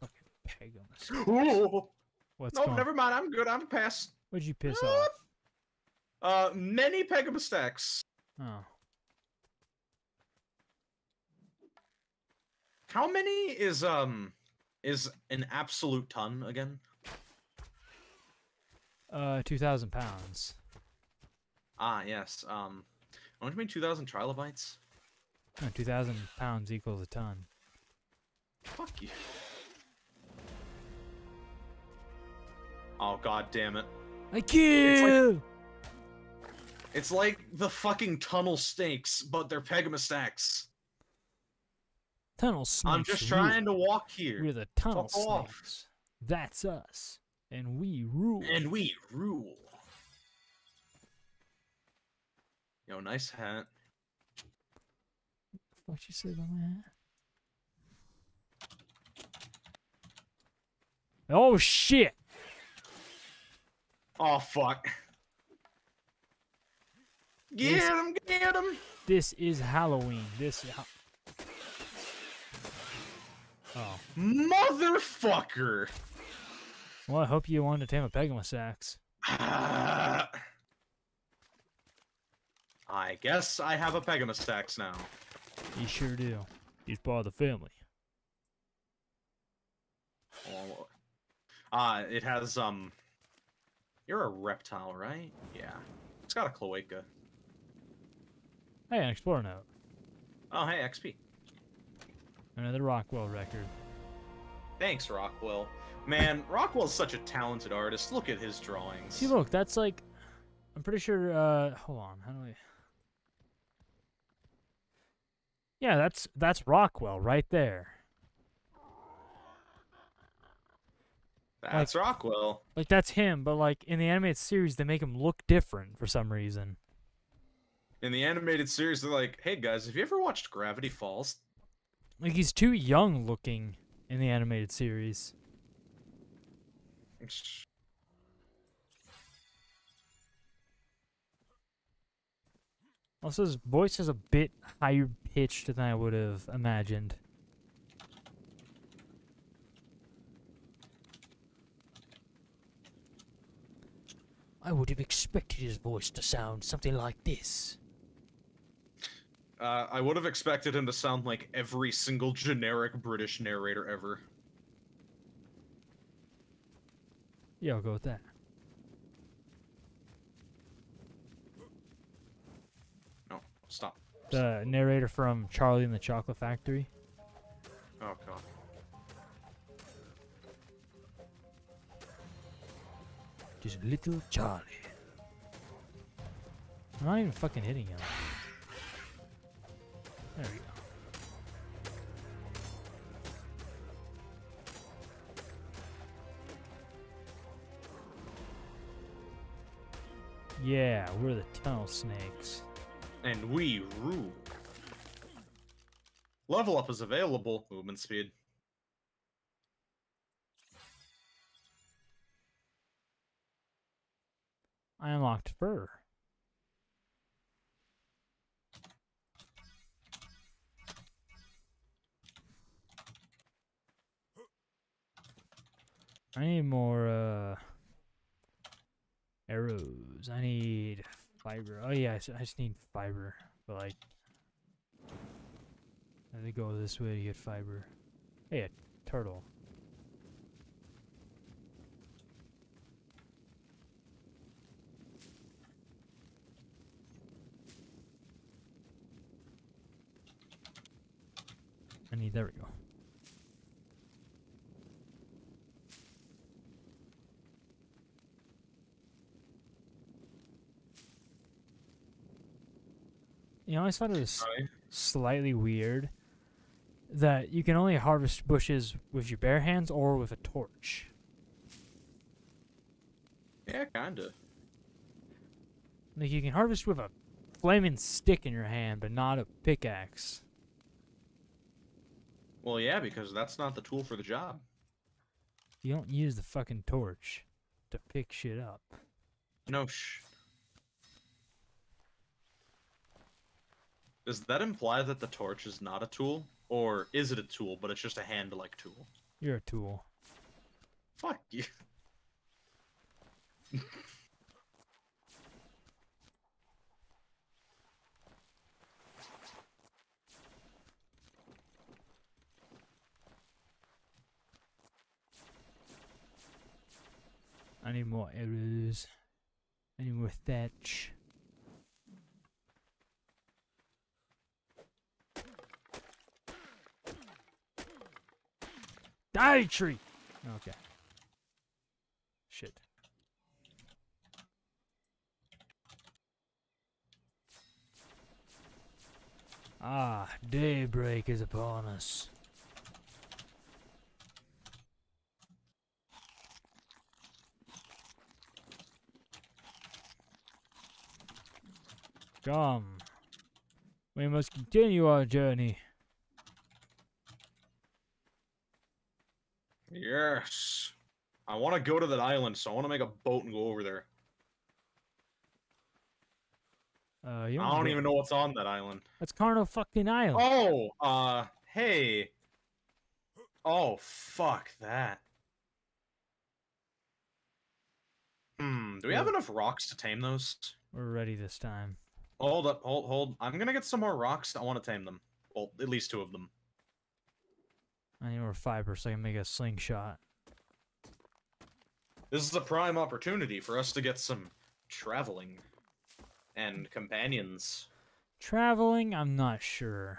Fucking peg on the sc- Oh, What's no, going never mind. I'm good. I'm past. What'd you piss off? Uh, many Pegomastax. Oh. How many is um is an absolute ton again? Uh, 2,000 pounds. Ah, yes. Um, don't you mean two thousand trilobites? No, 2,000 pounds equals a ton. Fuck you. Oh god damn it! I kill! It's like the fucking tunnel snakes, but they're Pegomastax. Tunnel snakes. I'm just rule. trying to walk here. We're the tunnel off. snakes. That's us. And we rule. And we rule. Yo, nice hat. What you say about my hat? Oh shit! Oh fuck. Get Yes. him, get him. This is Halloween. This oh. Motherfucker. Well, I hope you wanted to tame a Pegomastax. Ah. I guess I have a Pegomastax now. You sure do. He's part of the family. Oh. Uh, it has, um... You're a reptile, right? Yeah. It's got a cloaca. Hey, an explorer note. Oh, hey, XP. Another Rockwell record. Thanks, Rockwell. Man, Rockwell's such a talented artist. Look at his drawings. See, look, that's like. I'm pretty sure. Uh, hold on. How do I? Yeah, that's that's Rockwell right there. That's Rockwell. Like that's him, but like in the animated series, they make him look different for some reason. In the animated series, they're like, hey guys, have you ever watched Gravity Falls? Like he's too young looking in the animated series. Also, his voice is a bit higher pitched than I would have imagined. I would have expected his voice to sound something like this. Uh, I would have expected him to sound like every single generic British narrator ever. Yeah, I'll go with that. No, stop. stop. The narrator from Charlie and the Chocolate Factory. Oh, God. Just little Charlie. I'm not even fucking hitting him. There we go. Yeah, we're the tunnel snakes. And we rule. Level up is available. Movement speed. I unlocked fur. I need more uh arrows. I need fiber. Oh yeah, I just need fiber. But like I have to go this way to get fiber. Hey, a turtle. I need there we go. You know, I always thought it was Right. slightly weird that you can only harvest bushes with your bare hands or with a torch. Yeah, kinda. Like you can harvest with a flaming stick in your hand, but not a pickaxe. Well, yeah, because that's not the tool for the job. You don't use the fucking torch to pick shit up. No sh. Does that imply that the torch is not a tool? Or is it a tool, but it's just a hand-like tool? You're a tool. Fuck you. I need more arrows. I need more thatch. Die tree! Okay. Shit. Ah, daybreak is upon us. Come. We must continue our journey. Yes. I want to go to that island, so I want to make a boat and go over there. Uh, you I don't even know what's on that island. That's Carno fucking Island. Oh, uh, hey. Oh, fuck that. Hmm, do we have enough rocks to tame those? We're ready this time. Hold up, hold, hold. I'm gonna get some more rocks. I want to tame them. Well, at least two of them. I need more fiber so I can make a slingshot. This is a prime opportunity for us to get some traveling and companions. Traveling, I'm not sure.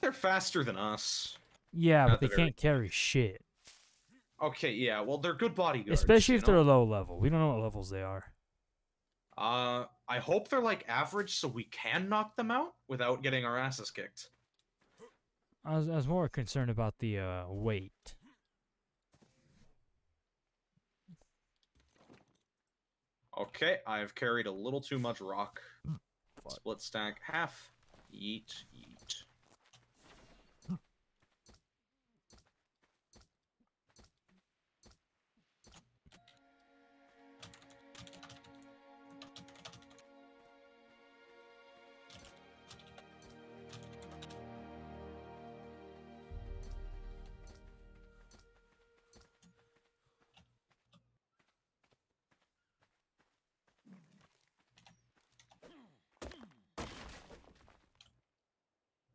They're faster than us. Yeah, Not but they the can't carry shit. Okay, yeah, well, they're good bodyguards. Especially if they're know? low level. We don't know what levels they are. Uh, I hope they're like average so we can knock them out without getting our asses kicked. I was, I was more concerned about the uh, weight. Okay, I've carried a little too much rock. Fuck. Split stack, half. Yeet, yeet.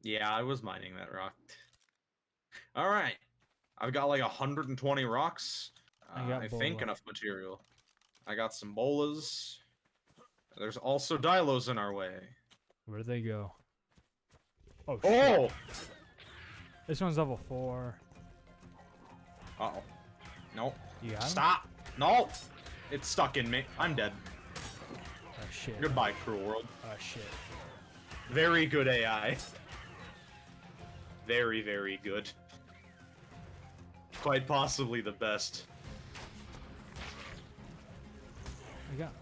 Yeah, I was mining that rock. All right, I've got like 120 rocks. I Uh, I think enough material. I got some bolas. There's also dilos in our way. Where do they go? Oh, shit. Oh! This one's level 4. Uh oh. Nope. You? Stop. No. It's stuck in me. I'm dead. Oh shit. Goodbye, cruel world. Oh shit. Very good AI. Very, very good. Quite possibly the best. I got.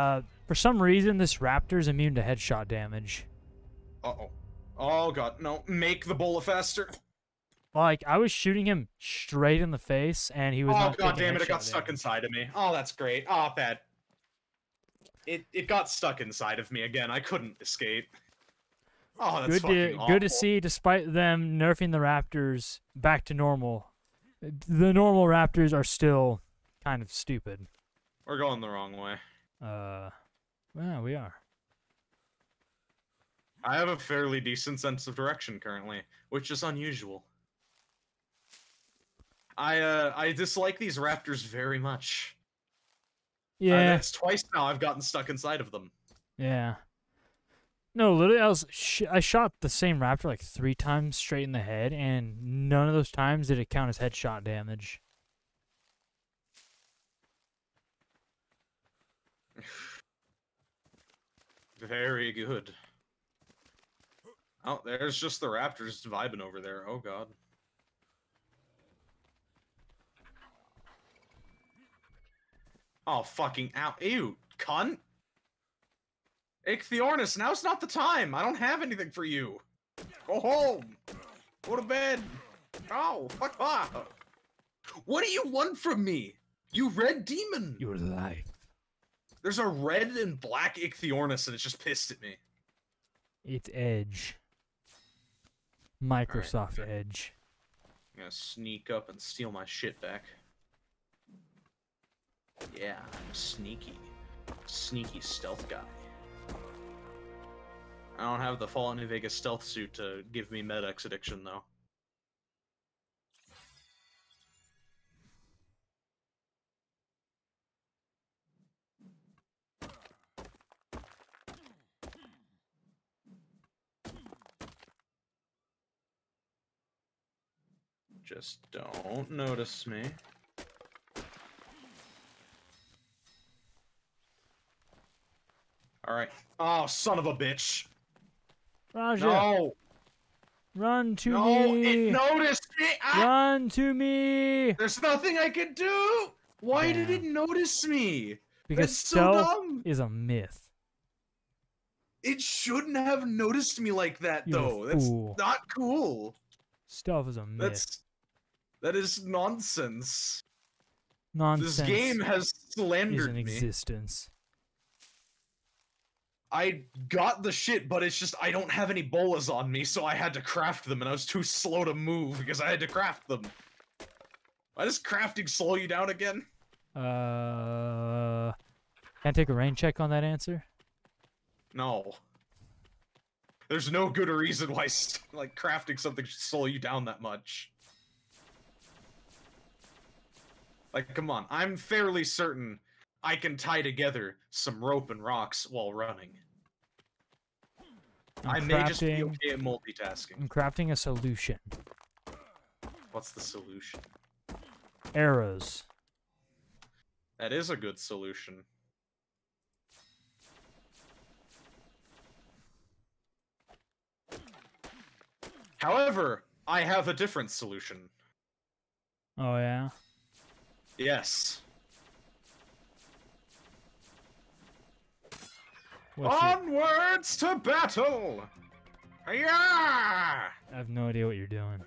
Uh, for some reason, this raptor's immune to headshot damage. oh. Oh god, no. Make the bola faster. Like I was shooting him straight in the face, and he was Oh god damn it, it got headshot stuck inside of me. Oh, that's great. Oh, bad. It it got stuck inside of me again. I couldn't escape. Oh, that's Good to fucking good to see. Despite them nerfing the Raptors back to normal, the normal Raptors are still kind of stupid. We're going the wrong way. Uh, yeah, we are. I have a fairly decent sense of direction currently, which is unusual. I uh I dislike these raptors very much. Uh, Yeah, that's twice now I've gotten stuck inside of them. yeah. No, literally, I was sh- I shot the same raptor like three times straight in the head, and none of those times did it count as headshot damage. Very good. Oh, there's just the raptors vibing over there. Oh god. Oh fucking out. Ew, cunt. Ichthyornis, now's not the time. I don't have anything for you. Go home. Go to bed. Oh, fuck off. What do you want from me? You red demon. Your life. There's a red and black Ichthyornis and it's just pissed at me. It's Edge. Microsoft okay. Edge. I'm gonna sneak up and steal my shit back. Yeah, I'm sneaky. Sneaky stealth guy. I don't have the Fallout New Vegas stealth suit to give me Med-X addiction, though. Just don't notice me. Alright. Oh, son of a bitch. Raja, No! run to No! me! It noticed me! Ah! Run to me! There's nothing I can do! Why did it notice me? Because so stealth dumb! is a myth. It shouldn't have noticed me like that, You're a though. That's not cool. Stealth is a myth. That's. That is nonsense. Nonsense This game has is slandered in me. existence. I got the shit, but it's just I don't have any bolas on me, so I had to craft them, and I was too slow to move because I had to craft them. Why does crafting slow you down again? Uh, can I take a rain check on that answer? No. There's no good reason why (laughs) like crafting something should slow you down that much. Like, come on, I'm fairly certain I can tie together some rope and rocks while running. I'm I may just be okay at multitasking. I'm crafting a solution. What's the solution? Arrows. That is a good solution. However, I have a different solution. Oh yeah. Yes. What's Onwards to battle! Yeah! I have no idea what you're doing.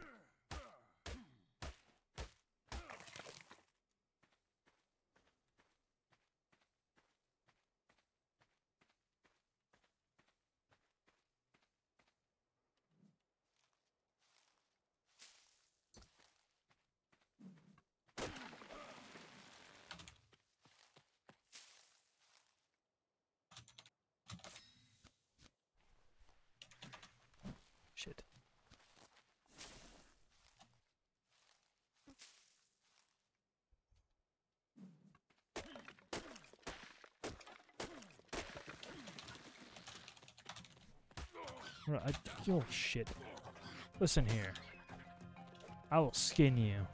Right, I- oh shit. Listen here. I will skin you.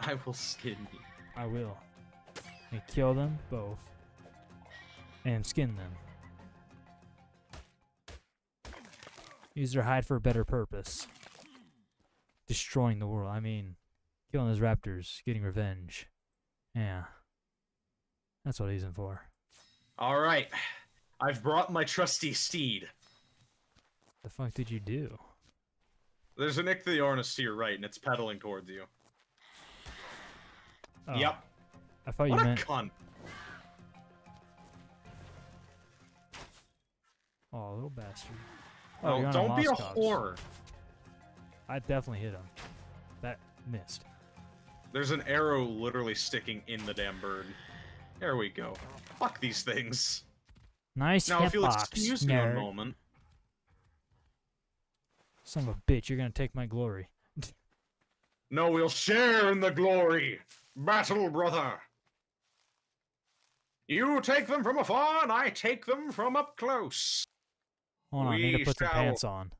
I will skin you. I will. And kill them both. And skin them. Use their hide for a better purpose. Destroying the world. I mean, killing those raptors, getting revenge. Yeah. That's what he's in for. All right, I've brought my trusty steed. The fuck did you do? There's an Ichthyornis to your right, and it's pedaling towards you. Oh, Yep. I thought you What a cunt. Oh, little bastard. Oh, you're don't be a Moscov's. whore. I definitely hit him. That missed. There's an arrow literally sticking in the damn bird. There we go. Fuck these things. Nice Now, if you'll excuse me a moment. Son of a bitch, you're gonna take my glory. No, we'll share in the glory. Battle, brother. You take them from afar, and I take them from up close. Hold on, I need to We put some shall- pants on.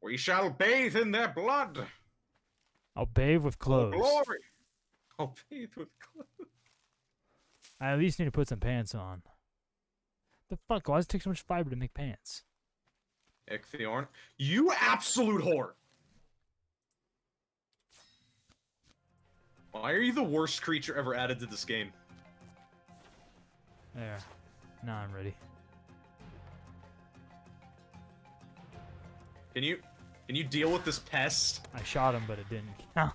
We shall bathe in their blood. I'll bathe with for clothes. Glory. I'll bathe with clothes. I at least need to put some pants on. The fuck? Why does it take so much fiber to make pants? Ichthiorn. You absolute whore. Why are you the worst creature ever added to this game? There. Now I'm ready. Can you can you deal with this pest? I shot him, but it didn't count.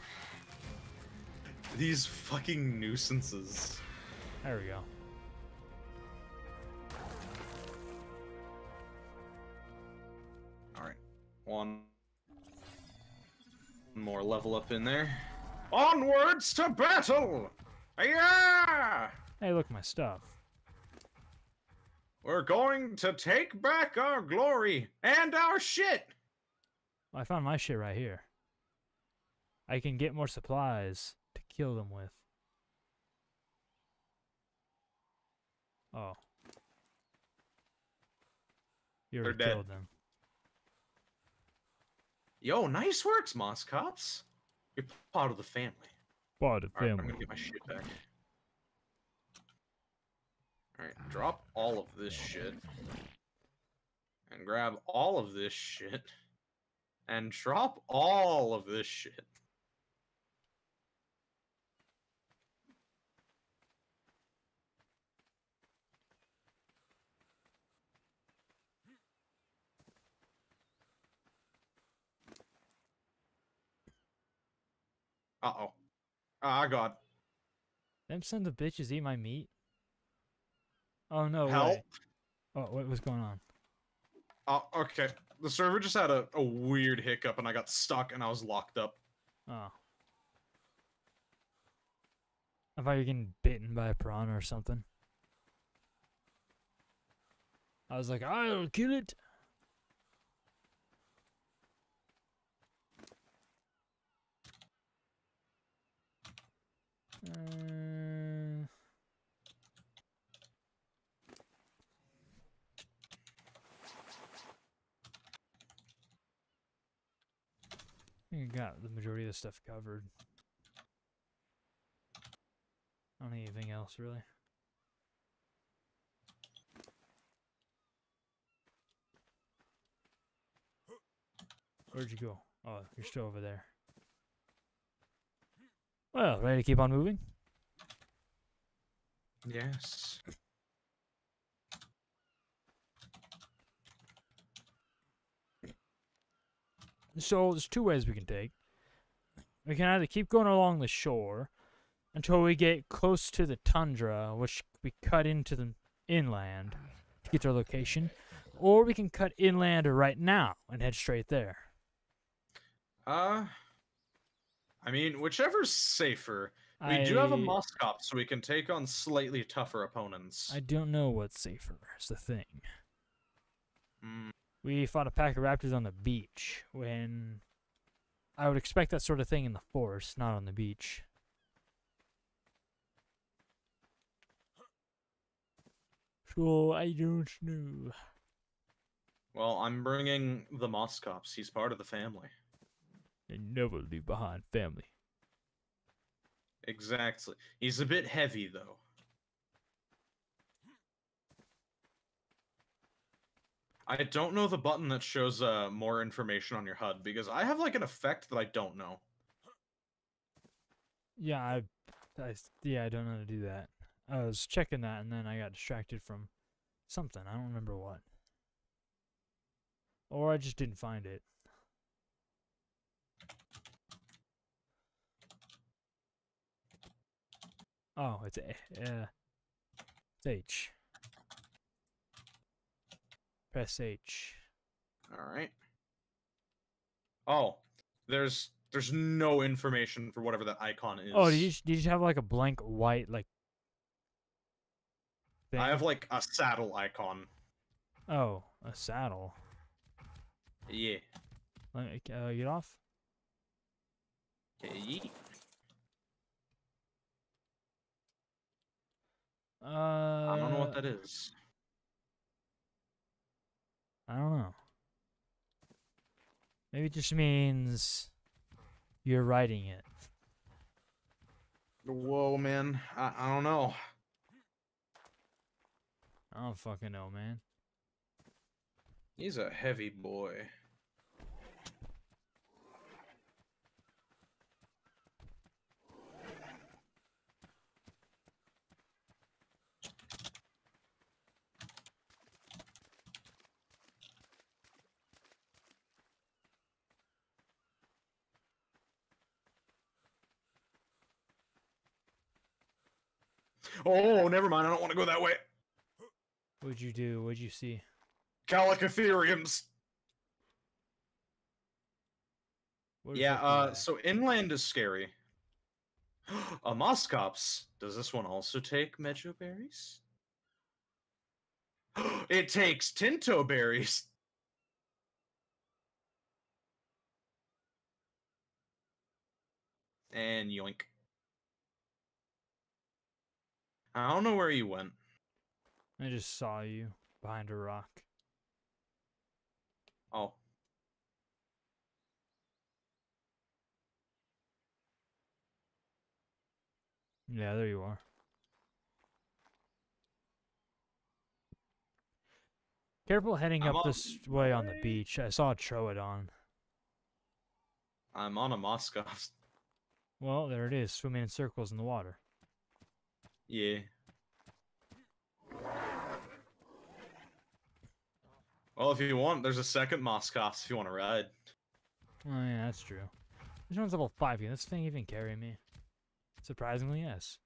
These fucking nuisances. There we go. One more level up in there. Onwards to battle! Yeah! Hey, look, my stuff. We're going to take back our glory and our shit! I found my shit right here. I can get more supplies to kill them with. Oh. You They're already dead. killed them. Yo, nice works, Moschops. You're part of the family. Part of the family. Alright, I'm gonna get my shit back. Alright, drop all of this shit. And grab all of this shit. And drop all of this shit. Uh oh. Ah, God. Them sons of bitches eat my meat? Oh, no Help. way. Oh, what was going on? Oh, okay. The server just had a, a weird hiccup and I got stuck and I was locked up. Oh. I thought you were getting bitten by a piranha or something. I was like, I'll kill it. Uh, I think I got the majority of the stuff covered. I don't need anything else really. Where'd you go? Oh, you're still over there. Well, ready to keep on moving? Yes. So there's two ways we can take. We can either keep going along the shore until we get close to the tundra, which we cut into the inland to get to our location, or we can cut inland right now and head straight there. Uh, I mean, whichever's safer. We do have a I- Moscop, so we can take on slightly tougher opponents. I don't know what's safer. Is the thing. Mm, We fought a pack of raptors on the beach when I would expect that sort of thing in the forest, not on the beach. So I don't know. Well, I'm bringing the Moschops. He's part of the family. And never leave behind family. Exactly. He's a bit heavy, though. I don't know the button that shows uh, more information on your HUD because I have like an effect that I don't know. Yeah, I, yeah, I don't know how to do that. I was checking that and then I got distracted from something. I don't remember what. Or I just didn't find it. Oh, it's a, uh, it's H. Press H. All right. Oh, there's there's no information for whatever that icon is. Oh, did you did you have like a blank white like? Thing? I have like a saddle icon. Oh, a saddle. Yeah. Let me uh, get off. Yeet. Uh, I don't know what that is. I don't know. Maybe it just means you're writing it. Whoa, man. I, I don't know. I don't fucking know, man. He's a heavy boy. Oh, never mind. I don't want to go that way. What'd you do? What'd you see? Chalicotheriums. Yeah, uh, so inland is scary. (gasps) a Moschops. Does this one also take Mejoberries? (gasps) it takes Tintoberries. And yoink. I don't know where you went. I just saw you behind a rock. Oh. Yeah, there you are. Careful heading I'm up on this way on the beach. I saw a Troodon. I'm on a Moschops. (laughs) Well, there it is, swimming in circles in the water. Yeah. Well, if you want, there's a second Moschops if you want to ride. Oh yeah, that's true. This one's level five. Can this thing even carry me? Surprisingly, yes.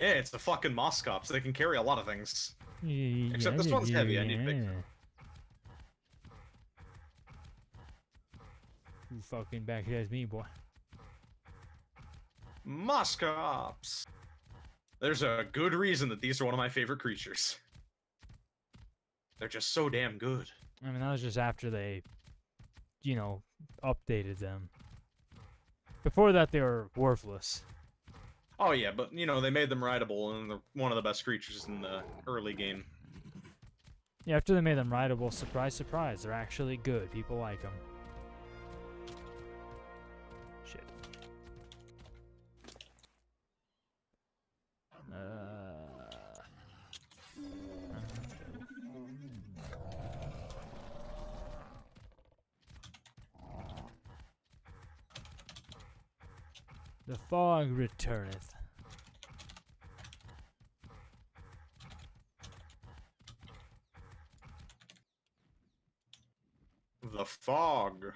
Yeah, it's the fucking Moschops. They can carry a lot of things. Y- Except yeah, this yeah, one's heavy, I need big yeah. thing. Who fucking back as me, boy? Moschops! There's a good reason that these are one of my favorite creatures. They're just so damn good. I mean, that was just after they, you know, updated them. Before that, they were worthless. Oh yeah, but you know, they made them rideable and they're one of the best creatures in the early game. Yeah, after they made them rideable, surprise, surprise, they're actually good. People like them. The fog returneth. The fog.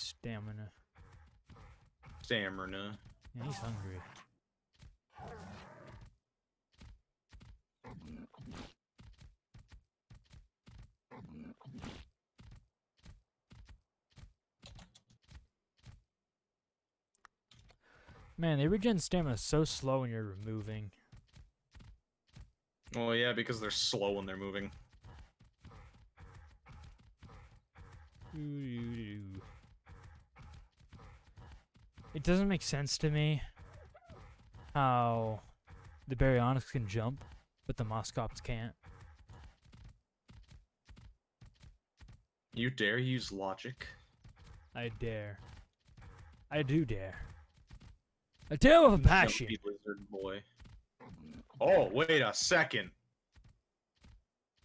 stamina. Stamina. Yeah, he's hungry. Man, they regen stamina so slow when you're moving. Well, yeah, because they're slow when they're moving. Ooh. It doesn't make sense to me how the Baryonyx can jump, but the Moschops can't. You dare use logic? I dare. I do dare. I dare with a passion. Lizard boy. Oh, wait a second.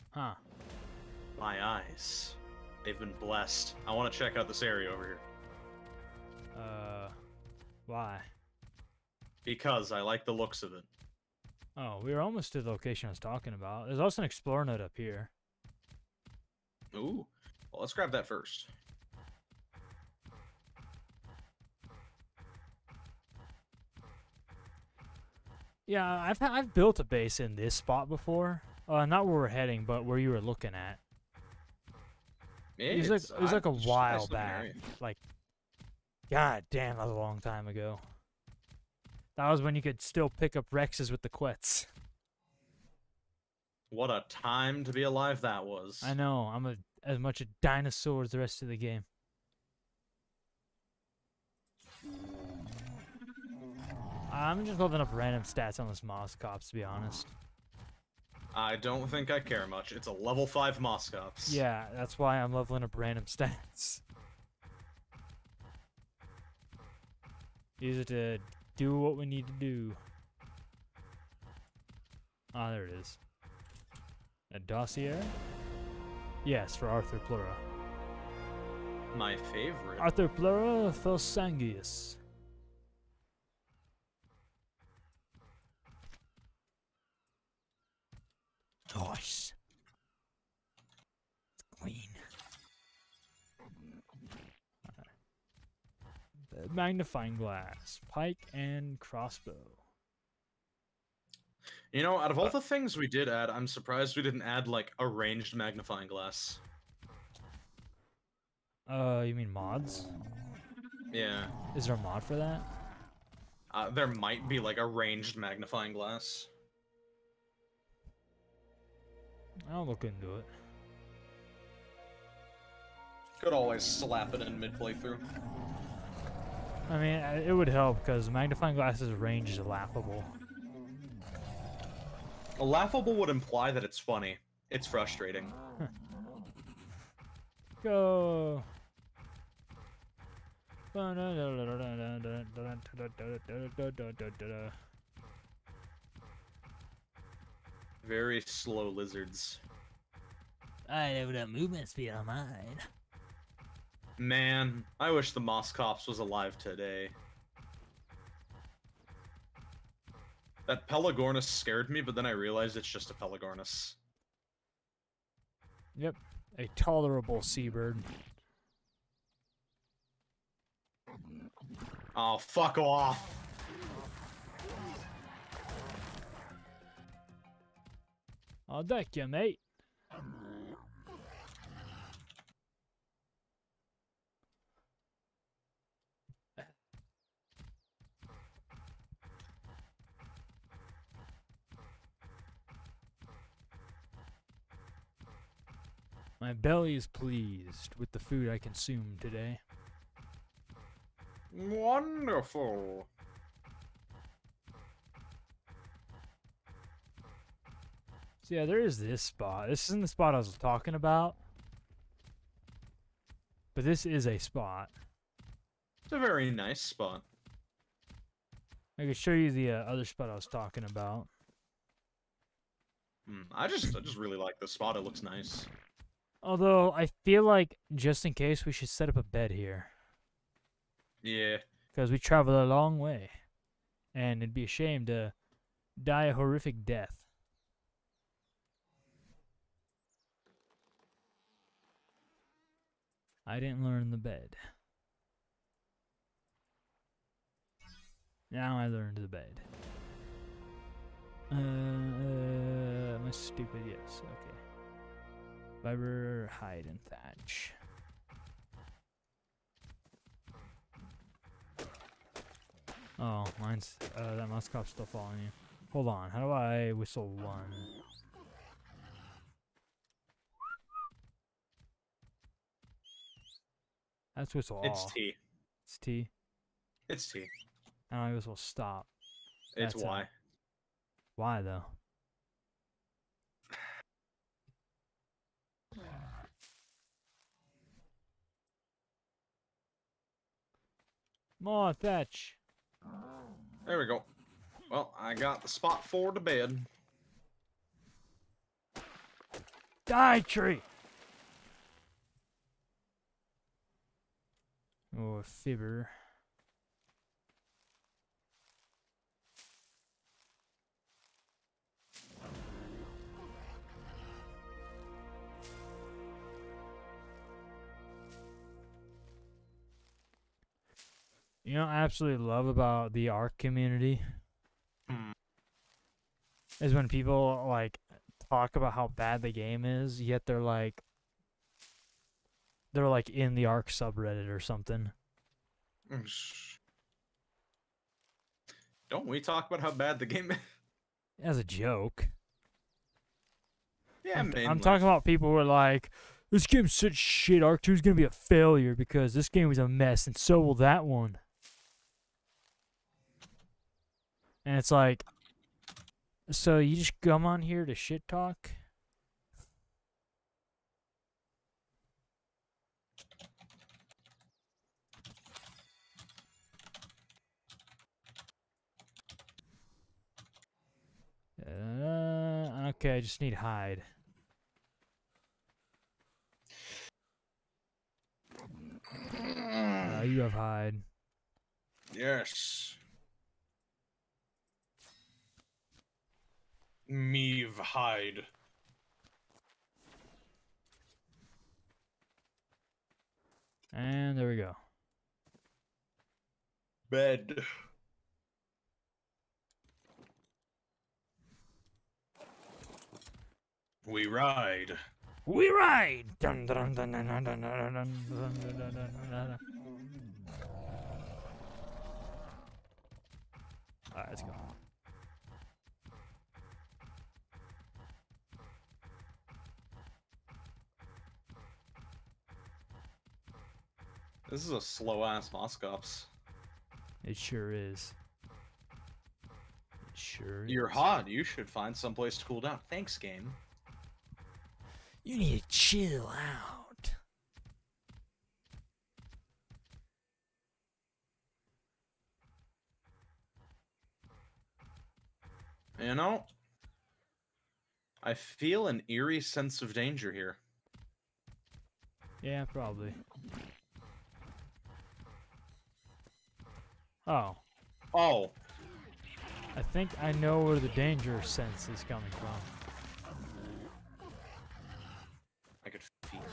Huh. My eyes. They've been blessed. I want to check out this area over here. Uh, why? Because I like the looks of it. Oh, we were almost to the location I was talking about. There's also an explorer note up here. Ooh. Well, let's grab that first. Yeah, I've I've built a base in this spot before. Uh, not where we're heading, but where you were looking at. Yeah, it was like it was like a while nice back. area. Like, god damn, that was a long time ago. That was when you could still pick up Rexes with the Quets. What a time to be alive that was. I know. I'm a as much a dinosaur as the rest of the game. I'm just building up random stats on this Moschops, to be honest. I don't think I care much. It's a level 5 Moschops. Yeah, that's why I'm leveling up random (laughs) stats. Use it to do what we need to do. Ah, there it is. A dossier? Yes, for Arthropluera. My favorite. Arthur Plura Felsangius. Nice. Magnifying glass, pike, and crossbow. You know, out of all the things we did add, I'm surprised we didn't add, like, a ranged magnifying glass. Uh, you mean mods? Yeah. Is there a mod for that? Uh, there might be, like, a ranged magnifying glass. I'll look into it. Could always slap it in mid playthrough. I mean, it would help because magnifying glass's range is laughable. A laughable would imply that it's funny. It's frustrating. (laughs) Go. Very slow lizards. I have that movement speed on mine. Man, I wish the Moschops was alive today. That Pelagornis scared me, but then I realized it's just a Pelagornis. Yep, a tolerable seabird. Oh, fuck off! I'll deck you, mate. My belly is pleased with the food I consumed today. Wonderful. So yeah, there is this spot. This isn't the spot I was talking about. But this is a spot. It's a very nice spot. I could show you the uh, other spot I was talking about. Hmm, I just, I just really like this spot. It looks nice. Although I feel like just in case we should set up a bed here Yeah. because we travel a long way, and it'd be a shame to die a horrific death. I didn't learn the bed. Now I learned the bed. Uh, uh, am I stupid? Yes. Okay. Fiber, hide, and thatch. Oh, mine's uh, that Muscop's still following you. Hold on, how do I whistle one? That's whistle It's all. T. It's T. It's T. And I whistle stop. It's That's a- Y. Why though? More fetch. There we go. Well, I got the spot for the bed. Die tree. Oh, a fibber. You know, what I absolutely love about the Ark community Hmm. is when people like talk about how bad the game is, yet they're like they're like in the Ark subreddit or something. Mm, Don't we talk about how bad the game is? As a joke. Yeah, I'm, mainly. I'm talking about people who are like, this game's such shit. Ark 2 is gonna be a failure because this game was a mess, and so will that one. And it's like, so you just come on here to shit talk? Uh, okay, I just need hide. Uh, you have hide. Yes. Meave hide. And there we go. Bed. We ride. We ride! Dun, dun, dun, dun, dun, dun, dun, dun, dun, dun, dun, dun, let's go. This is a slow ass Moschops. It sure is. It sure You're is. hot. You should find someplace to cool down. Thanks, game. You need to chill out. You know, I feel an eerie sense of danger here. Yeah, probably. Oh, Oh, I think I know where the danger sense is coming from. I could feel it.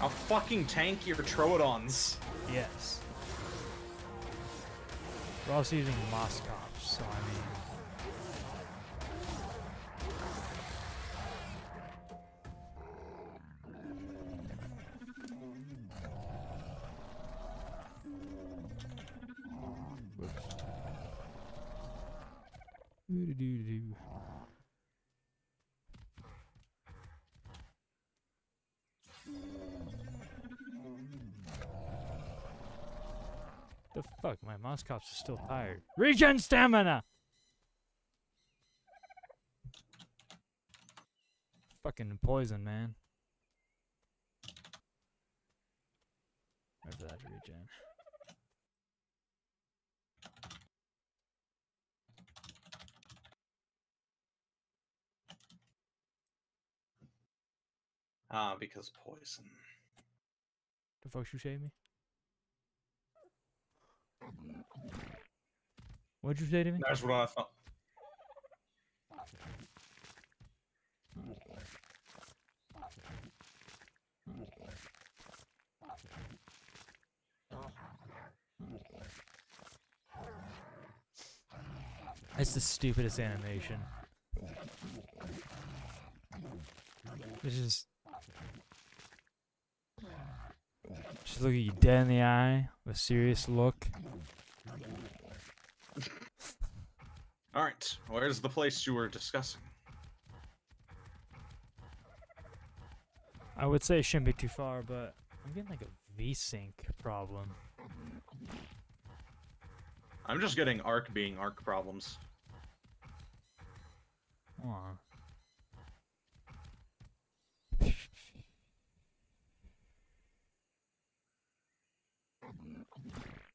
I'll fucking tank your Troodons. Yes. We're also using Moschops, so I mean. Whoops. Doo-doo-doo-doo. The My Moschops are still tired. Regen stamina! Fucking poison, man. Where's that regen? Ah, because poison. The fuck you to me? What'd you say to me? That's what I thought. It's the stupidest animation. It's just. Just look at you dead in the eye with a serious look. All right, where's the place you were discussing? I would say it shouldn't be too far, but I'm getting like a V-sync problem. I'm just getting Ark being Ark problems. Hold on.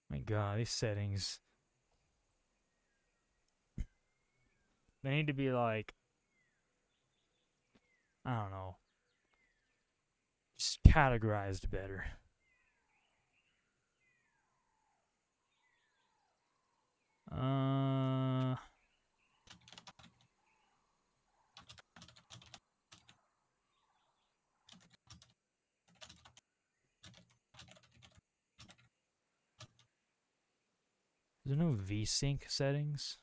My god, these settings. They need to be like I don't know. Just categorized better. Uh there no V-Sync settings?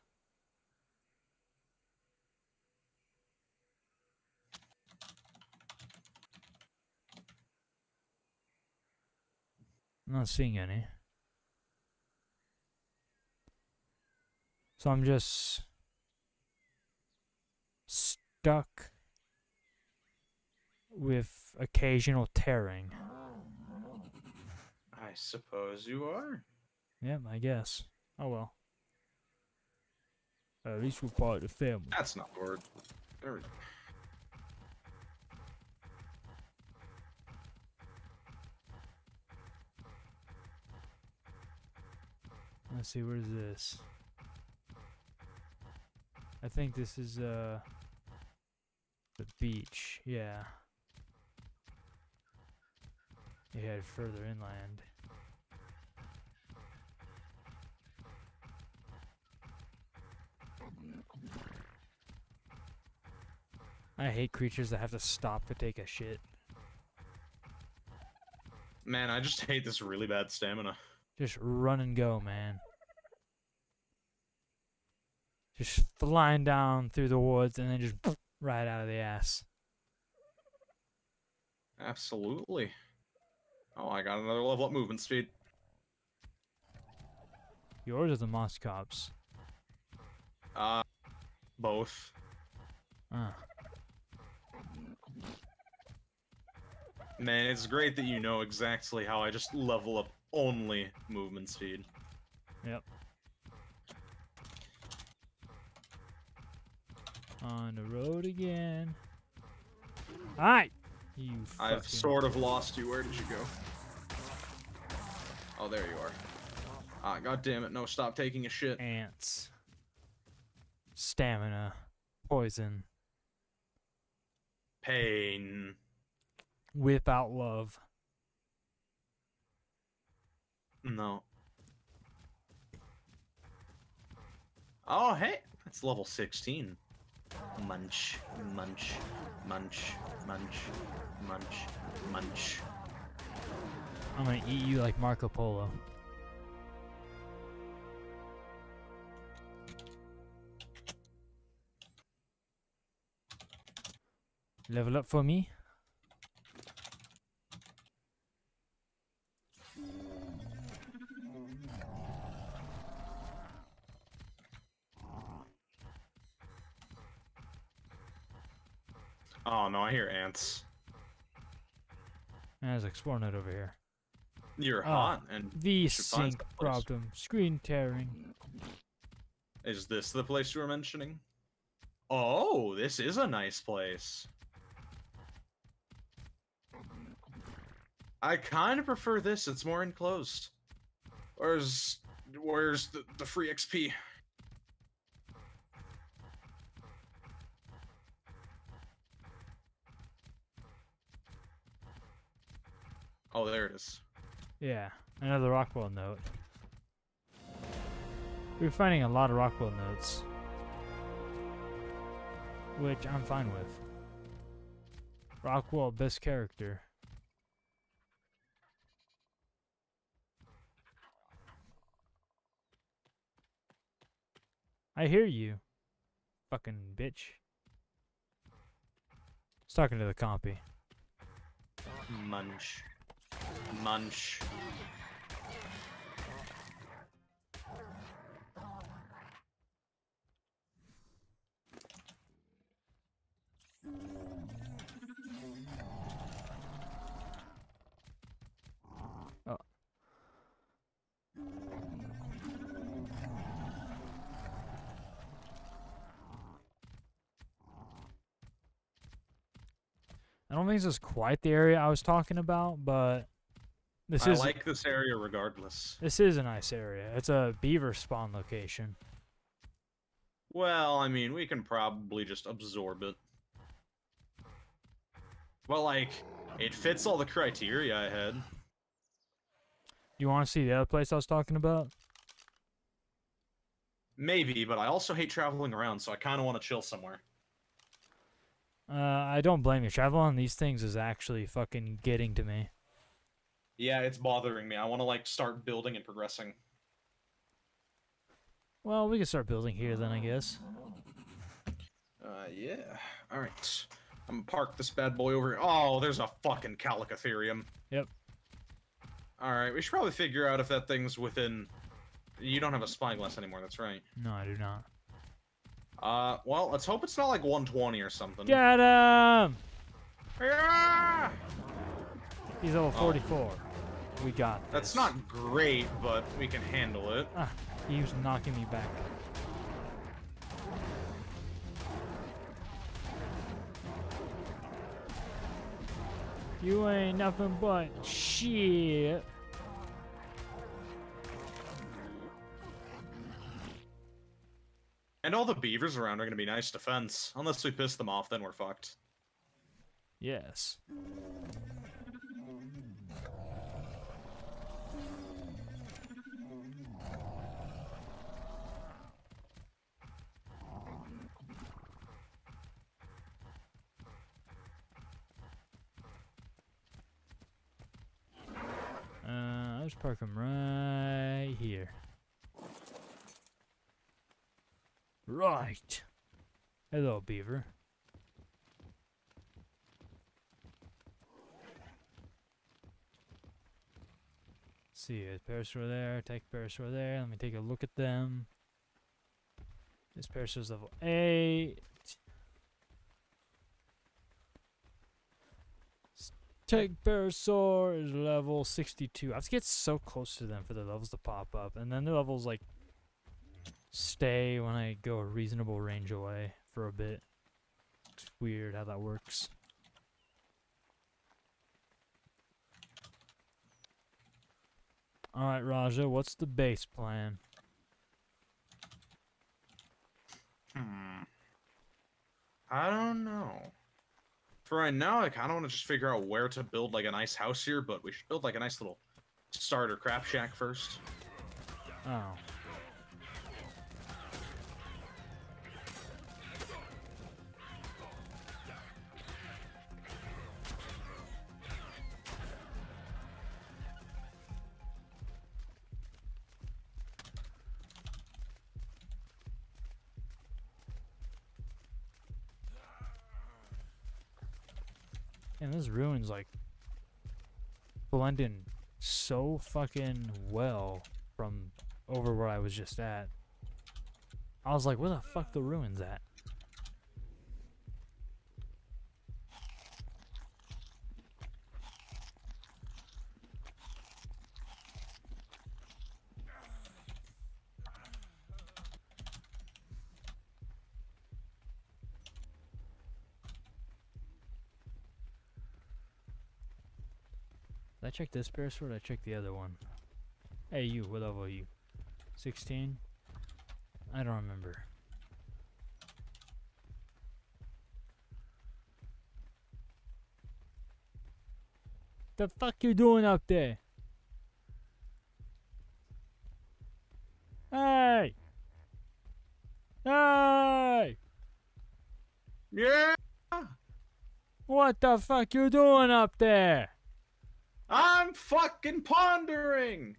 I'm not seeing any. So I'm just stuck with occasional tearing. I suppose you are. Yep, I guess. Oh well. At least we're part of the family. That's not word. There we go. Let's see, where's this? I think this is uh the beach, yeah. You head further inland. I hate creatures that have to stop to take a shit. Man, I just (laughs) hate this really bad stamina. Just run and go, man. Just flying down through the woods and then just (sniffs) right out of the ass. Absolutely. Oh, I got another level up movement speed. Yours are the Moschops. Uh, both. Ah. Man, it's great that you know exactly how I just level up only movement speed. Yep. On the road again. Alright! You I've fucking- sort of lost you. Where did you go? Oh, there you are. Ah, god damn it. No, stop taking a shit. ants. Stamina. Poison. Pain. Whip out love. No. Oh, hey. That's level 16. Munch, munch, munch, munch, munch, munch. I'm gonna eat you like Marco Polo. Level up for me. Oh no, I hear ants. And there's Explore Note over here. You're Oh. hot, and should sync problem. Screen tearing. is this the place you were mentioning? Oh, this is a nice place. I kind of prefer this. It's more enclosed. Where's where's the, the free XP? Oh, there it is. Yeah, another Rockwell note. We're finding a lot of Rockwell notes. Which I'm fine with. Rockwell, best character. I hear you. Fucking bitch. Was talking to the compy. Munch. Munch. I don't think this is quite the area I was talking about, but this I is I like this area regardless. this is a nice area. It's a beaver spawn location. Well, I mean, we can probably just absorb it. Well, like, it fits all the criteria I had. You want to see the other place I was talking about? Maybe, but I also hate traveling around, so I kind of want to chill somewhere. Uh, I don't blame you. Traveling on these things is actually fucking getting to me. Yeah, it's bothering me. I want to, like, start building and progressing. Well, we can start building here then, I guess. Uh, yeah. All right. I'm gonna park this bad boy over here. Oh, there's a fucking Chalicotherium. Yep. All right, we should probably figure out if that thing's within. You don't have a spyglass anymore. That's right. No, I do not. Uh, well, let's hope it's not like 120 or something. Get him! Yeah! He's level Oh. 44. We got That's not great, but we can handle it. Ah, he was knocking me back. You ain't nothing but shit. And all the beavers around are gonna be nice defense. Unless we piss them off, then we're fucked. Yes. Uh, I'll just park him right here. Right. Hello, beaver. see, there's Parasaur there, Tek Parasaur there. Let me take a look at them. This Parasaur's level 8. S- Tek Parasaur is level 62. I have to get so close to them for the levels to pop up. And then the levels, like, stay when I go a reasonable range away for a bit. It's weird how that works. Alright, Raja, what's the base plan? Hmm. I don't know. For right now, I kind of want to just figure out where to build like a nice house here, but we should build like a nice little starter crap shack first. Oh. Ruin's like blending so fucking well from over where I was just at. I was like, where the fuck the ruins at? Check this or did I check the other one? Hey, you, what level are you? 16? I don't remember. The fuck you doing up there? Hey! Hey! Yeah, What the fuck you doing up there? I'm fucking pondering.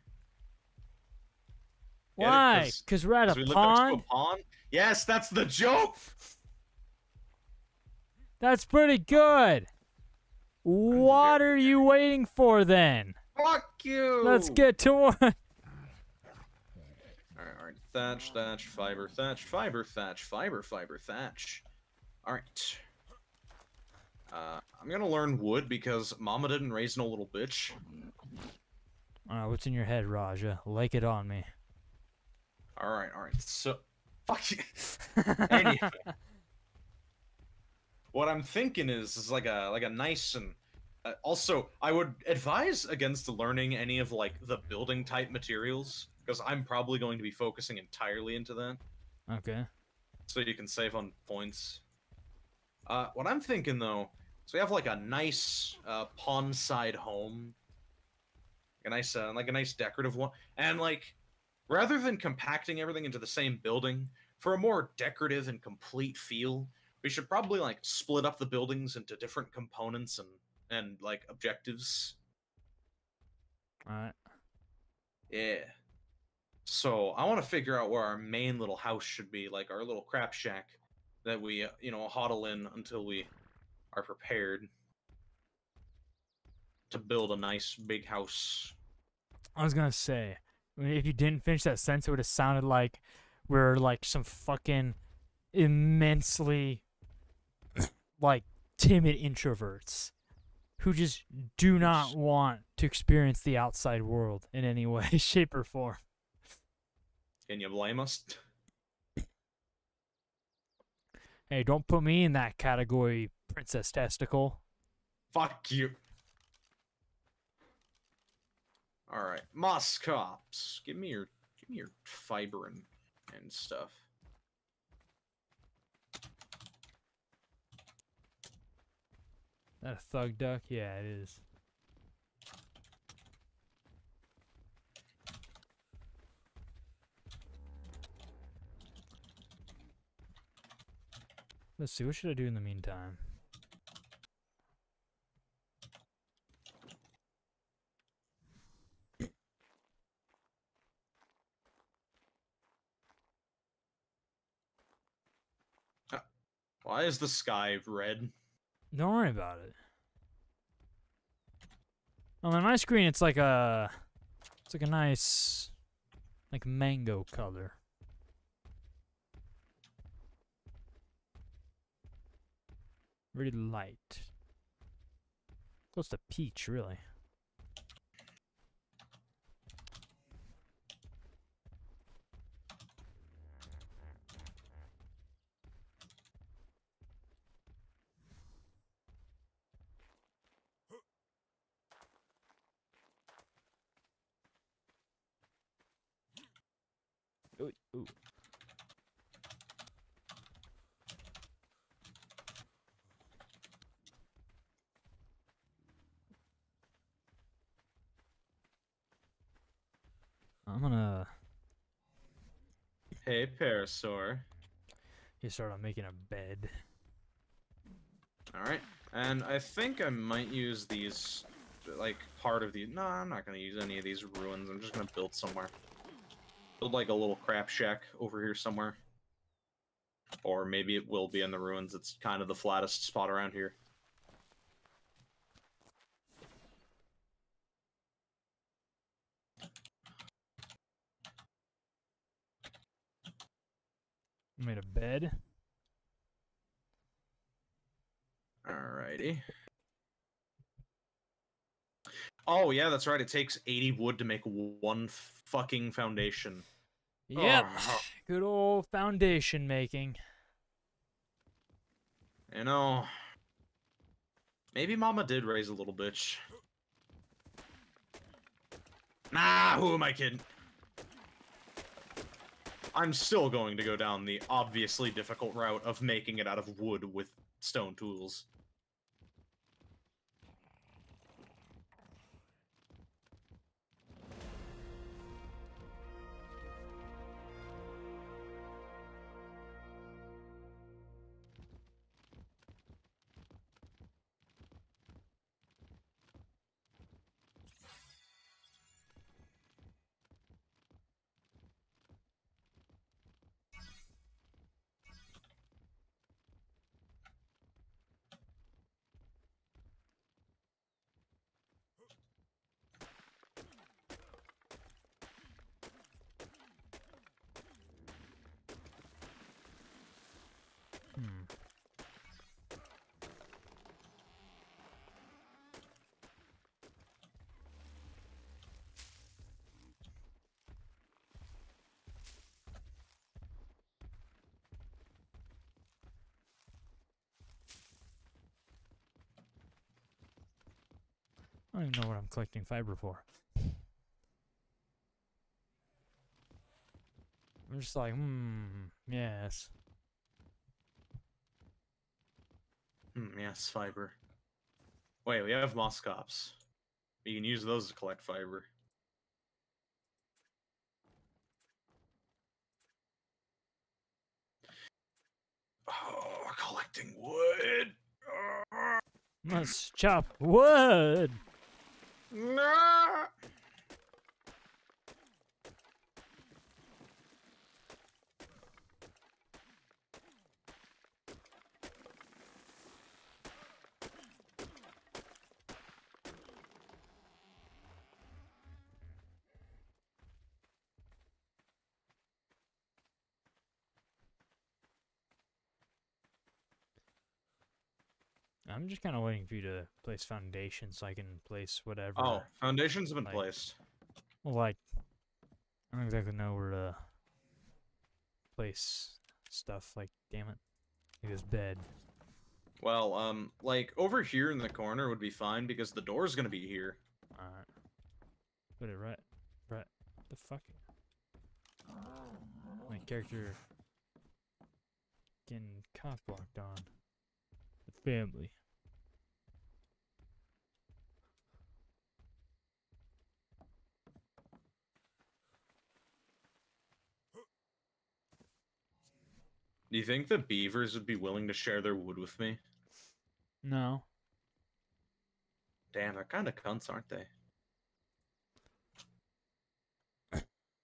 Get it? Why? 'Cause- Because we're at 'cause a we live next to pond. a pond. Yes, that's the joke. That's pretty good. What are you waiting for then? Fuck you. Let's get to one. (laughs) Alright, alright. Thatch, thatch, fiber, thatch, fiber, thatch, fiber, fiber, thatch. Alright. Uh, I'm gonna learn wood because Mama didn't raise no little bitch. Uh, what's in your head, Raja? Like it on me. Alright, alright. So, fuck you. (laughs) Anyway. what I'm thinking is is like a like a nice and uh, also I would advise against learning any of like the building type materials because I'm probably going to be focusing entirely into that Okay. so you can save on points. Uh, what I'm thinking though, so we have like a nice uh, pond side home, a nice uh, like a nice decorative one, and like rather than compacting everything into the same building for a more decorative and complete feel, we should probably like split up the buildings into different components and and like objectives. All right. Yeah. So I want to figure out where our main little house should be, like our little crap shack that we, uh, you know, huddle in until we are prepared to build a nice big house. I was gonna say, if you didn't finish that sentence, it would have sounded like we're like some fucking immensely like timid introverts who just do not want to experience the outside world in any (laughs) way, shape, or form. Can you blame us? (laughs) Hey, don't put me in that category, Princess Testicle. Fuck you. All right, Moschops. Give me your, give me your fiber and and stuff. That a thug duck? Yeah, it is. Let's see, what should I do in the meantime? Why is the sky red? Don't worry about it. On my screen, it's like a, it's like a nice, like mango color. Really light. Close to peach, really. Ooh. I'm gonna Hey, Parasaur. get started on making a bed. All right, and I think I might use these, like part of the. No, I'm not gonna use any of these ruins. I'm just gonna build somewhere. Build like a little crap shack over here somewhere. Or maybe it will be in the ruins. It's kind of the flattest spot around here. Made a bed. Alrighty. Oh yeah, that's right. It takes 80 wood to make one fucking foundation. Yep. Oh. Good old foundation making. You know, maybe Mama did raise a little bitch. Nah, who am I kidding? I'm still going to go down the obviously difficult route of making it out of wood with stone tools. Don't even know what I'm collecting fiber for. I'm just like, hmm, yes. Hmm, yes, fiber. Wait, we have Moschops. You can use those to collect fiber. Oh, collecting wood. Must chop wood. Nah. I'm just kind of waiting for you to place foundation so I can place whatever. Oh, foundations have been Like- placed. Well, like, I don't exactly know where to place stuff. Like, damn it. It is this bed. Well, um, like over here in the corner would be fine because the door's gonna be here. Alright. Put it right. Right. The fuck? My character getting cock blocked on. The family. Do you think the beavers would be willing to share their wood with me? No. Damn, they're kind of cunts, aren't they?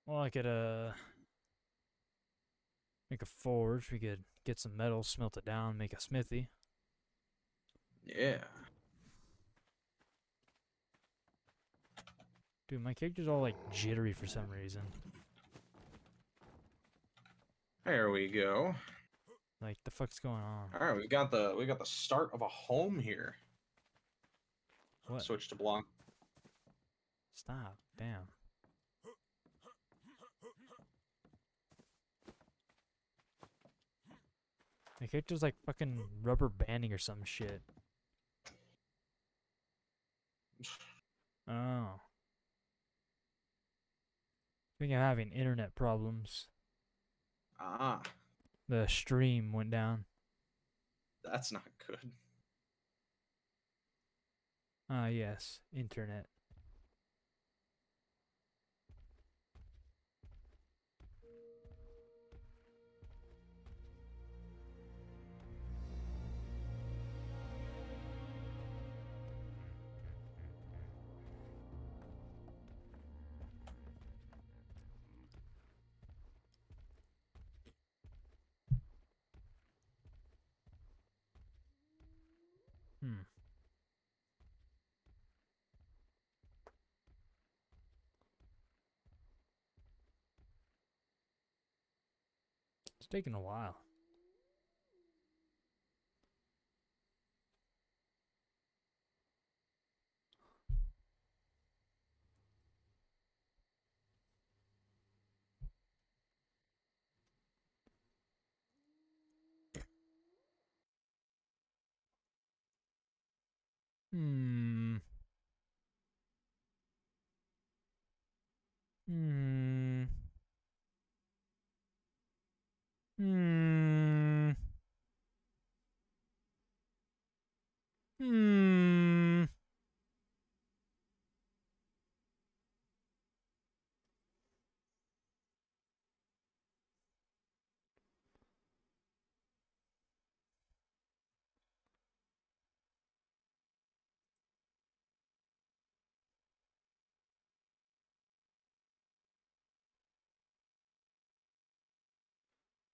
Well, I could, uh. Make a forge. We could get some metal, smelt it down, make a smithy. Yeah. Dude, my character's all like jittery for some reason. There we go. Like, the fuck's going on? All right, we got the we got the start of a home here. What? Switch to block. Stop. Damn. My character's like fucking rubber banding or some shit. Oh. I think I'm having internet problems. Ah, The stream went down. that's not good. Ah, yes. Internet. Taking a while. Hmm. Hmm. Hmm.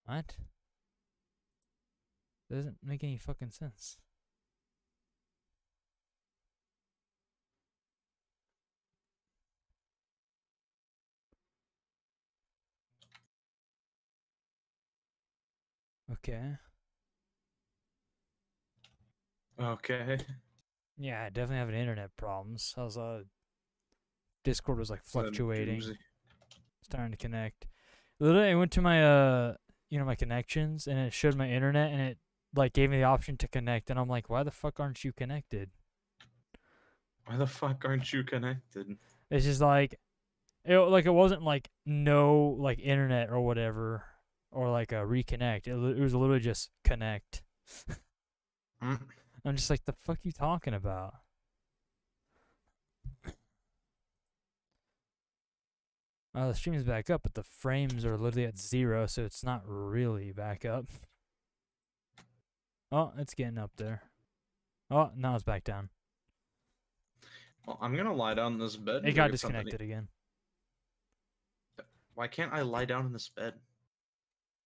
What? Doesn't make any fucking sense. Okay. Okay. Yeah, I definitely having internet problems. I was uh Discord was like fluctuating, starting to connect. Literally I went to my uh you know my connections and it showed my internet and it like gave me the option to connect and I'm like, why the fuck aren't you connected? Why the fuck aren't you connected? It's just like it like it wasn't like no like internet or whatever or like a reconnect. It, it was literally just connect. Mm. I'm just like the fuck you talking about? Uh, the stream is back up, but the frames are literally at zero, so it's not really back up. Oh, it's getting up there. Oh, now it's back down. Well, I'm gonna lie down in this bed. It got something disconnected again. Why can't I lie down in this bed?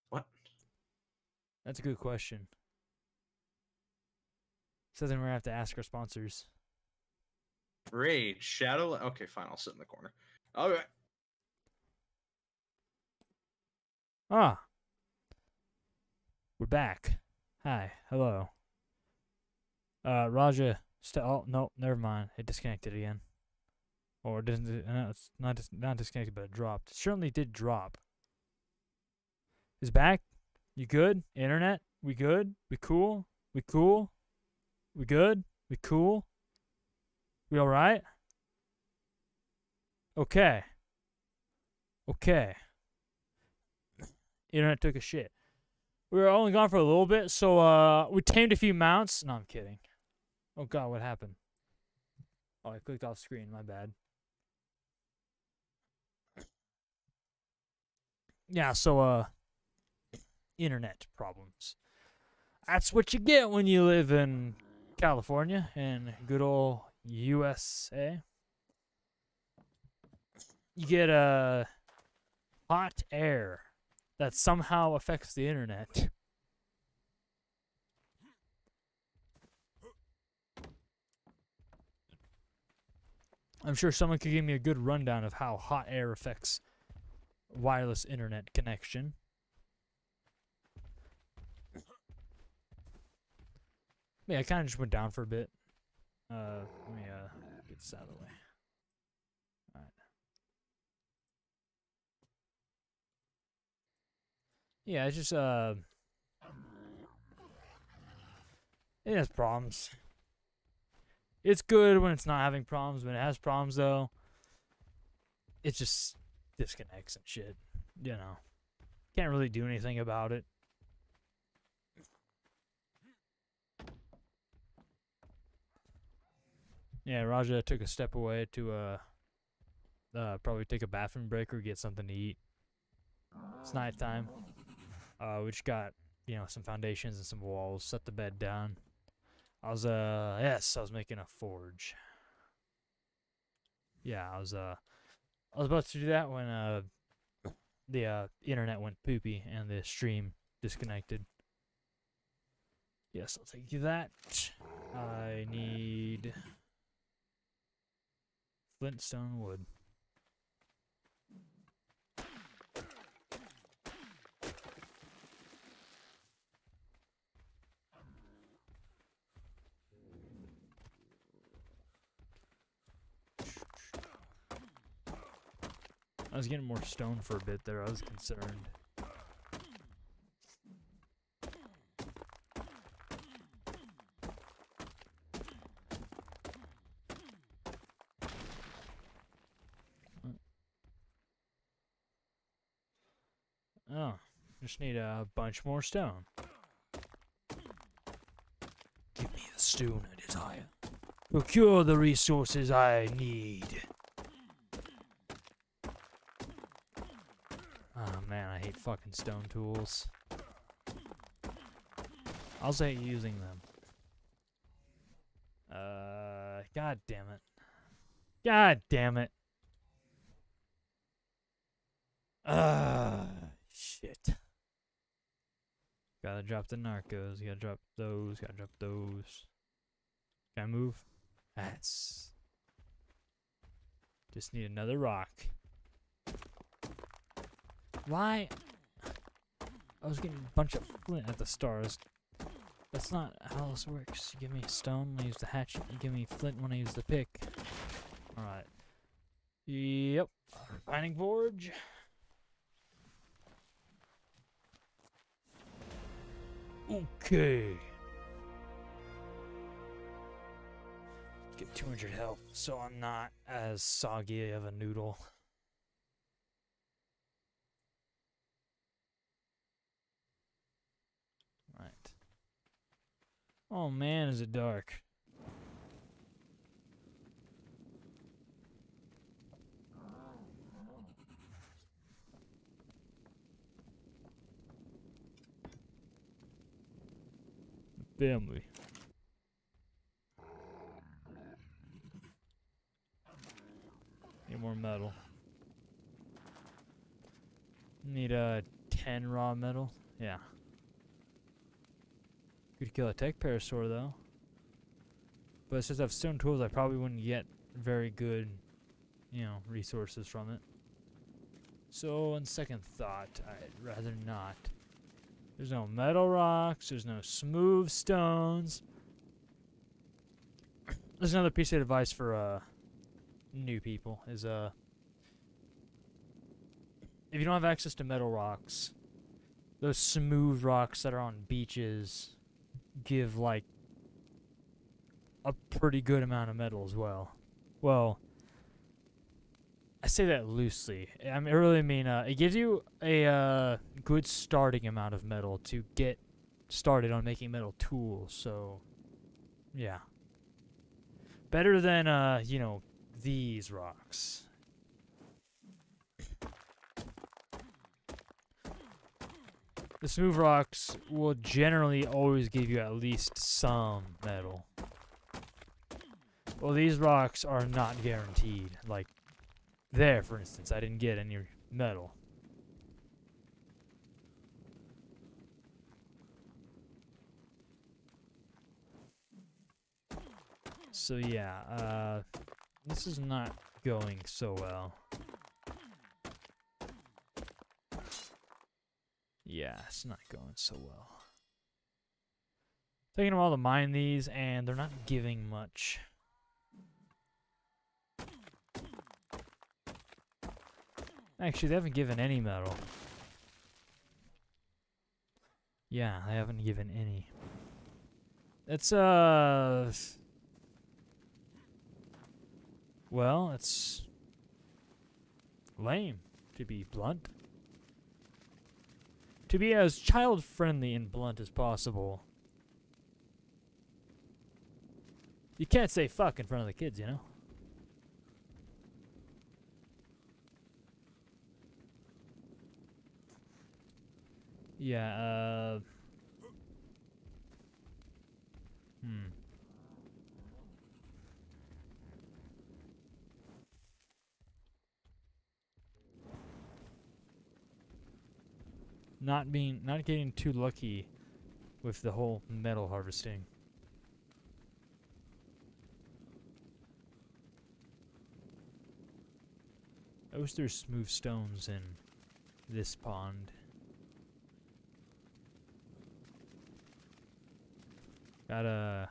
What? That's a good question. So then we're gonna have to ask our sponsors. Raid Shadow. Okay, fine. I'll sit in the corner. Okay. Ah, we're back. Hi, hello. Uh, Raja. St- oh no, never mind. It disconnected again. Or it didn't. Uh, it's not dis- not disconnected, but it dropped. It certainly did drop. Is back? You good? Internet? We good? We cool? We cool? We good? We cool? We all right? Okay. Okay. Internet took a shit. We were only gone for a little bit, so uh, we tamed a few mounts. No, I'm kidding. Oh god, what happened? Oh, I clicked off screen. My bad. Yeah, so uh, internet problems. That's what you get when you live in California and good old USA. You get uh, hot air that somehow affects the internet. (laughs) I'm sure someone could give me a good rundown of how hot air affects wireless internet connection. Yeah, I kind of just went down for a bit. Uh, let me uh get this out of the way. All right. Yeah, it's just uh, it has problems. It's good when it's not having problems. When it has problems, though, it just disconnects and shit. You know, can't really do anything about it. Yeah, Raja took a step away to uh, uh probably take a bathroom break or get something to eat. It's nighttime. Uh, we just got you know some foundations and some walls. Set the bed down. I was uh yes, I was making a forge. Yeah, I was uh I was about to do that when uh the uh internet went poopy and the stream disconnected. Yes, I'll take you that. I need flintstone wood. I was getting more stone for a bit there. I was concerned. Oh, just need a bunch more stone. Give me the stone I desire. Procure the resources I need. Oh man, I hate fucking stone tools. I'll say using them. Uh, god damn it. God damn it. Ah, shit. Gotta drop the narcos. Gotta drop those. Gotta drop those. Can I move? That's. Just need another rock. Why? I was getting a bunch of flint at the stars. That's not how this works. You give me a stone when I use the hatchet. You give me flint when I use the pick. Alright. Yep. Refining forge. Okay. Get 200 health, so I'm not as soggy of a noodle. Right. Oh man, is it dark. Family. Need more metal. Need a uh, 10 raw metal. Yeah. Could kill a Tek parasaur though. But since I have stone tools, I probably wouldn't get very good, you know, resources from it. So, on second thought, I'd rather not. There's no metal rocks. There's no smooth stones. There's another piece of advice for uh, new people is uh, if you don't have access to metal rocks, those smooth rocks that are on beaches give like a pretty good amount of metal as well. Well, I say that loosely. I, mean, I really mean uh, it gives you a uh, good starting amount of metal to get started on making metal tools. So, yeah, better than uh, you know these rocks. The smooth rocks will generally always give you at least some metal. Well, these rocks are not guaranteed. Like, there, for instance, I didn't get any metal. So yeah, uh, this is not going so well. Yeah, it's not going so well. Taking a while to mine these, and they're not giving much. Actually, they haven't given any metal. Yeah, they haven't given any. It's, uh... Well, it's... lame, to be blunt to be as child friendly and blunt as possible. You can't say fuck in front of the kids, you know? Yeah, uh... Hmm. Not being not getting too lucky with the whole metal harvesting. I wish there's smooth stones in this pond. Got a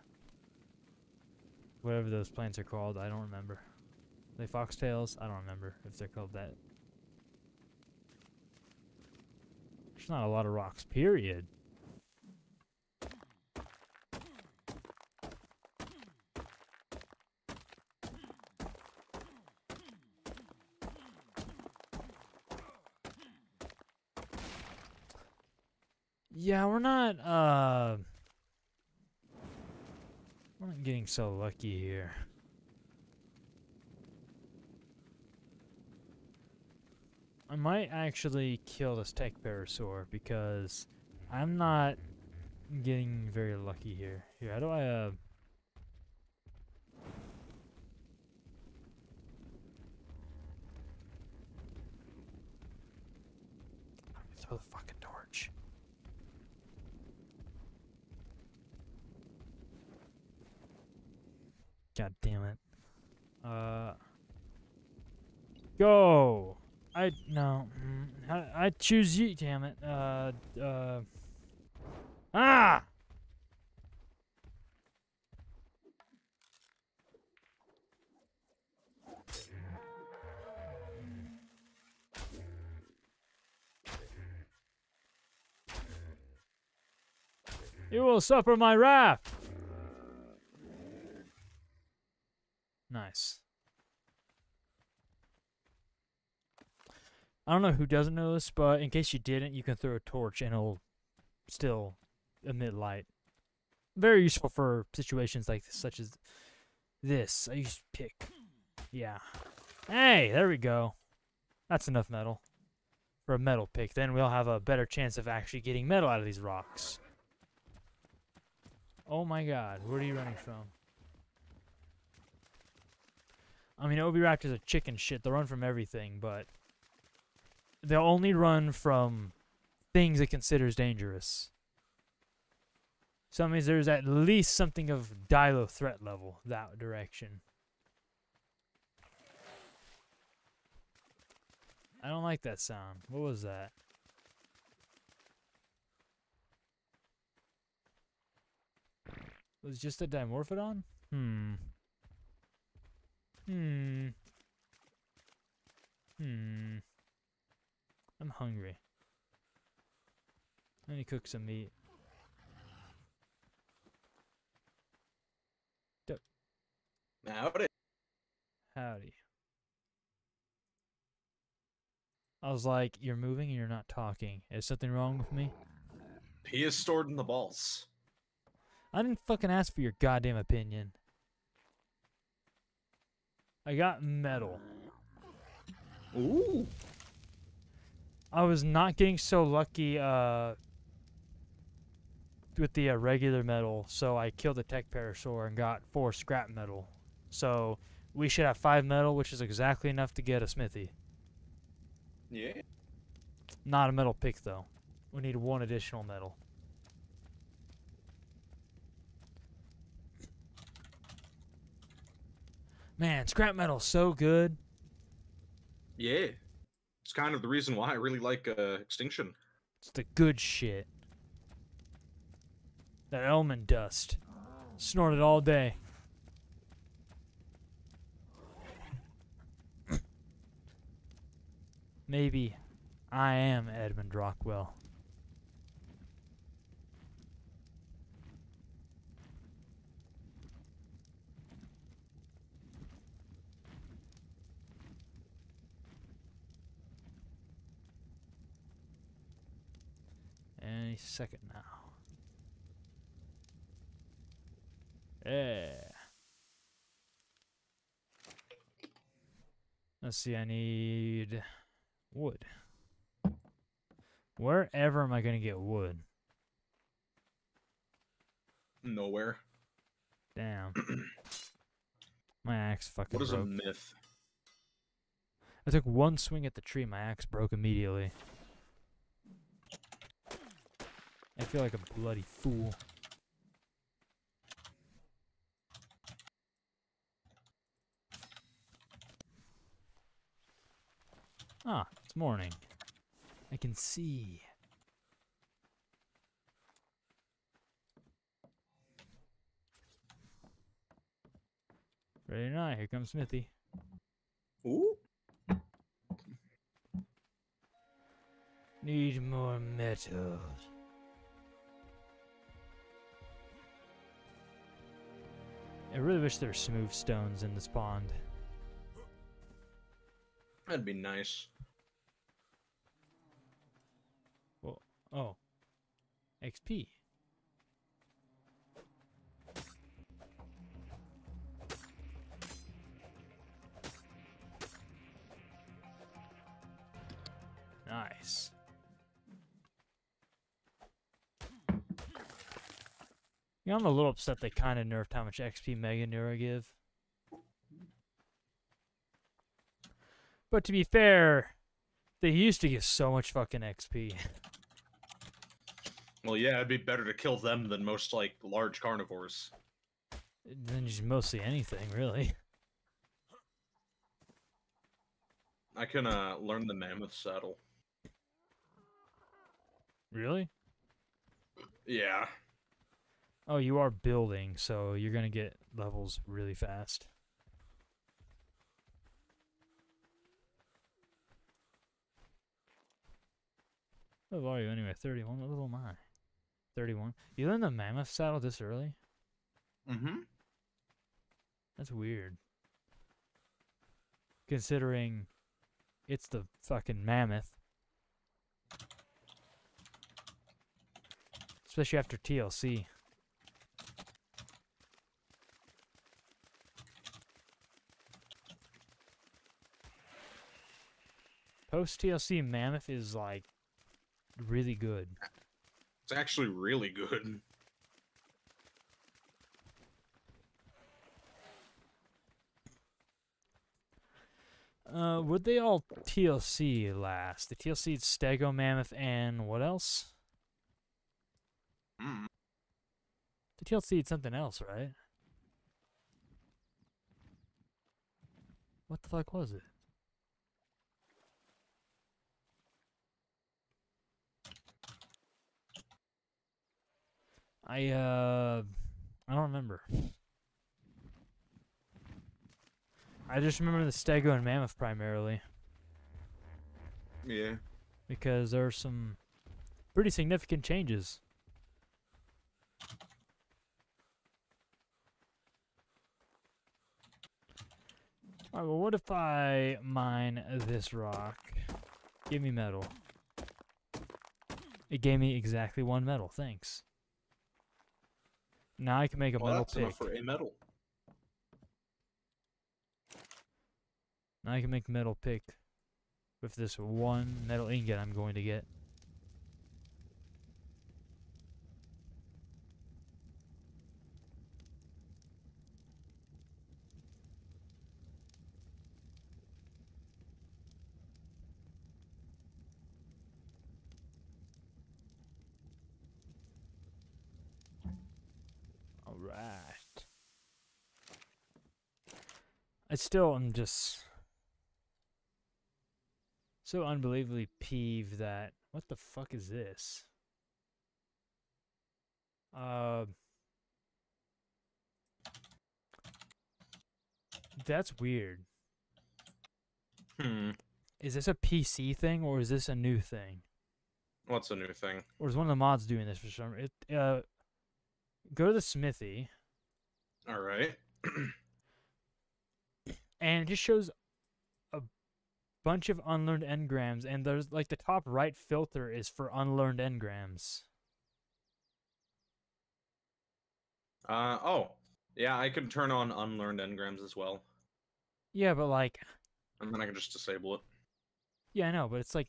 whatever those plants are called, I don't remember. Are they foxtails? I don't remember if they're called that. There's not a lot of rocks, period. Yeah, we're not, uh... We're not getting so lucky here. I might actually kill this Tek parasaur because I'm not getting very lucky here. Here, how do I, uh... Throw the fucking torch. God damn it. Uh... Go! Mm, I no. I, I choose you. Damn it. Uh. Uh. Ah. You will suffer my wrath. Nice. I don't know who doesn't know this, but in case you didn't, you can throw a torch and it'll still emit light. Very useful for situations like this, such as this. I use pick. Yeah. Hey, there we go. That's enough metal for a metal pick. Then we'll have a better chance of actually getting metal out of these rocks. Oh my god, where are you running from? I mean, Oviraptors are chicken shit. They'll run from everything, but they'll only run from things it considers dangerous. So that means there's at least something of Dilo threat level that direction. I don't like that sound. What was that? Was just a Dimorphodon? Hmm. Hmm. Hmm. I'm hungry. Let me cook some meat. Howdy. Howdy. I was like, you're moving and you're not talking. Is something wrong with me? He is stored in the balls. I didn't fucking ask for your goddamn opinion. I got metal. Ooh. I was not getting so lucky uh, with the uh, regular metal, so I killed the Tek parasaur and got four scrap metal. So we should have five metal, which is exactly enough to get a smithy. Yeah. Not a metal pick though. We need one additional metal. Man, scrap metal's so good. Yeah. It's kind of the reason why I really like uh, Extinction. It's the good shit. That element dust. Snorted all day. (coughs) Maybe I am Edmund Rockwell. Any second now. Yeah. Let's see, I need wood. Wherever am I going to get wood? Nowhere. Damn. (clears throat) my axe fucking What is a myth? I took one swing at the tree, my axe broke immediately. I feel like a bloody fool. Ah, it's morning. I can see. Ready or not, here comes Smithy. Ooh. Need more metal. I really wish there were smooth stones in this pond. That'd be nice. Well, oh. XP. Nice. You know, I'm a little upset they kind of nerfed how much XP Meganeura give. But to be fair, they used to give so much fucking XP. Well, yeah, it'd be better to kill them than most like large carnivores. Then just mostly anything, really. I can uh, learn the mammoth saddle. Really? Yeah. Oh, you are building, so you're gonna get levels really fast. What level are you anyway? 31? What level am I? 31. You learned the mammoth saddle this early? Mm-hmm. That's weird. Considering it's the fucking mammoth. Especially after TLC. Post TLC Mammoth is like really good. It's actually really good. Uh, would they all TLC last? The TLC Stego Mammoth and what else? Mm. The TLC something else, right? What the fuck was it? I uh I don't remember. I just remember the Stego and Mammoth primarily Yeah. because there are some pretty significant changes. Alright, well, what if I mine this rock? Give me metal. It gave me exactly one metal, thanks. Now I can make a Well, metal that's pick. enough for a metal. Now I can make metal pick with this one metal ingot I'm going to get. All right. I still am just so unbelievably peeved that what the fuck is this? Uh That's weird. Hmm. Is this a PC thing or is this a new thing? What's a new thing? Or is one of the mods doing this for some it uh go to the smithy All right. (clears throat) and it just shows a bunch of unlearned engrams and there's like the top right filter is for unlearned engrams. Uh oh. Yeah, I can turn on unlearned engrams as well, Yeah, but like and then I can just disable it. Yeah, I know, but it's like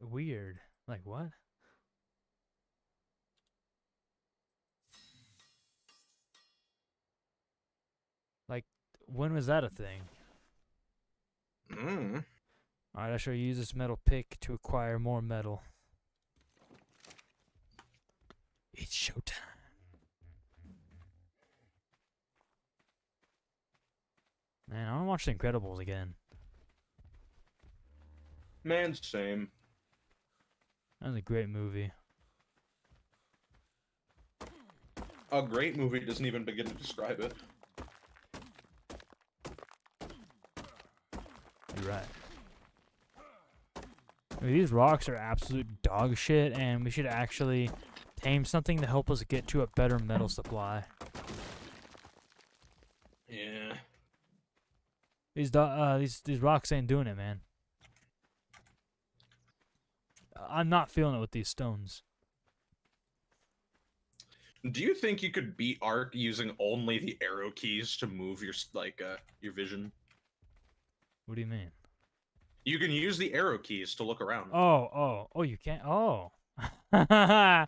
weird. Like what? When was that a thing? Mm. Alright, I shall use this metal pick to acquire more metal. It's showtime. Man, I want to watch The Incredibles again. Man, same. That was a great movie. A great movie doesn't even begin to describe it. You're right. I mean, these rocks are absolute dog shit, and we should actually tame something to help us get to a better metal supply. Yeah. These uh, these these rocks ain't doing it, man. I'm not feeling it with these stones. Do you think you could beat Ark using only the arrow keys to move your like uh your vision? What do you mean? You can use the arrow keys to look around. Oh, oh, oh! You can't. Oh. (laughs) uh,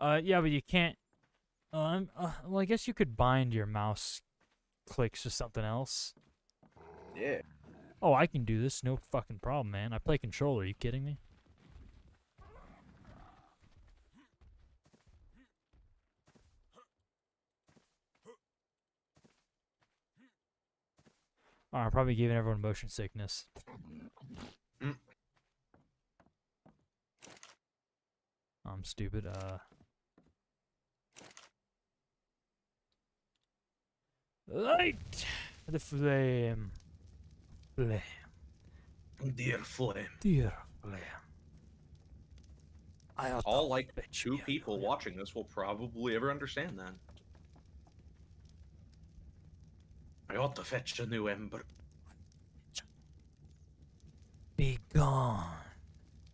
yeah, but you can't. Uh, I'm, uh, well, I guess you could bind your mouse clicks to something else. Yeah. Oh, I can do this. No fucking problem, man. I play controller. Are you kidding me? Oh, I'm probably giving everyone motion sickness. Mm. I'm stupid. Uh. Light the flame. Flame. Dear flame. Dear flame. I'll All like two people watching this will probably ever understand that. I ought to fetch a new ember. Be gone.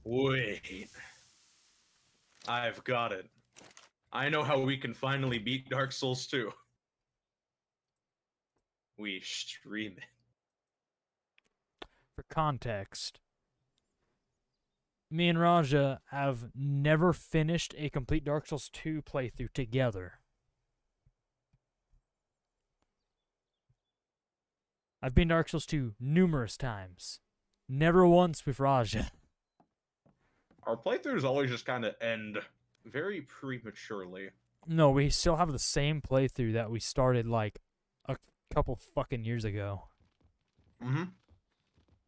Wait. I've got it. I know how we can finally beat Dark Souls 2. We stream it. For context, me and Raja have never finished a complete Dark Souls 2 playthrough together. I've been Dark Souls 2 numerous times. Never once with Raja. (laughs) Our playthroughs always just kind of end very prematurely. No, we still have the same playthrough that we started like a couple fucking years ago. Mm-hmm.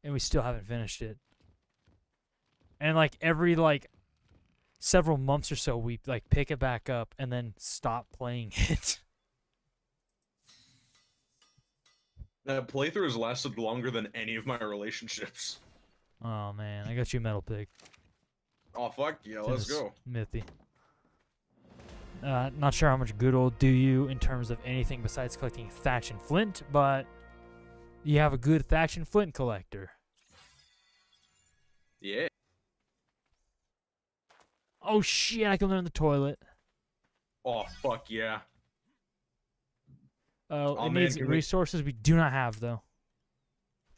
and we still haven't finished it. And like every like several months or so we like pick it back up and then stop playing (laughs) it. That playthrough has lasted longer than any of my relationships. oh man, I got you metal pig. Oh fuck yeah, let's go. Mithy. Uh, not sure how much good will do you in terms of anything besides collecting thatch and flint, but you have a good thatch and flint collector. Yeah. Oh shit, I can learn the toilet. Oh fuck yeah. Uh, Oh, it man, needs can we- resources we do not have though.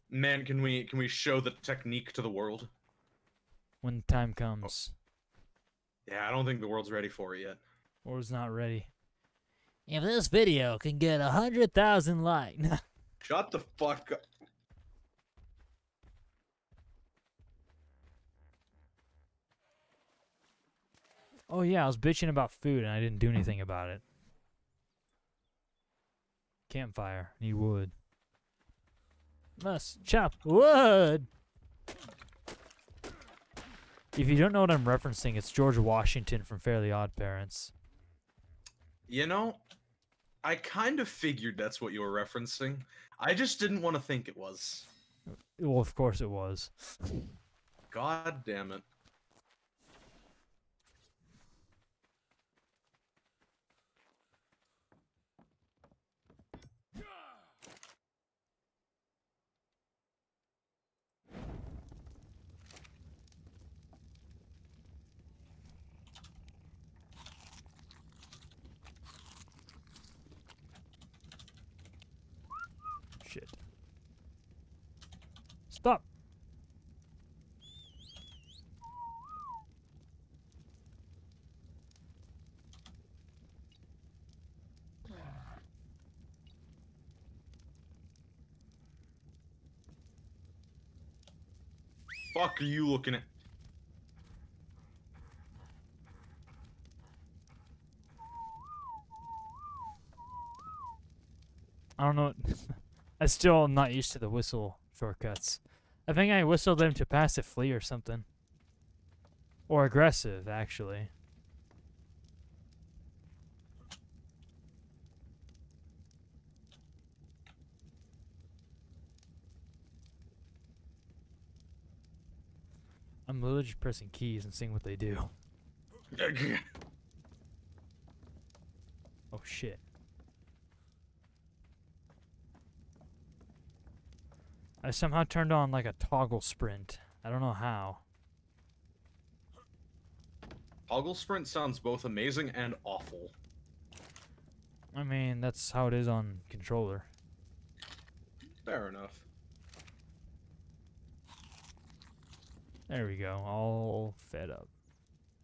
Man, can we can we show the technique to the world? When time comes. Yeah, I don't think the world's ready for it yet. or is not ready. If this video can get a hundred thousand likes, (laughs) Shut the fuck up. oh yeah, I was bitching about food and I didn't do anything about it. Campfire, need wood. Must chop wood. If you don't know what I'm referencing, it's George Washington from Fairly Odd Parents. You know, I kind of figured that's what you were referencing. I just didn't want to think it was. Well, of course it was. God damn it. Shit. Stop. Fuck are you looking at? I don't know. (laughs) I still not used to the whistle shortcuts. I think I whistled them to passive flee or something. Or aggressive, actually. I'm literally just pressing keys and seeing what they do. (laughs) Oh shit. I somehow turned on like a toggle sprint. I don't know how. Toggle sprint sounds both amazing and awful. I mean, that's how it is on controller. Fair enough. There we go. All fed up.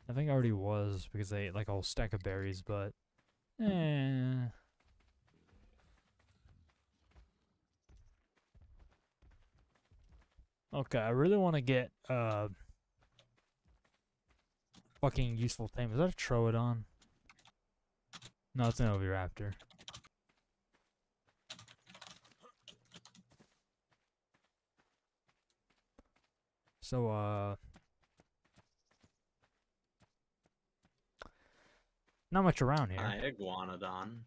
I think I already was because I ate like a whole stack of berries, but eh. Okay, I really want to get uh fucking useful thing. Is that a Troodon? No, it's an Oviraptor. So uh not much around here. Hi, Iguanodon.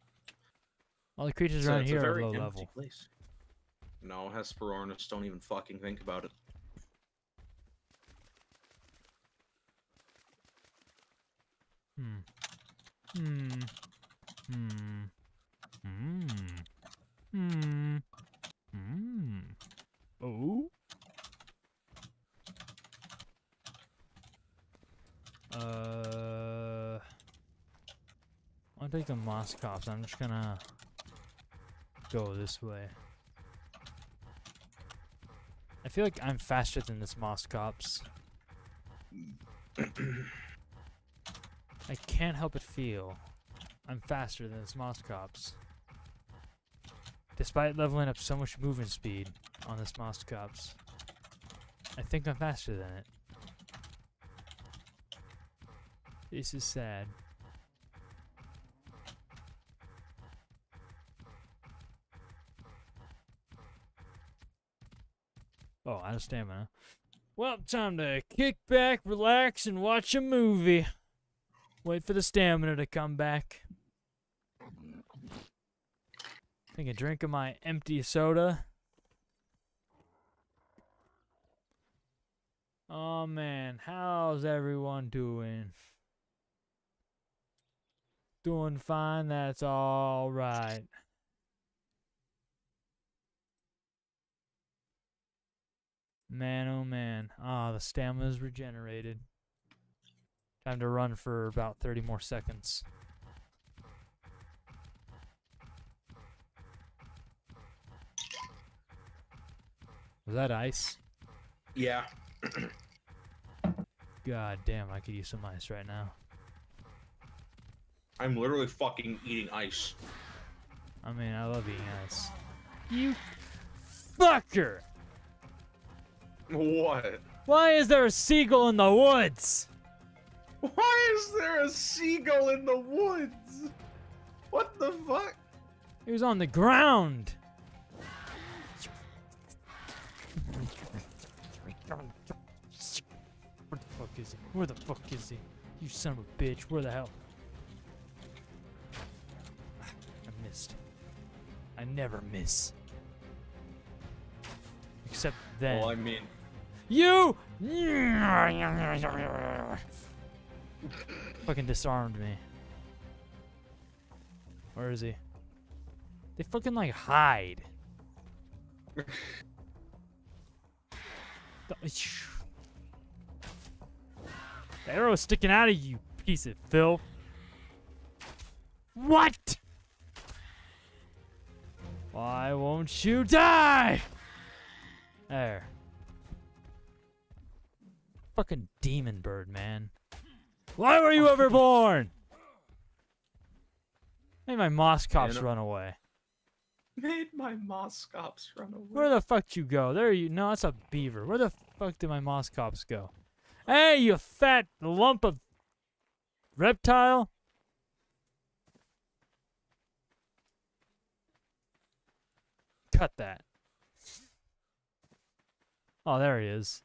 All the creatures a- around here are very low level. Place. No, Hesperornis, don't even fucking think about it. Hmm. Hmm. Hmm. Hmm. Hmm. Hmm. Oh. Take the Moschops. I'm just gonna go this way. I feel like I'm faster than this Moschops. I can't help but feel I'm faster than this Moschops. Despite leveling up so much movement speed on this Moschops, I think I'm faster than it. This is sad. Oh, out of stamina. Well, time to kick back, relax, and watch a movie. Wait for the stamina to come back. Take a drink of my empty soda. Oh man, how's everyone doing? Doing fine, that's all Man, oh man. Ah, the stamina stamina's regenerated. Time to run for about 30 more seconds. Was that ice? Yeah. (coughs) God damn, I could use some ice right now. I'm literally fucking eating ice. I mean, I love eating ice. You fucker! What? Why is there a seagull in the woods? Why is there a seagull in the woods? What the fuck? He was on the ground. Where the fuck is he? Where the fuck is he? You son of a bitch. Where the hell? I missed. I never miss. Except then. Well, I mean, You! fucking disarmed me. Where is he? They fucking like hide. The- arrow's sticking out of you, piece of filth. What? Why won't you die? There. Fucking demon bird, man. Why were you oh, ever (laughs) born? Made my Moschops uh, run away. made my Moschops run away. Where the fuck you go? There you no, that's a beaver. Where the fuck did my Moschops go? Hey, you fat lump of reptile! Cut that. Oh, there he is.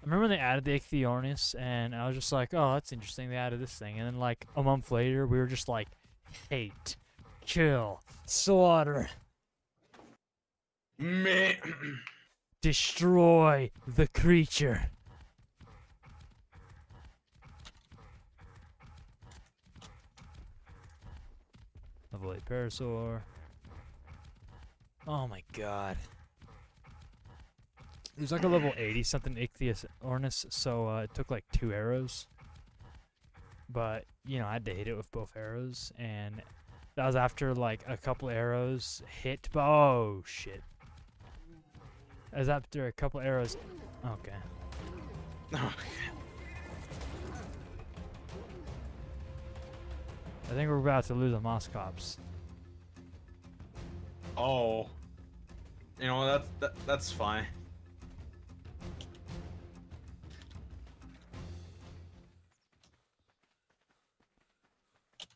I remember when they added the Ichthyornis, and I was just like, oh, that's interesting. They added this thing. And then, like, a month later, we were just like, hate, kill, slaughter, Man. destroy the creature. 8 Parasaur. Oh my god. It was like a level 80 something Ichthyus Ornis, so uh, it took like two arrows. But, you know, I had to hit it with both arrows, and that was after like a couple arrows hit. Oh shit. That was after a couple arrows. Okay. I think we're about to lose the Moschops. oh. You know that's that, that's fine.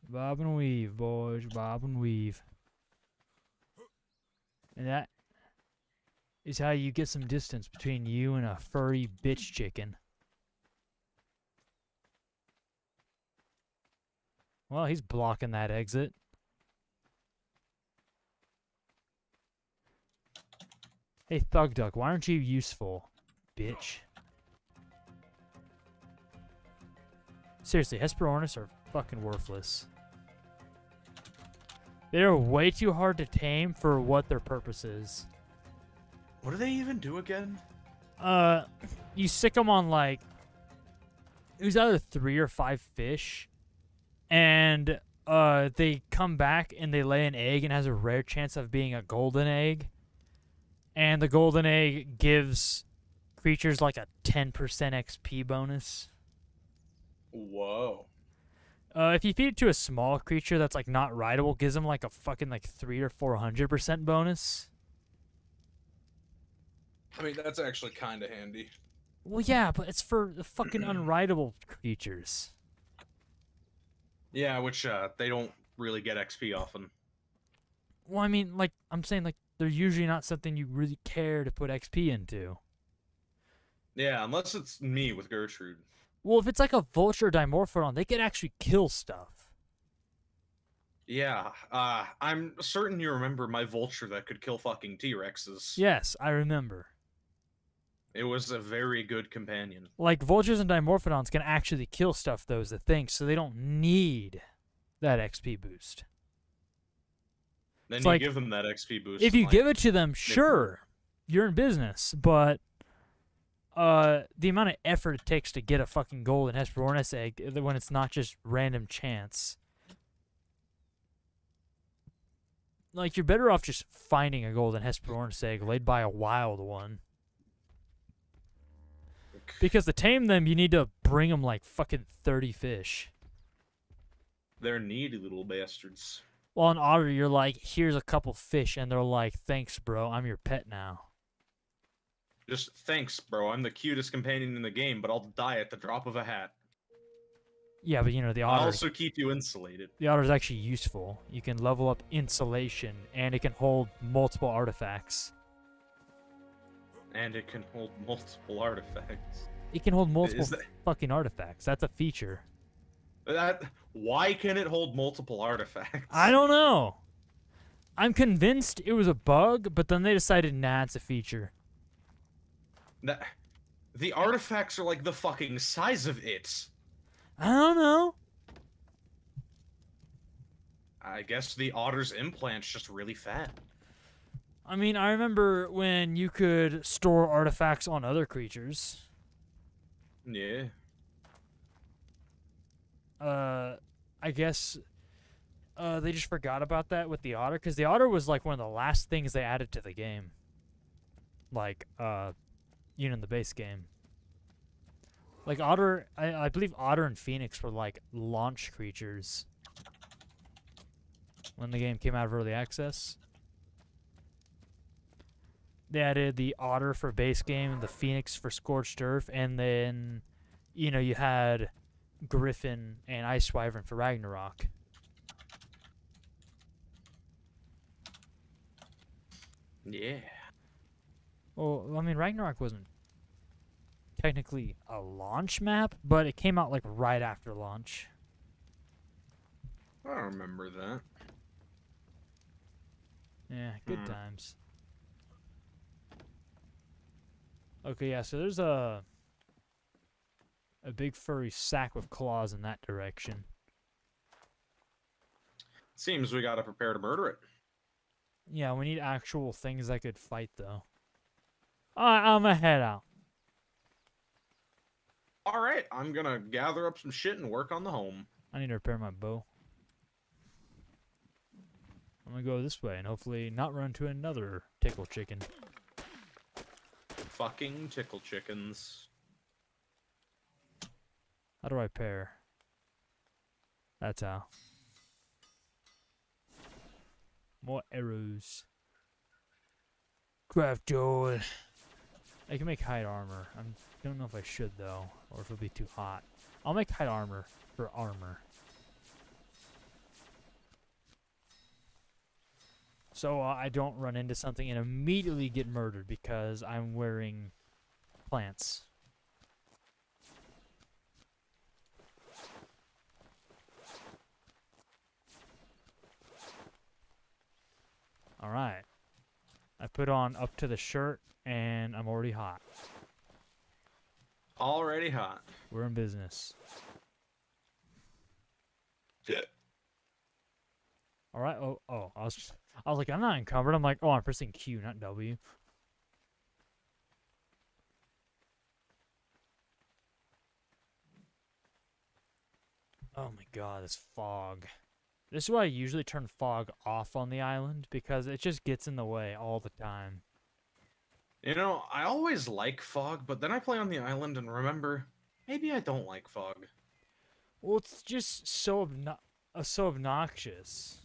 Bob and weave, boys. Bob and weave. And that is how you get some distance between you and a furry bitch chicken. Well, he's blocking that exit. Hey, Thug Duck, why aren't you useful, bitch? Seriously, Hesperornis are fucking worthless. They're way too hard to tame for what their purpose is. What do they even do again? Uh, you sick them on like it was either three or five fish, and uh, they come back and they lay an egg and has a rare chance of being a golden egg, and the golden egg gives creatures like a ten percent XP bonus. Whoa. Uh, if you feed it to a small creature that's like not rideable, gives them like a fucking like three or four hundred percent bonus. I mean, that's actually kind of handy. Well, yeah, but it's for the fucking (clears throat) unrideable creatures. Yeah, which uh, they don't really get XP often. Well, I mean, like I'm saying, like they're usually not something you really care to put XP into. Yeah, unless it's me with Gertrude. Well, if it's like a vulture dimorphodon, they can actually kill stuff. Yeah, uh, I'm certain you remember my vulture that could kill fucking T Rexes. Yes, I remember. It was a very good companion. Like vultures and dimorphodons can actually kill stuff. Those the things, so they don't need that XP boost. Then It's you like, give them that XP boost. If you like, give it to them, sure, you're in business. But uh, the amount of effort it takes to get a fucking golden Hesperornis egg uh, when it's not just random chance. Like you're better off just finding a golden Hesperornis egg laid by a wild one. Because to tame them, you need to bring them like fucking 30 fish. They're needy little bastards. Well, on Otter, you're like, here's a couple fish, and they're like, thanks, bro, I'm your pet now. Just thanks, bro. I'm the cutest companion in the game, but I'll die at the drop of a hat. Yeah, but you know, the I'll Otter, also keep you insulated. the Otter is actually useful. You can level up insulation, and it can hold multiple artifacts. And it can hold multiple artifacts. It can hold multiple that, fucking artifacts. That's a feature. that why can it hold multiple artifacts? I don't know. I'm convinced it was a bug, but then they decided, nah, it's a feature. That, the artifacts are like the fucking size of it. I don't know. I guess the otter's implant's just really fat. I mean, I remember when you could store artifacts on other creatures. Yeah. uh I guess uh they just forgot about that with the otter because the otter was like one of the last things they added to the game. Like uh you know in the base game. Like otter I, I believe otter and phoenix were like launch creatures when the game came out of early access. They added the otter for base game, the phoenix for scorched earth, and then you know you had Griffin and Ice Wyvern for Ragnarok. Yeah. Well, I mean, Ragnarok wasn't technically a launch map, but it came out like right after launch. I don't remember that. Yeah, good Hmm. times. Okay, yeah, so there's a a big furry sack with claws in that direction. Seems we gotta prepare to murder it. Yeah, we need actual things that could fight though. Alright, I'm gonna head out. Alright, I'm gonna gather up some shit and work on the home. I need to repair my bow. I'm gonna go this way and hopefully not run into another tickle chicken. Fucking tickle chickens. How do I pair? That's how. More arrows. Craft joy. I can make hide armor. I don't know if I should though, or if it'll be too hot. I'll make hide armor for armor. So uh, I don't run into something and immediately get murdered because I'm wearing plants. All right. I put on up to the shirt, and I'm already hot. Already hot. We're in business. All right. Oh, oh. I was, I was like, I'm not encumbered. I'm like, oh, I'm pressing Q, not W. Oh my god, this fog. This is why I usually turn fog off on the island because it just gets in the way all the time. You know, I always like fog, but then I play on the island and remember, maybe I don't like fog. Well, it's just so obno- uh, so obnoxious.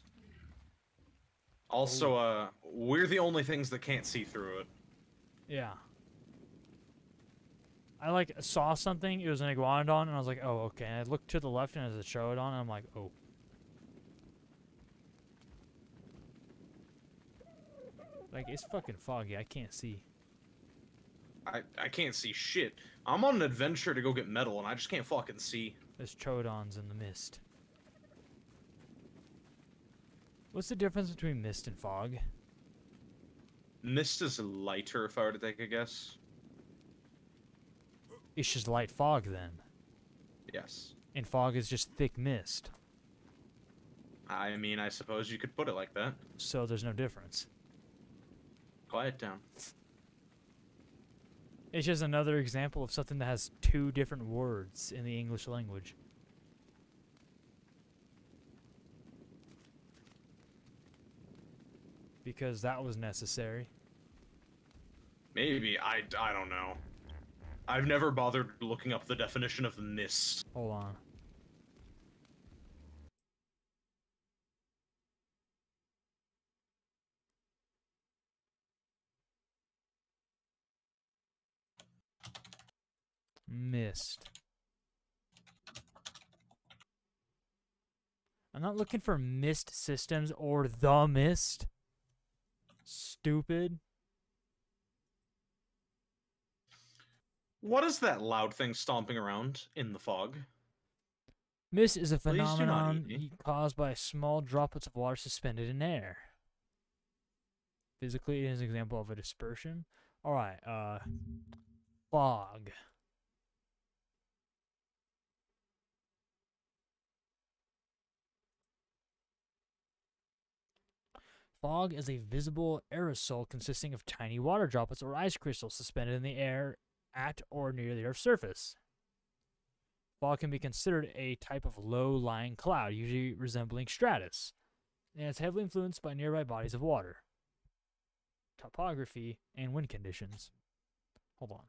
Also, uh, we're the only things that can't see through it. Yeah. I like saw something. It was an iguanodon, and I was like, "Oh, okay." And I looked to the left, and it was a troodon, and I'm like, "Oh." Like it's fucking foggy. I can't see. I, I can't see shit. I'm on an adventure to go get metal, and I just can't fucking see. There's troodons in the mist. What's the difference between mist and fog? Mist is lighter, if I were to take a guess. It's just light fog then, Yes. and fog is just thick mist. I mean, I suppose you could put it like that. So there's no difference. Quiet down. It's just another example of something that has two different words in the English language. Because that was necessary. Maybe. I, I don't know. I've never bothered looking up the definition of mist. Hold on. Mist. I'm not looking for mist systems or the mist. Stupid. What is that loud thing stomping around in the fog? Mist is a Please do not phenomenon caused by small droplets of water suspended in air. Physically, it is an example of a dispersion. All right, uh, fog. Fog is a visible aerosol consisting of tiny water droplets or ice crystals suspended in the air at or near the Earth's surface. Fog can be considered a type of low lying cloud, usually resembling stratus, and it's heavily influenced by nearby bodies of water, topography, and wind conditions. Hold on.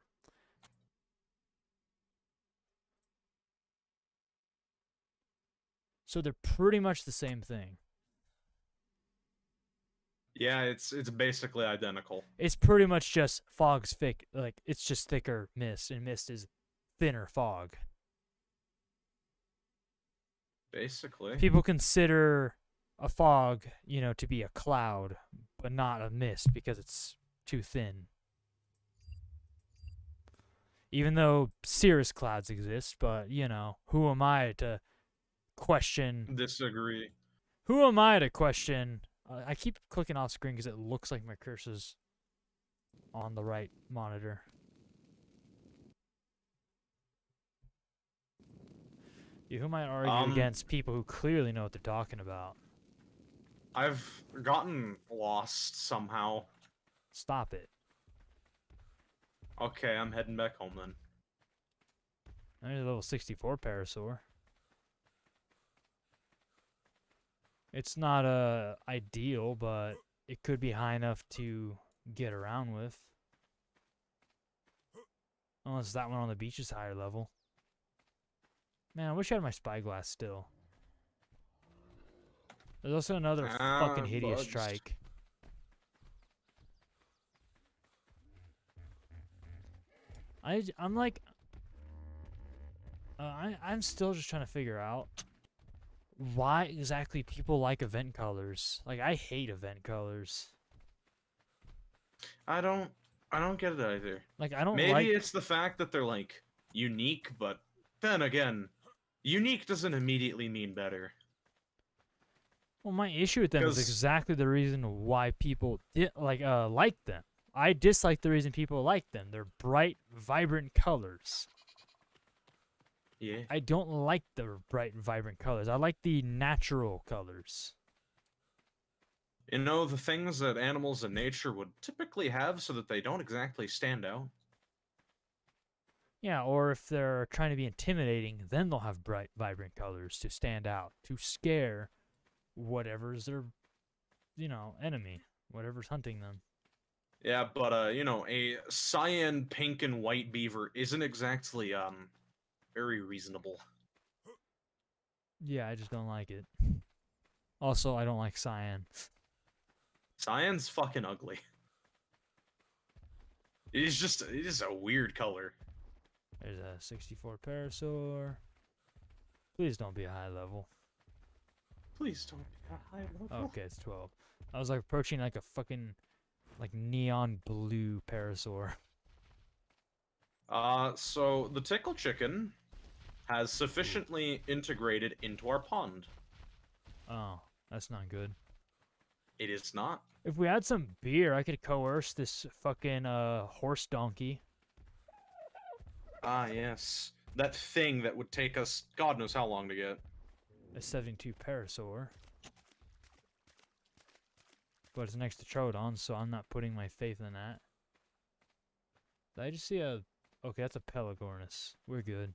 So they're pretty much the same thing. Yeah, it's it's basically identical. It's pretty much just fog's thick, like it's just thicker mist, and mist is thinner fog. Basically. people consider a fog, you know, to be a cloud, but not a mist because it's too thin. Even though cirrus clouds exist, but you know, who am I to question? Disagree. Who am I to question? Uh, I keep clicking off screen because it looks like my cursor's on the right monitor. Yeah, who am I arguing Um, against people who clearly know what they're talking about? I've gotten lost somehow. Stop it. Okay, I'm heading back home then. There's a level 64 Parasaur. It's not uh, ideal, but it could be high enough to get around with. Unless that one on the beach is higher level. Man, I wish I had my spyglass still. There's also another fucking Ah, hideous bugs. strike. I'm like uh, I I'm still just trying to figure out why exactly people like event colors. Like I hate event colors. I don't I don't get it either. Like I don't Maybe like it's the fact that they're like unique, but then again, unique doesn't immediately mean better. Well, my issue with them is exactly the reason why people di- like uh like them. I dislike the reason people like them. They're bright, vibrant colors. Yeah. I don't like the bright, vibrant colors. I like the natural colors. You know, the things that animals in nature would typically have so that they don't exactly stand out. Yeah, or if they're trying to be intimidating, then they'll have bright, vibrant colors to stand out, to scare whatever's their, you know, enemy, whatever's hunting them. Yeah, but uh, you know, a cyan, pink, and white beaver isn't exactly um very reasonable. Yeah, I just don't like it. Also, I don't like cyan. Cyan's fucking ugly. It is just it is a weird color. There's a 64 Parasaur. Please don't be a high level. Please don't be a high level. Okay, it's 12. I was like approaching like a fucking like neon blue Parasaur. Uh, so the tickle chicken has sufficiently integrated into our pond. Oh, that's not good. It is not. If we had some beer, I could coerce this fucking uh horse donkey. Ah, yes. That thing that would take us God knows how long to get. A 72 Parasaur. But it's next to Troodon, so I'm not putting my faith in that. Did I just see a... Okay, that's a Pelagornis. We're good.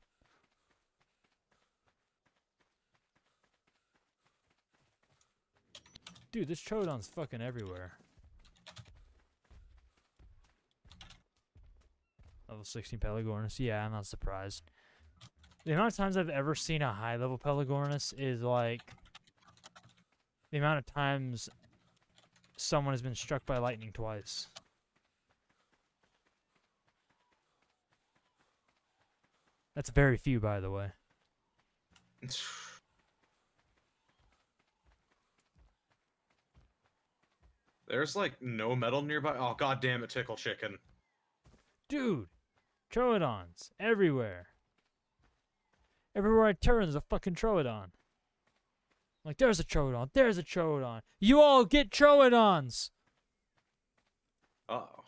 Dude, this Troodon's fucking everywhere. Level 16 Pelagornis. Yeah, I'm not surprised. The amount of times I've ever seen a high level Pelagornis is like the amount of times someone has been struck by lightning twice. That's very few, by the way. (sighs) (sighs) (sighs) There's like no metal nearby. Oh god damn it, tickle chicken. Dude, Troodons everywhere. Everywhere I turn, there's a fucking Troodon. Like, there's a Troodon, there's a Troodon. You all get Troodons! Uh oh.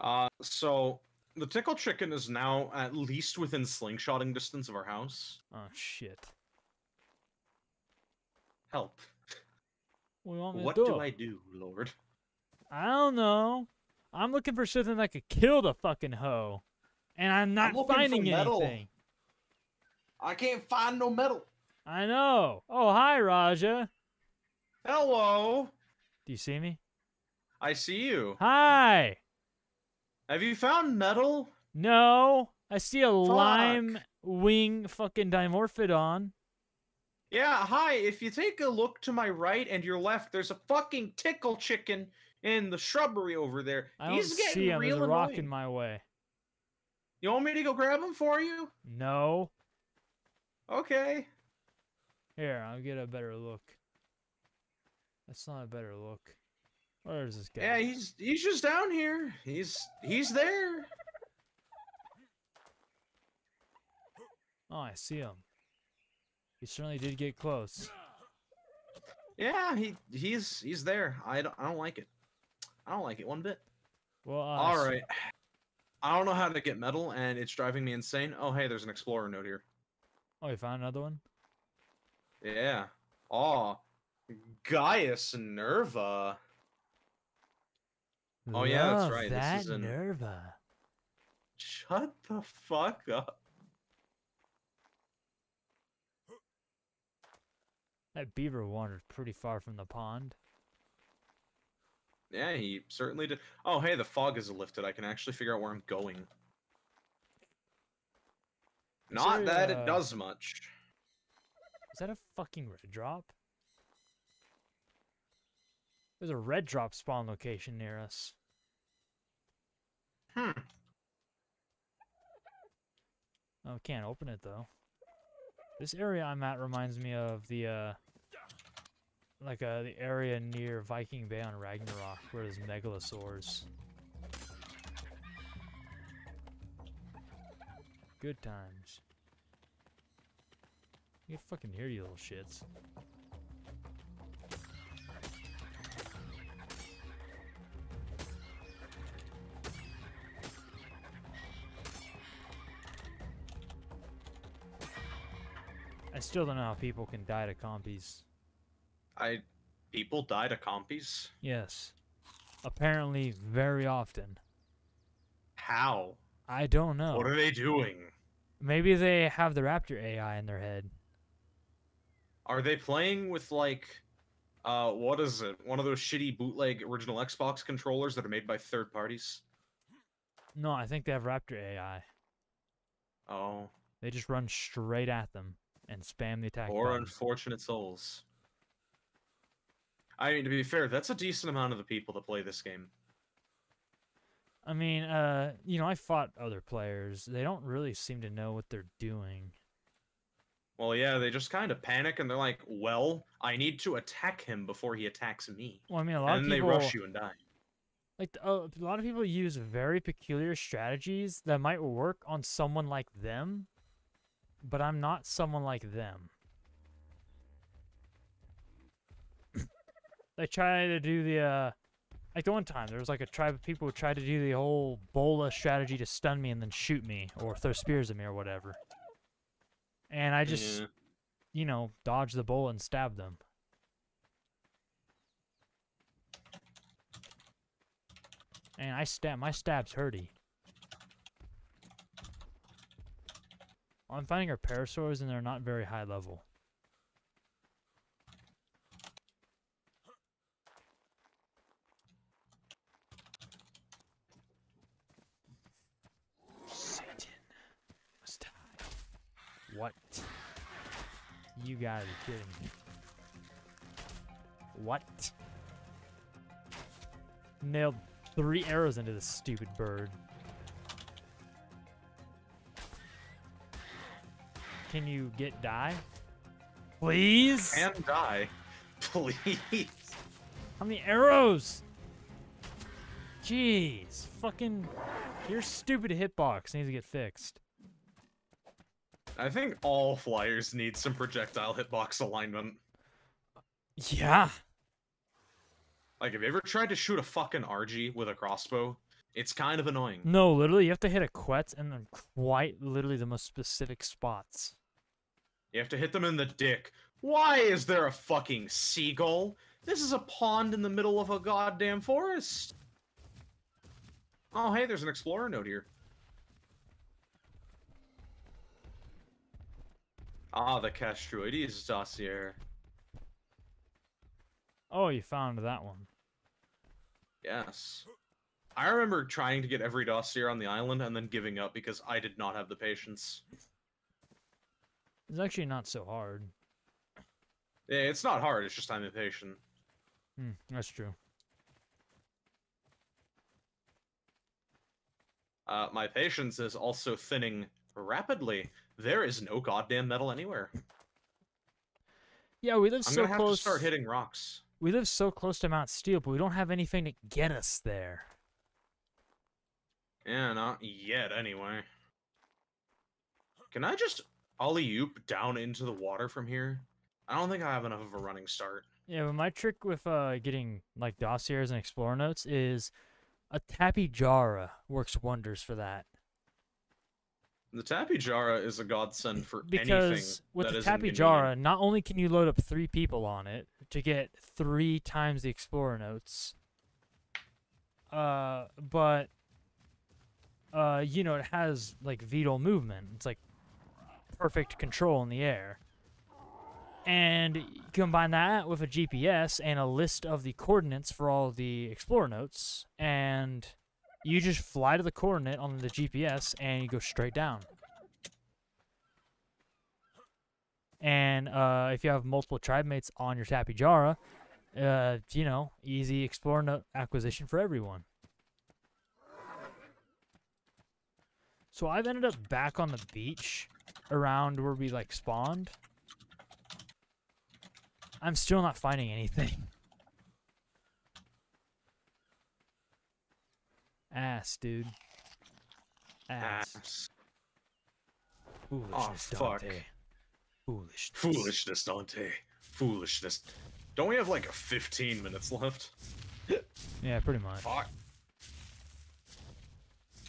Uh, so the tickle chicken is now at least within slingshotting distance of our house. Oh, shit. Help. What do you want me to What do? do I do, Lord? I don't know. I'm looking for something that could kill the fucking hoe. And I'm not for finding metal. anything. I can't find no metal. I know. Oh, hi, Raja. Hello. Do you see me? I see you. Hi. Have you found metal? No. I see a lime wing fucking dimorphodon. Yeah, hi. If you take a look to my right and your left, there's a fucking tickle chicken in the shrubbery over there. I don't He's getting see him. real There's a rock annoying. in my way. You want me to go grab him for you? No. Okay. Here, I'll get a better look. That's not a better look. Where is this guy? Yeah, he's he's just down here. He's he's there. Oh, I see him. He certainly did get close. Yeah, he he's he's there. I don't I don't like it. I don't like it one bit. Well, uh, All s- right. I don't know how to get metal, and it's driving me insane. Oh, hey, there's an explorer note here. Oh, you found another one? Yeah. Oh, Gaius Nerva. Oh, yeah, that's Love right, this That is in- Nerva. Shut the fuck up. That beaver wandered pretty far from the pond. Yeah, he certainly did. Oh, hey, the fog is lifted. I can actually figure out where I'm going. Not there, that uh, it does much. Is that a fucking red drop? There's a red drop spawn location near us. Hmm. Oh, can't open it though. This area I'm at reminds me of the uh like uh the area near Viking Bay on Ragnarok where there's megalosaurs. Good times. You can fucking hear you little shits. Still don't know how people can die to compies. I people die to compies. Yes. Apparently very often. How? I don't know. What are they doing? Maybe they have the Raptor AI in their head. Are they playing with like uh what is it? One of those shitty bootleg original Xbox controllers that are made by third parties? No, I think they have Raptor AI. Oh, They just run straight at them and spam the attack. Or button. unfortunate souls. I mean, to be fair, that's a decent amount of the people that play this game. I mean, uh, you know, I fought other players. They don't really seem to know what they're doing. Well, yeah, they just kind of panic and they're like, "Well, I need to attack him before he attacks me," Well, I mean, a lot and of then people they rush you and die. like uh, a lot of people use very peculiar strategies that might work on someone like them, but I'm not someone like them. (coughs) they try to do the uh like the one time there was like a tribe of people who tried to do the whole bola strategy to stun me and then shoot me or throw spears at me or whatever. And I just Yeah. you know, dodge the bola and stab them. And I stab my stab's hurty. I'm finding our parasaurs and they're not very high level. Satan must die. What? You gotta be kidding me. What? Nailed three arrows into this stupid bird. Can you get die? Please? And die, (laughs) please. How many arrows? Jeez. Fucking. Your stupid hitbox needs to get fixed. I think all flyers need some projectile hitbox alignment. Yeah. Like, have you ever tried to shoot a fucking RG with a crossbow? It's kind of annoying. No, literally, you have to hit a quet and then quite literally the most specific spots. You have to hit them in the dick. Why is there a fucking seagull? This is a pond in the middle of a goddamn forest. Oh, hey, there's an explorer note here. Ah, the Castoroides dossier. Oh, you found that one. Yes. I remember trying to get every dossier on the island and then giving up because I did not have the patience. It's actually not so hard. Yeah, it's not hard, it's just I'm impatient. Hmm, that's true. Uh, my patience is also thinning rapidly. There is no goddamn metal anywhere. Yeah, we live I'm so gonna have close. to start hitting rocks. We live so close to Mount Steel, but we don't have anything to get us there. Yeah, not yet, anyway. Can I just ollie oop down into the water from here? I don't think I have enough of a running start. Yeah, but my trick with uh getting like dossiers and explorer notes is a Tapejara works wonders for that. The Tapejara is a godsend for anything Because with that the Tapejara, not only can you load up three people on it to get three times the explorer notes, uh, but uh, you know, it has like VTOL movement. It's like perfect control in the air. And combine that with a GPS and a list of the coordinates for all the explorer notes, and you just fly to the coordinate on the GPS and you go straight down. And uh, if you have multiple tribe mates on your Tapejara, uh, you know, easy explorer note acquisition for everyone. So I've ended up back on the beach around where we like spawned. I'm still not finding anything. (laughs) Ass, dude. Ass. Ass. Foolishness, fuck. Dante. Foolishness. Foolishness, Dante. Foolishness. Don't we have like 15 minutes left? (laughs) Yeah, pretty much. Fuck.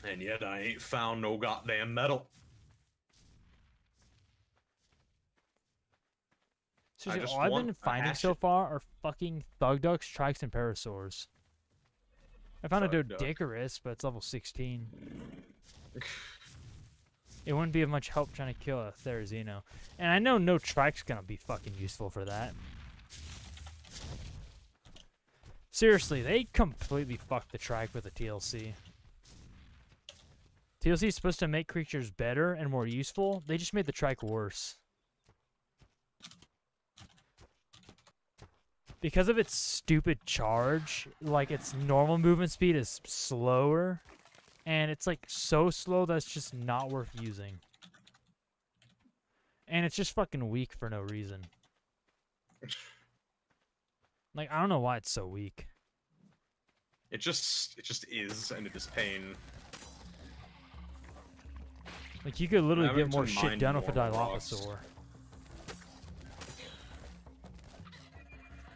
And yet I ain't found no goddamn metal. Seriously, all I've been finding so far are fucking thug ducks, trikes, and parasaurs. I found a Thug duck. Doedicurus, but it's level 16. It wouldn't be of much help trying to kill a Therizino. And I know no trike's gonna be fucking useful for that. Seriously, they completely fucked the trike with the TLC. TLC is supposed to make creatures better and more useful. They just made the trike worse. Because of its stupid charge, like its normal movement speed is slower, and it's like so slow that it's just not worth using. And it's just fucking weak for no reason. Like I don't know why it's so weak. It just, it just is, and it is pain. Like you could literally get more shit done with a. Dilophosaur.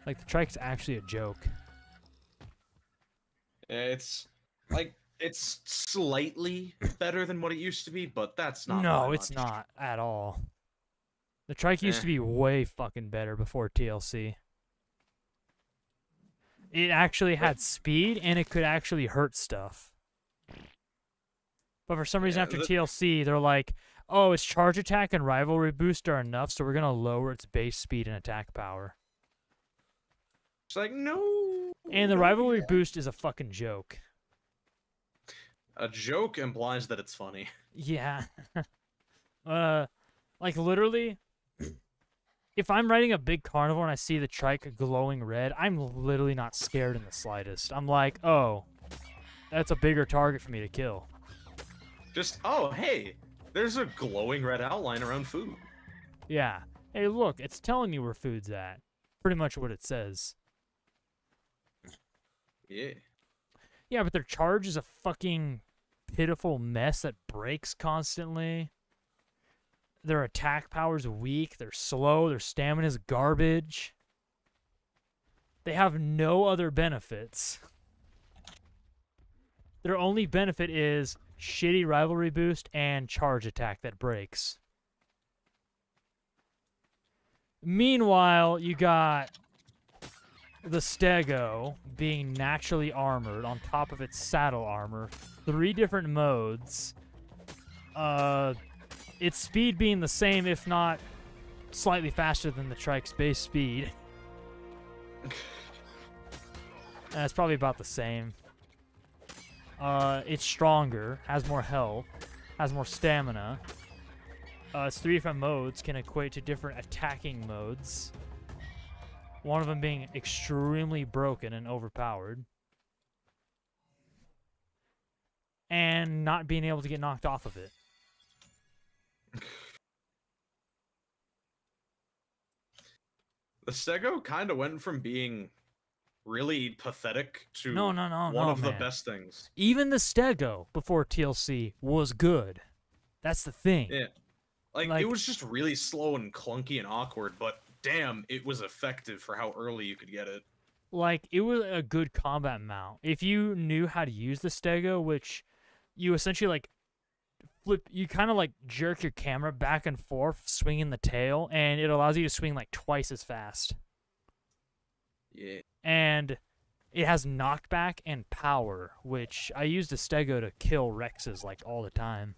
Like the trike's actually a joke. It's like it's slightly better than what it used to be, but that's not. no, it's not at all. The trike used Eh. to be way fucking better before TLC. It actually had speed and it could actually hurt stuff. But for some reason Yeah, after the- TLC, they're like, "Oh, its charge attack and rivalry boost are enough, so we're gonna lower its base speed and attack power." It's like no. And the rivalry that. boost is a fucking joke. A joke implies that it's funny. Yeah. (laughs) uh, like literally, if I'm riding a big carnival and I see the trike glowing red, I'm literally not scared in the slightest. I'm like, oh, that's a bigger target for me to kill. Just oh hey, there's a glowing red outline around food. Yeah. Hey, look, it's telling me where food's at. Pretty much what it says. Yeah. Yeah, but their charge is a fucking pitiful mess that breaks constantly. Their attack power's weak. They're slow. Their stamina's garbage. They have no other benefits. Their only benefit is shitty rivalry boost and charge attack that breaks. Meanwhile, you got the Stego being naturally armored on top of its saddle armor, three different modes. Uh, its speed being the same, if not slightly faster than the Trike's base speed. (laughs) And it's probably about the same. Uh, it's stronger, has more health, has more stamina. Uh, its three different modes can equate to different attacking modes. One of them being extremely broken and overpowered. And not being able to get knocked off of it. The Stego kind of went from being really pathetic to No, no, no, one no, of the best things. Even the Stego before TLC was good. That's the thing. Yeah. Like, Like- it was just really slow and clunky and awkward, but damn, it was effective for how early you could get it. like it was a good combat mount if you knew how to use the stego which you essentially like flip you kind of like jerk your camera back and forth swinging the tail and it allows you to swing like twice as fast Yeah. and it has knockback and power which i use the stego to kill rexes like all the time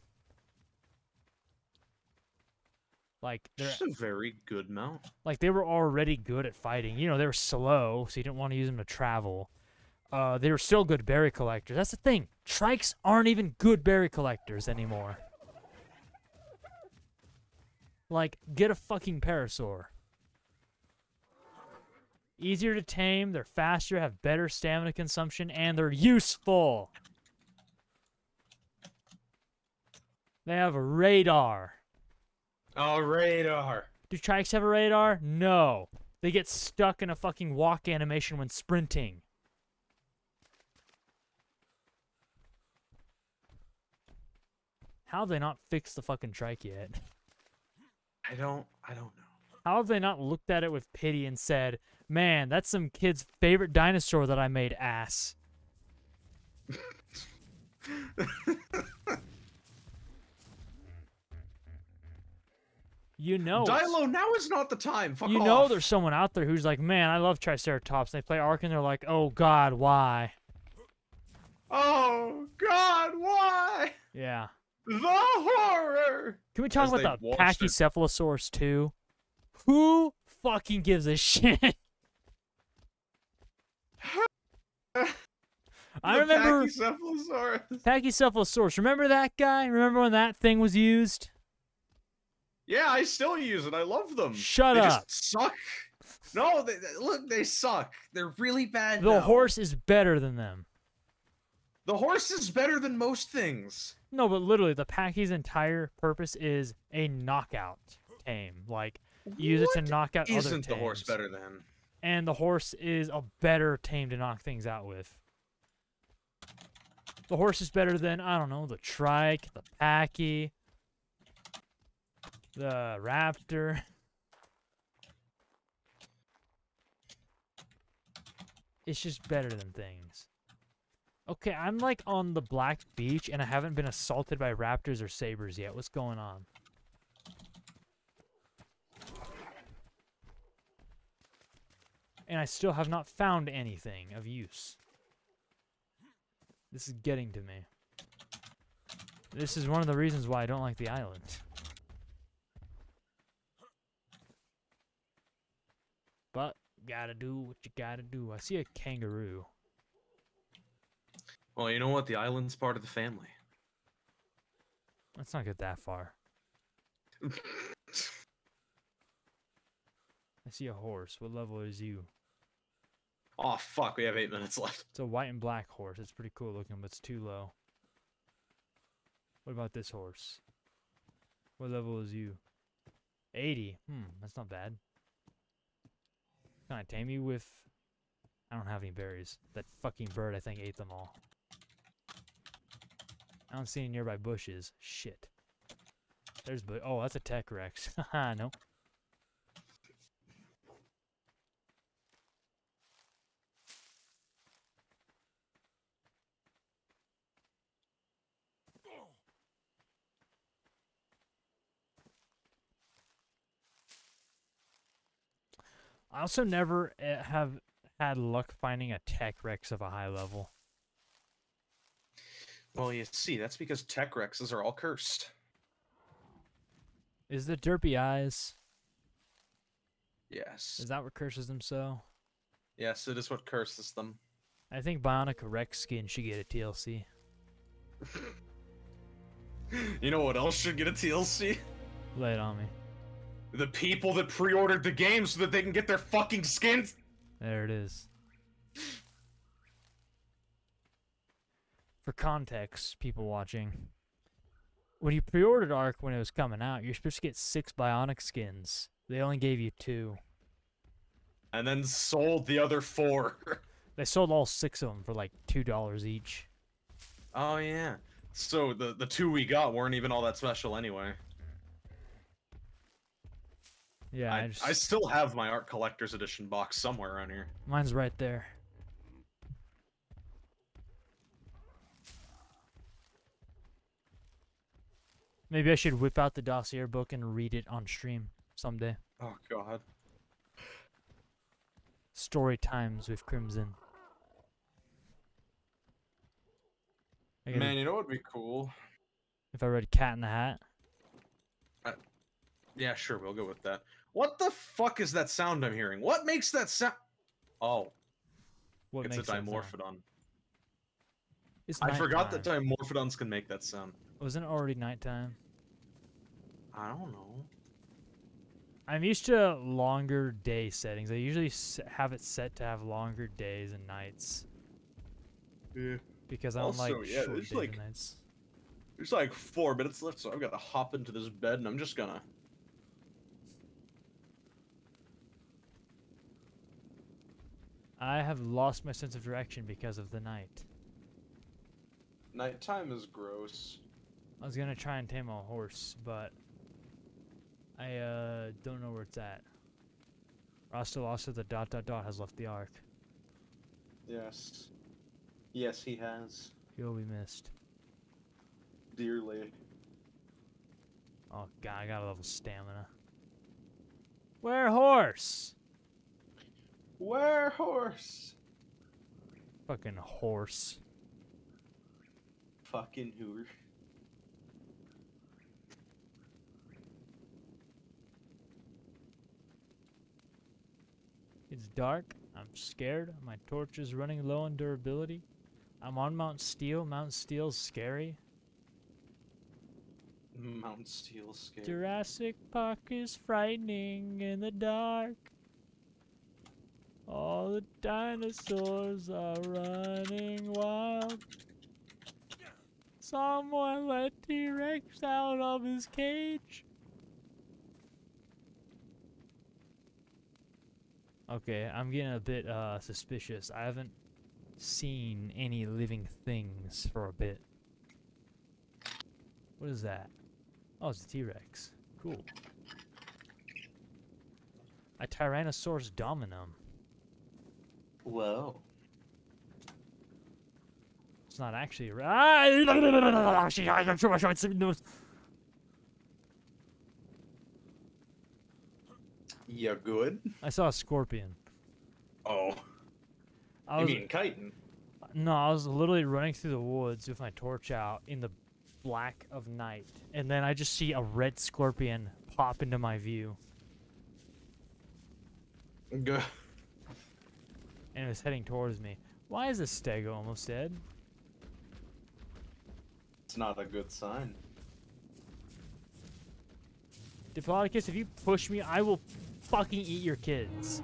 like they're Just a very good mount. like they were already good at fighting. You know, they were slow, so you didn't want to use them to travel. Uh, they were still good berry collectors. That's the thing. Trikes aren't even good berry collectors anymore. Like, get a fucking parasaur. Easier to tame, they're faster, have better stamina consumption, and they're useful. They have a radar. Oh, radar. Do trikes have a radar? No. They get stuck in a fucking walk animation when sprinting. How have they not fixed the fucking trike yet? I don't. I don't know. How have they not looked at it with pity and said, "Man, that's some kid's favorite dinosaur that I made ass." (laughs) You know, it's- Dilo, now is not the time. Fuck you off. know, there's someone out there who's like, "Man, I love Triceratops." They play Ark and they're like, "Oh God, why?" Oh God, why? Yeah. The horror. Can we talk As about the watched it. Pachycephalosaurus too? Who fucking gives a shit? (laughs) I remember Pachycephalosaurus. Pachycephalosaurus. Remember that guy? Remember when that thing was used? Yeah, I still use it. I love them. Shut they up. Just suck. No, they, they- look, they suck. They're really bad. The now. horse is better than them. The horse is better than most things. No, but literally, the packy's entire purpose is a knockout tame. Like, use it to knock out other Isn't the horse better than? and the horse is a better tame to knock things out with. The horse is better than I don't know the trike, the packy, the raptor. It's just better than things. Okay, I'm like on the Black Beach and I haven't been assaulted by raptors or sabers yet. What's going on? and I still have not found anything of use. This is getting to me. This is one of the reasons why I don't like the island. But, gotta do what you gotta do. I see a kangaroo. Well, you know what? The island's part of the family. Let's not get that far. (laughs) I see a horse. What level is you? oh fuck, we have eight minutes left. It's a white and black horse. It's pretty cool looking, but it's too low. What about this horse? What level is you? 80. Hmm, that's not bad. Can I tame you with... I don't have any berries. That fucking bird, I think, ate them all. I don't see any nearby bushes. Shit. There's bu- Oh, that's a Tek Rex. (laughs) Haha, no. I also never uh, have had luck finding a Tek Rex of a high level. Well, you see, that's because Tek rexes are all cursed. Is the derpy eyes? Yes. Is that what curses them so? Yes, it is what curses them. I think Bionic Rex skin should get a TLC. (laughs) You know what else should get a TLC? Lay it on me. The people that pre-ordered the game so that they can get their fucking skins. There it is. For context, people watching, when you pre-ordered Ark when it was coming out, you're supposed to get six Bionic skins. They only gave you two. And then sold the other four. (laughs) They sold all six of them for like two dollars each. oh yeah. So the the two we got weren't even all that special anyway. Yeah, I, I, just, I still have my Ark collector's edition box somewhere around here. mine's right there. Maybe I should whip out the dossier book and read it on stream someday. Oh god. Story times with Krimzin. Gotta- Man, you know what would be cool? if I read Cat in the Hat, uh, Yeah, sure, we'll go with that. What the fuck is that sound I'm hearing? What makes that sound? Oh, what it's a dimorphodon. It's I forgot that dimorphodons can make that sound. Oh, Wasn't it already nighttime? I don't know. I'm used to longer day settings. I usually have it set to have longer days and nights Yeah. because I don't Also, like yeah, short days like- and nights. There's like four minutes left, so I've got to hop into this bed and I'm just gonna. I have lost my sense of direction because of the night. Nighttime is gross. I was gonna try and tame a horse, but I uh don't know where it's at. Rasta also the dot dot dot has left the ark. Yes. Yes, he has. He'll be missed. Dearly. Oh god, I got a level stamina. Where horse? Where horse? Fucking horse. Fucking hooer. It's dark. I'm scared. My torch is running low on durability. I'm on Mount Steel. Mount Steel's scary. Mount Steel's scary. Jurassic Park is frightening in the dark. All the dinosaurs are running wild. Someone let T-Rex out of his cage. Okay, I'm getting a bit uh, suspicious. I haven't seen any living things for a bit. What is that? Oh, it's a T-Rex. Cool. A Tyrannosaurus dominum. Whoa. It's not actually Ah! You good? I saw a scorpion. Oh. I you was, mean chitin? no, I was literally running through the woods with my torch out in the black of night, and then I just see a red scorpion pop into my view, Good. (laughs) and it was heading towards me. Why is this stego almost dead? It's not a good sign. Diplodocus, if you push me, I will fucking eat your kids.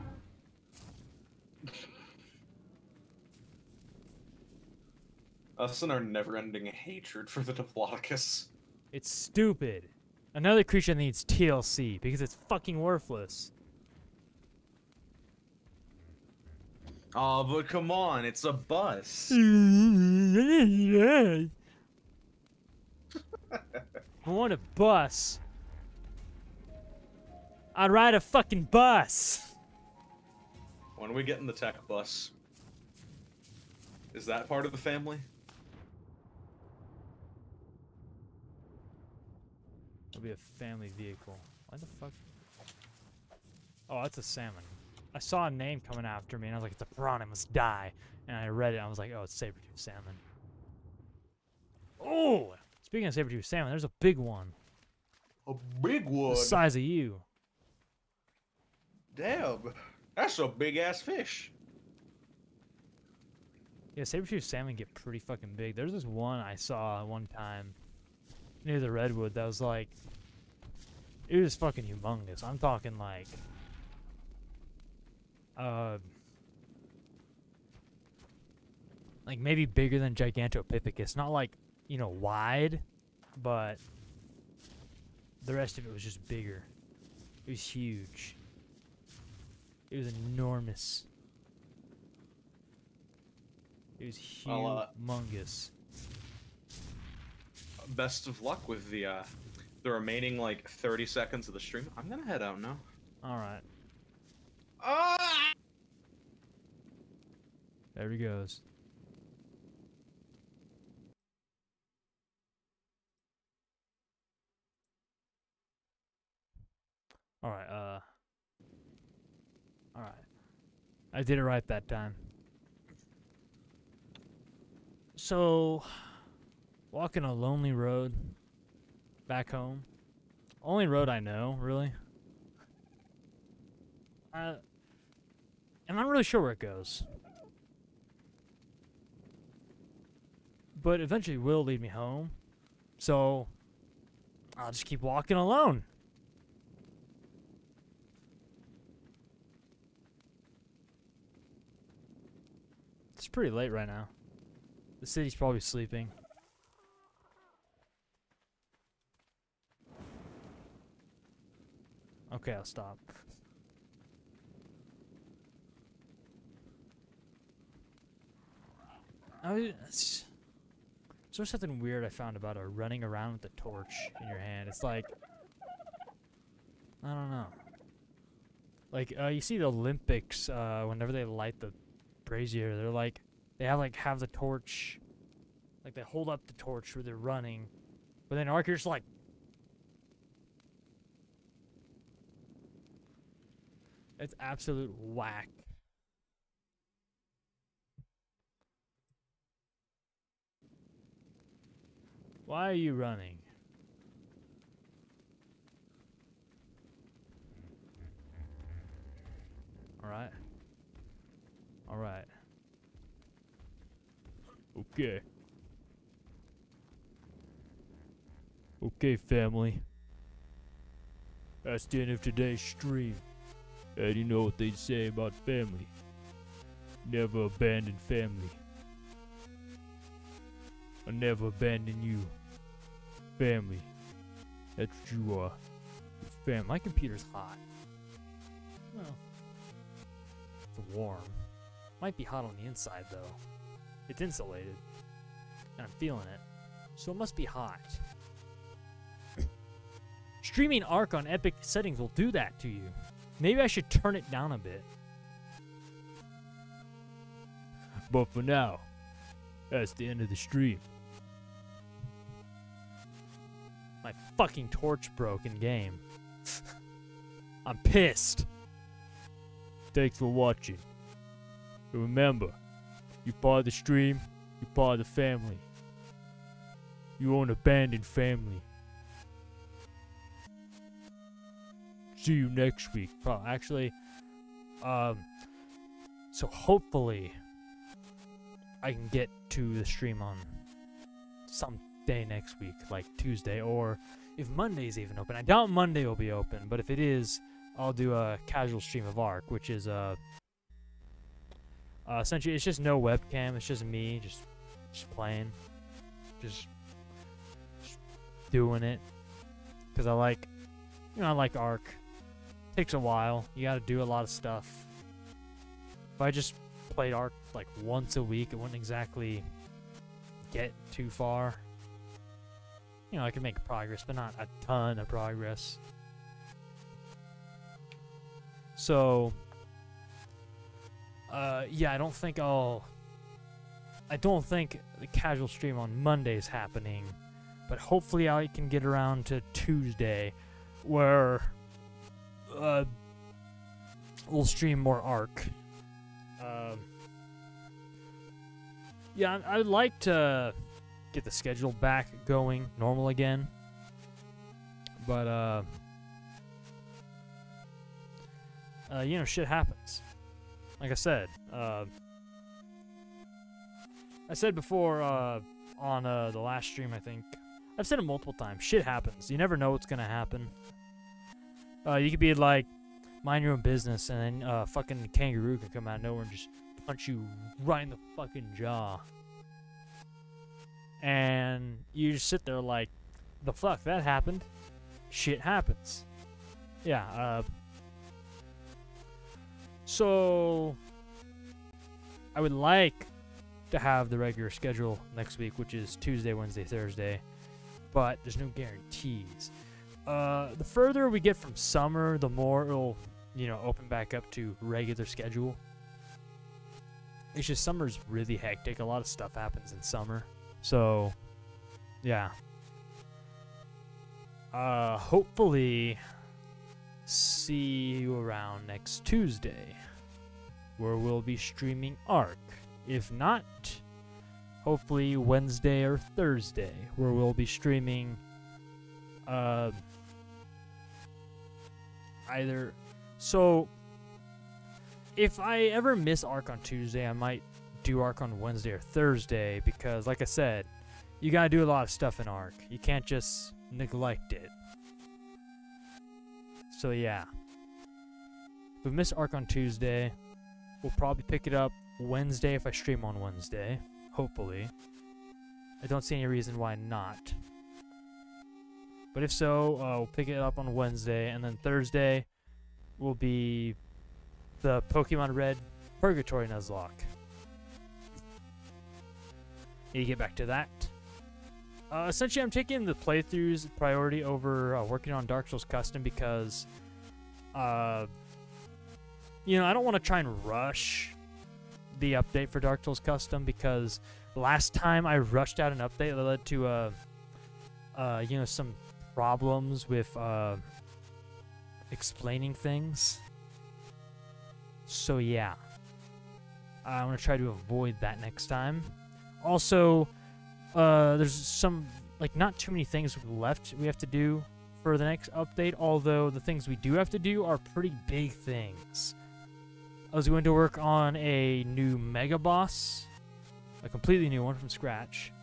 Us and our never-ending hatred for the Diplodocus. It's stupid. Another creature needs TLC because it's fucking worthless. Oh, but come on, it's a bus. (laughs) I want a bus. I'd ride a fucking bus. when are we get in the tech bus, is that part of the family? It'll be a family vehicle. Why the fuck? Oh, that's a salmon. I saw a name coming after me, and I was like, it's a prawn, it must die. And I read it, and I was like, oh, it's saber-tooth salmon. Oh! Speaking of saber-tooth salmon, there's a big one. A big one? The size of you. Damn, that's a big ass fish. Yeah, saber-tooth salmon get pretty fucking big. There's this one I saw one time near the redwood that was like, it was fucking humongous. I'm talking like, uh, like maybe bigger than Gigantopithecus. Not like you know wide, but the rest of it was just bigger. It was huge. It was enormous. It was Well, uh, humongous. Best of luck with the uh, the remaining like 30 seconds of the stream. I'm gonna head out now. All right, Ah! There he goes. All right, uh, all right. I did it right that time. So, walking a lonely road back home. Only road I know, really. Uh, I'm not really sure where it goes. But eventually will lead me home. So I'll just keep walking alone. It's pretty late right now. The city's probably sleeping. Okay, I'll stop. I there's something weird I found about uh, running around with a torch in your hand. It's like I don't know. Like uh, you see the Olympics uh, whenever they light the brazier, they're like they have like have the torch, like they hold up the torch where they're running, but then Ark just like. It's absolute whack. Why are you running? Alright. Alright. Okay. Okay, family. That's the end of today's stream. And you know what they say about family. Never abandon family. I never abandon you. Family. That's what you are. Fam. My computer's hot. Well, it's warm. Might be hot on the inside though. It's insulated. And I'm feeling it. So it must be hot. (coughs) Streaming Ark on Epic settings will do that to you. Maybe I should turn it down a bit. But for now, that's the end of the stream. Fucking torch broke in game. I'm pissed. Thanks for watching. Remember, you part of the stream, you part of the family. You won't abandon family. See you next week. Pro- actually, um, so hopefully I can get to the stream on some day next week, like Tuesday, or if Monday's even open. I doubt Monday will be open, but if it is, I'll do a casual stream of Ark, which is uh, uh essentially it's just no webcam. It's just me, just just playing, just, just doing it, because I like, you know, I like Ark. Takes a while. You got to do a lot of stuff. If I just played Ark like once a week, it wouldn't exactly get too far. You know, I can make progress, but not a ton of progress. So, uh, yeah, I don't think I'll. I don't think the casual stream on Monday is happening, but hopefully I can get around to Tuesday, where uh, we'll stream more Ark. Um, yeah, I'd like to get the schedule back going normal again, but uh, uh, you know, shit happens. Like I said, uh, I said before uh, on uh, the last stream, I think I've said it multiple times. Shit happens. You never know what's gonna happen. Uh, you could be like, mind your own business, and then uh, fucking kangaroo can come out of nowhere and just punch you right in the fucking jaw. And you just sit there like, the fuck, that happened. Shit happens. Yeah, uh. So. I would like to have the regular schedule next week, which is Tuesday, Wednesday, Thursday, but there's no guarantees. Uh, the further we get from summer, the more it'll, you know, open back up to regular schedule. It's just summer's really hectic. A lot of stuff happens in summer. So, yeah. Uh, hopefully, see you around next Tuesday, where we'll be streaming Ark. If not, hopefully Wednesday or Thursday, where we'll be streaming, uh, either. So, if I ever miss Ark on Tuesday, I might do Ark on Wednesday or Thursday because, like I said, you gotta do a lot of stuff in Ark. You can't just neglect it. So yeah, if we miss Ark on Tuesday, we'll probably pick it up Wednesday if I stream on Wednesday. Hopefully, I don't see any reason why not. But if so, uh, we'll pick it up on Wednesday, and then Thursday will be the Pokemon Red Purgatory Nuzlocke. Need to get back to that. Uh, essentially, I'm taking the playthroughs priority over uh, working on Dark Souls Custom because uh, you know, I don't want to try and rush the update for Dark Souls Custom because last time I rushed out an update that led to uh, uh, you know, some problems with uh, explaining things. So yeah, I'm gonna try to avoid that next time. Also, uh, there's some like not too many things left we have to do for the next update. Although the things we do have to do are pretty big things. I was going to work on a new mega boss, a completely new one from scratch,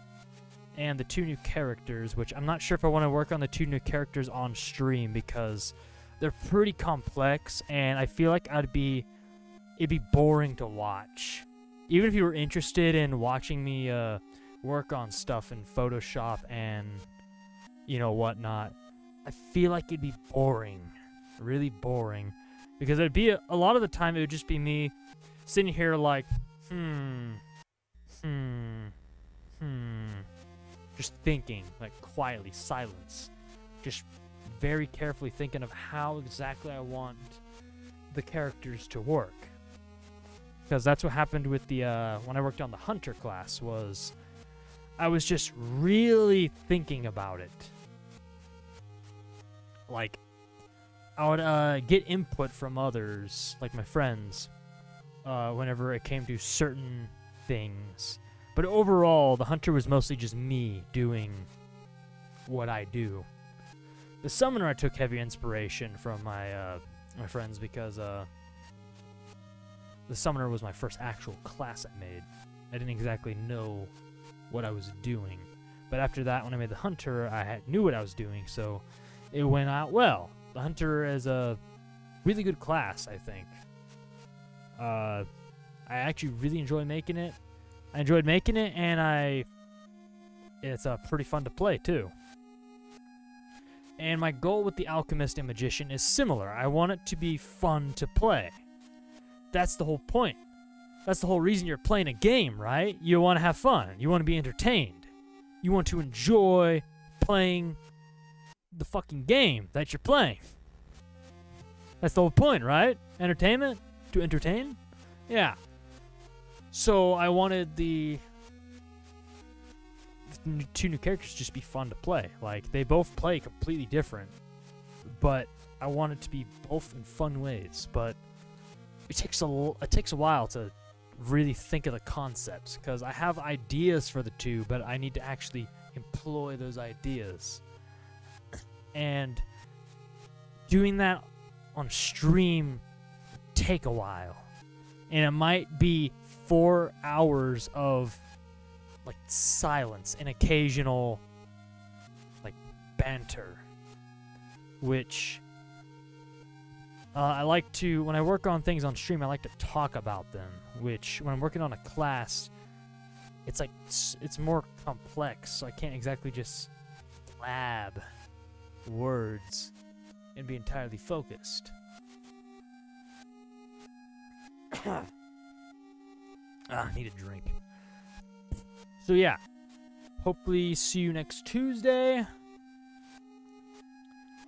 and the two new characters. Which I'm not sure if I want to work on the two new characters on stream because they're pretty complex, and I feel like I'd be it'd be boring to watch. Even if you were interested in watching me uh, work on stuff in Photoshop and you know whatnot, I feel like it'd be boring, really boring, because it'd be a, a lot of the time it would just be me sitting here like, hmm, hmm, hmm, just thinking like quietly, silence, just very carefully thinking of how exactly I want the characters to work because that's what happened with the uh, when I worked on the hunter class was I was just really thinking about it. Like I would uh, get input from others, like my friends, uh, whenever it came to certain things. But overall, the hunter was mostly just me doing what I do. The summoner, I took heavy inspiration from my uh, my friends because uh, the summoner was my first actual class I made. I didn't exactly know what I was doing. But after that, when I made the hunter, I had, knew what I was doing, so it went out well. The hunter is a really good class, I think. Uh, I actually really enjoy making it. I enjoyed making it, and I it's uh, pretty fun to play too. And my goal with the alchemist and magician is similar. I want it to be fun to play. That's the whole point. That's the whole reason you're playing a game, right? You want to have fun. You want to be entertained. You want to enjoy playing the fucking game that you're playing. That's the whole point, right? Entertainment? To entertain? Yeah. So I wanted the two new characters just be fun to play. Like they both play completely different, but I want it to be both in fun ways. But it takes a it takes a while to really think of the concepts because I have ideas for the two, but I need to actually employ those ideas. And doing that on stream take a while. And it might be 4 hours of like silence and occasional like banter which uh, I like to when I work on things on stream I like to talk about them which when I'm working on a class it's like it's, it's more complex so I can't exactly just blab words and be entirely focused (coughs) ah, I need a drink so yeah, hopefully see you next Tuesday.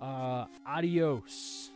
Uh, adios.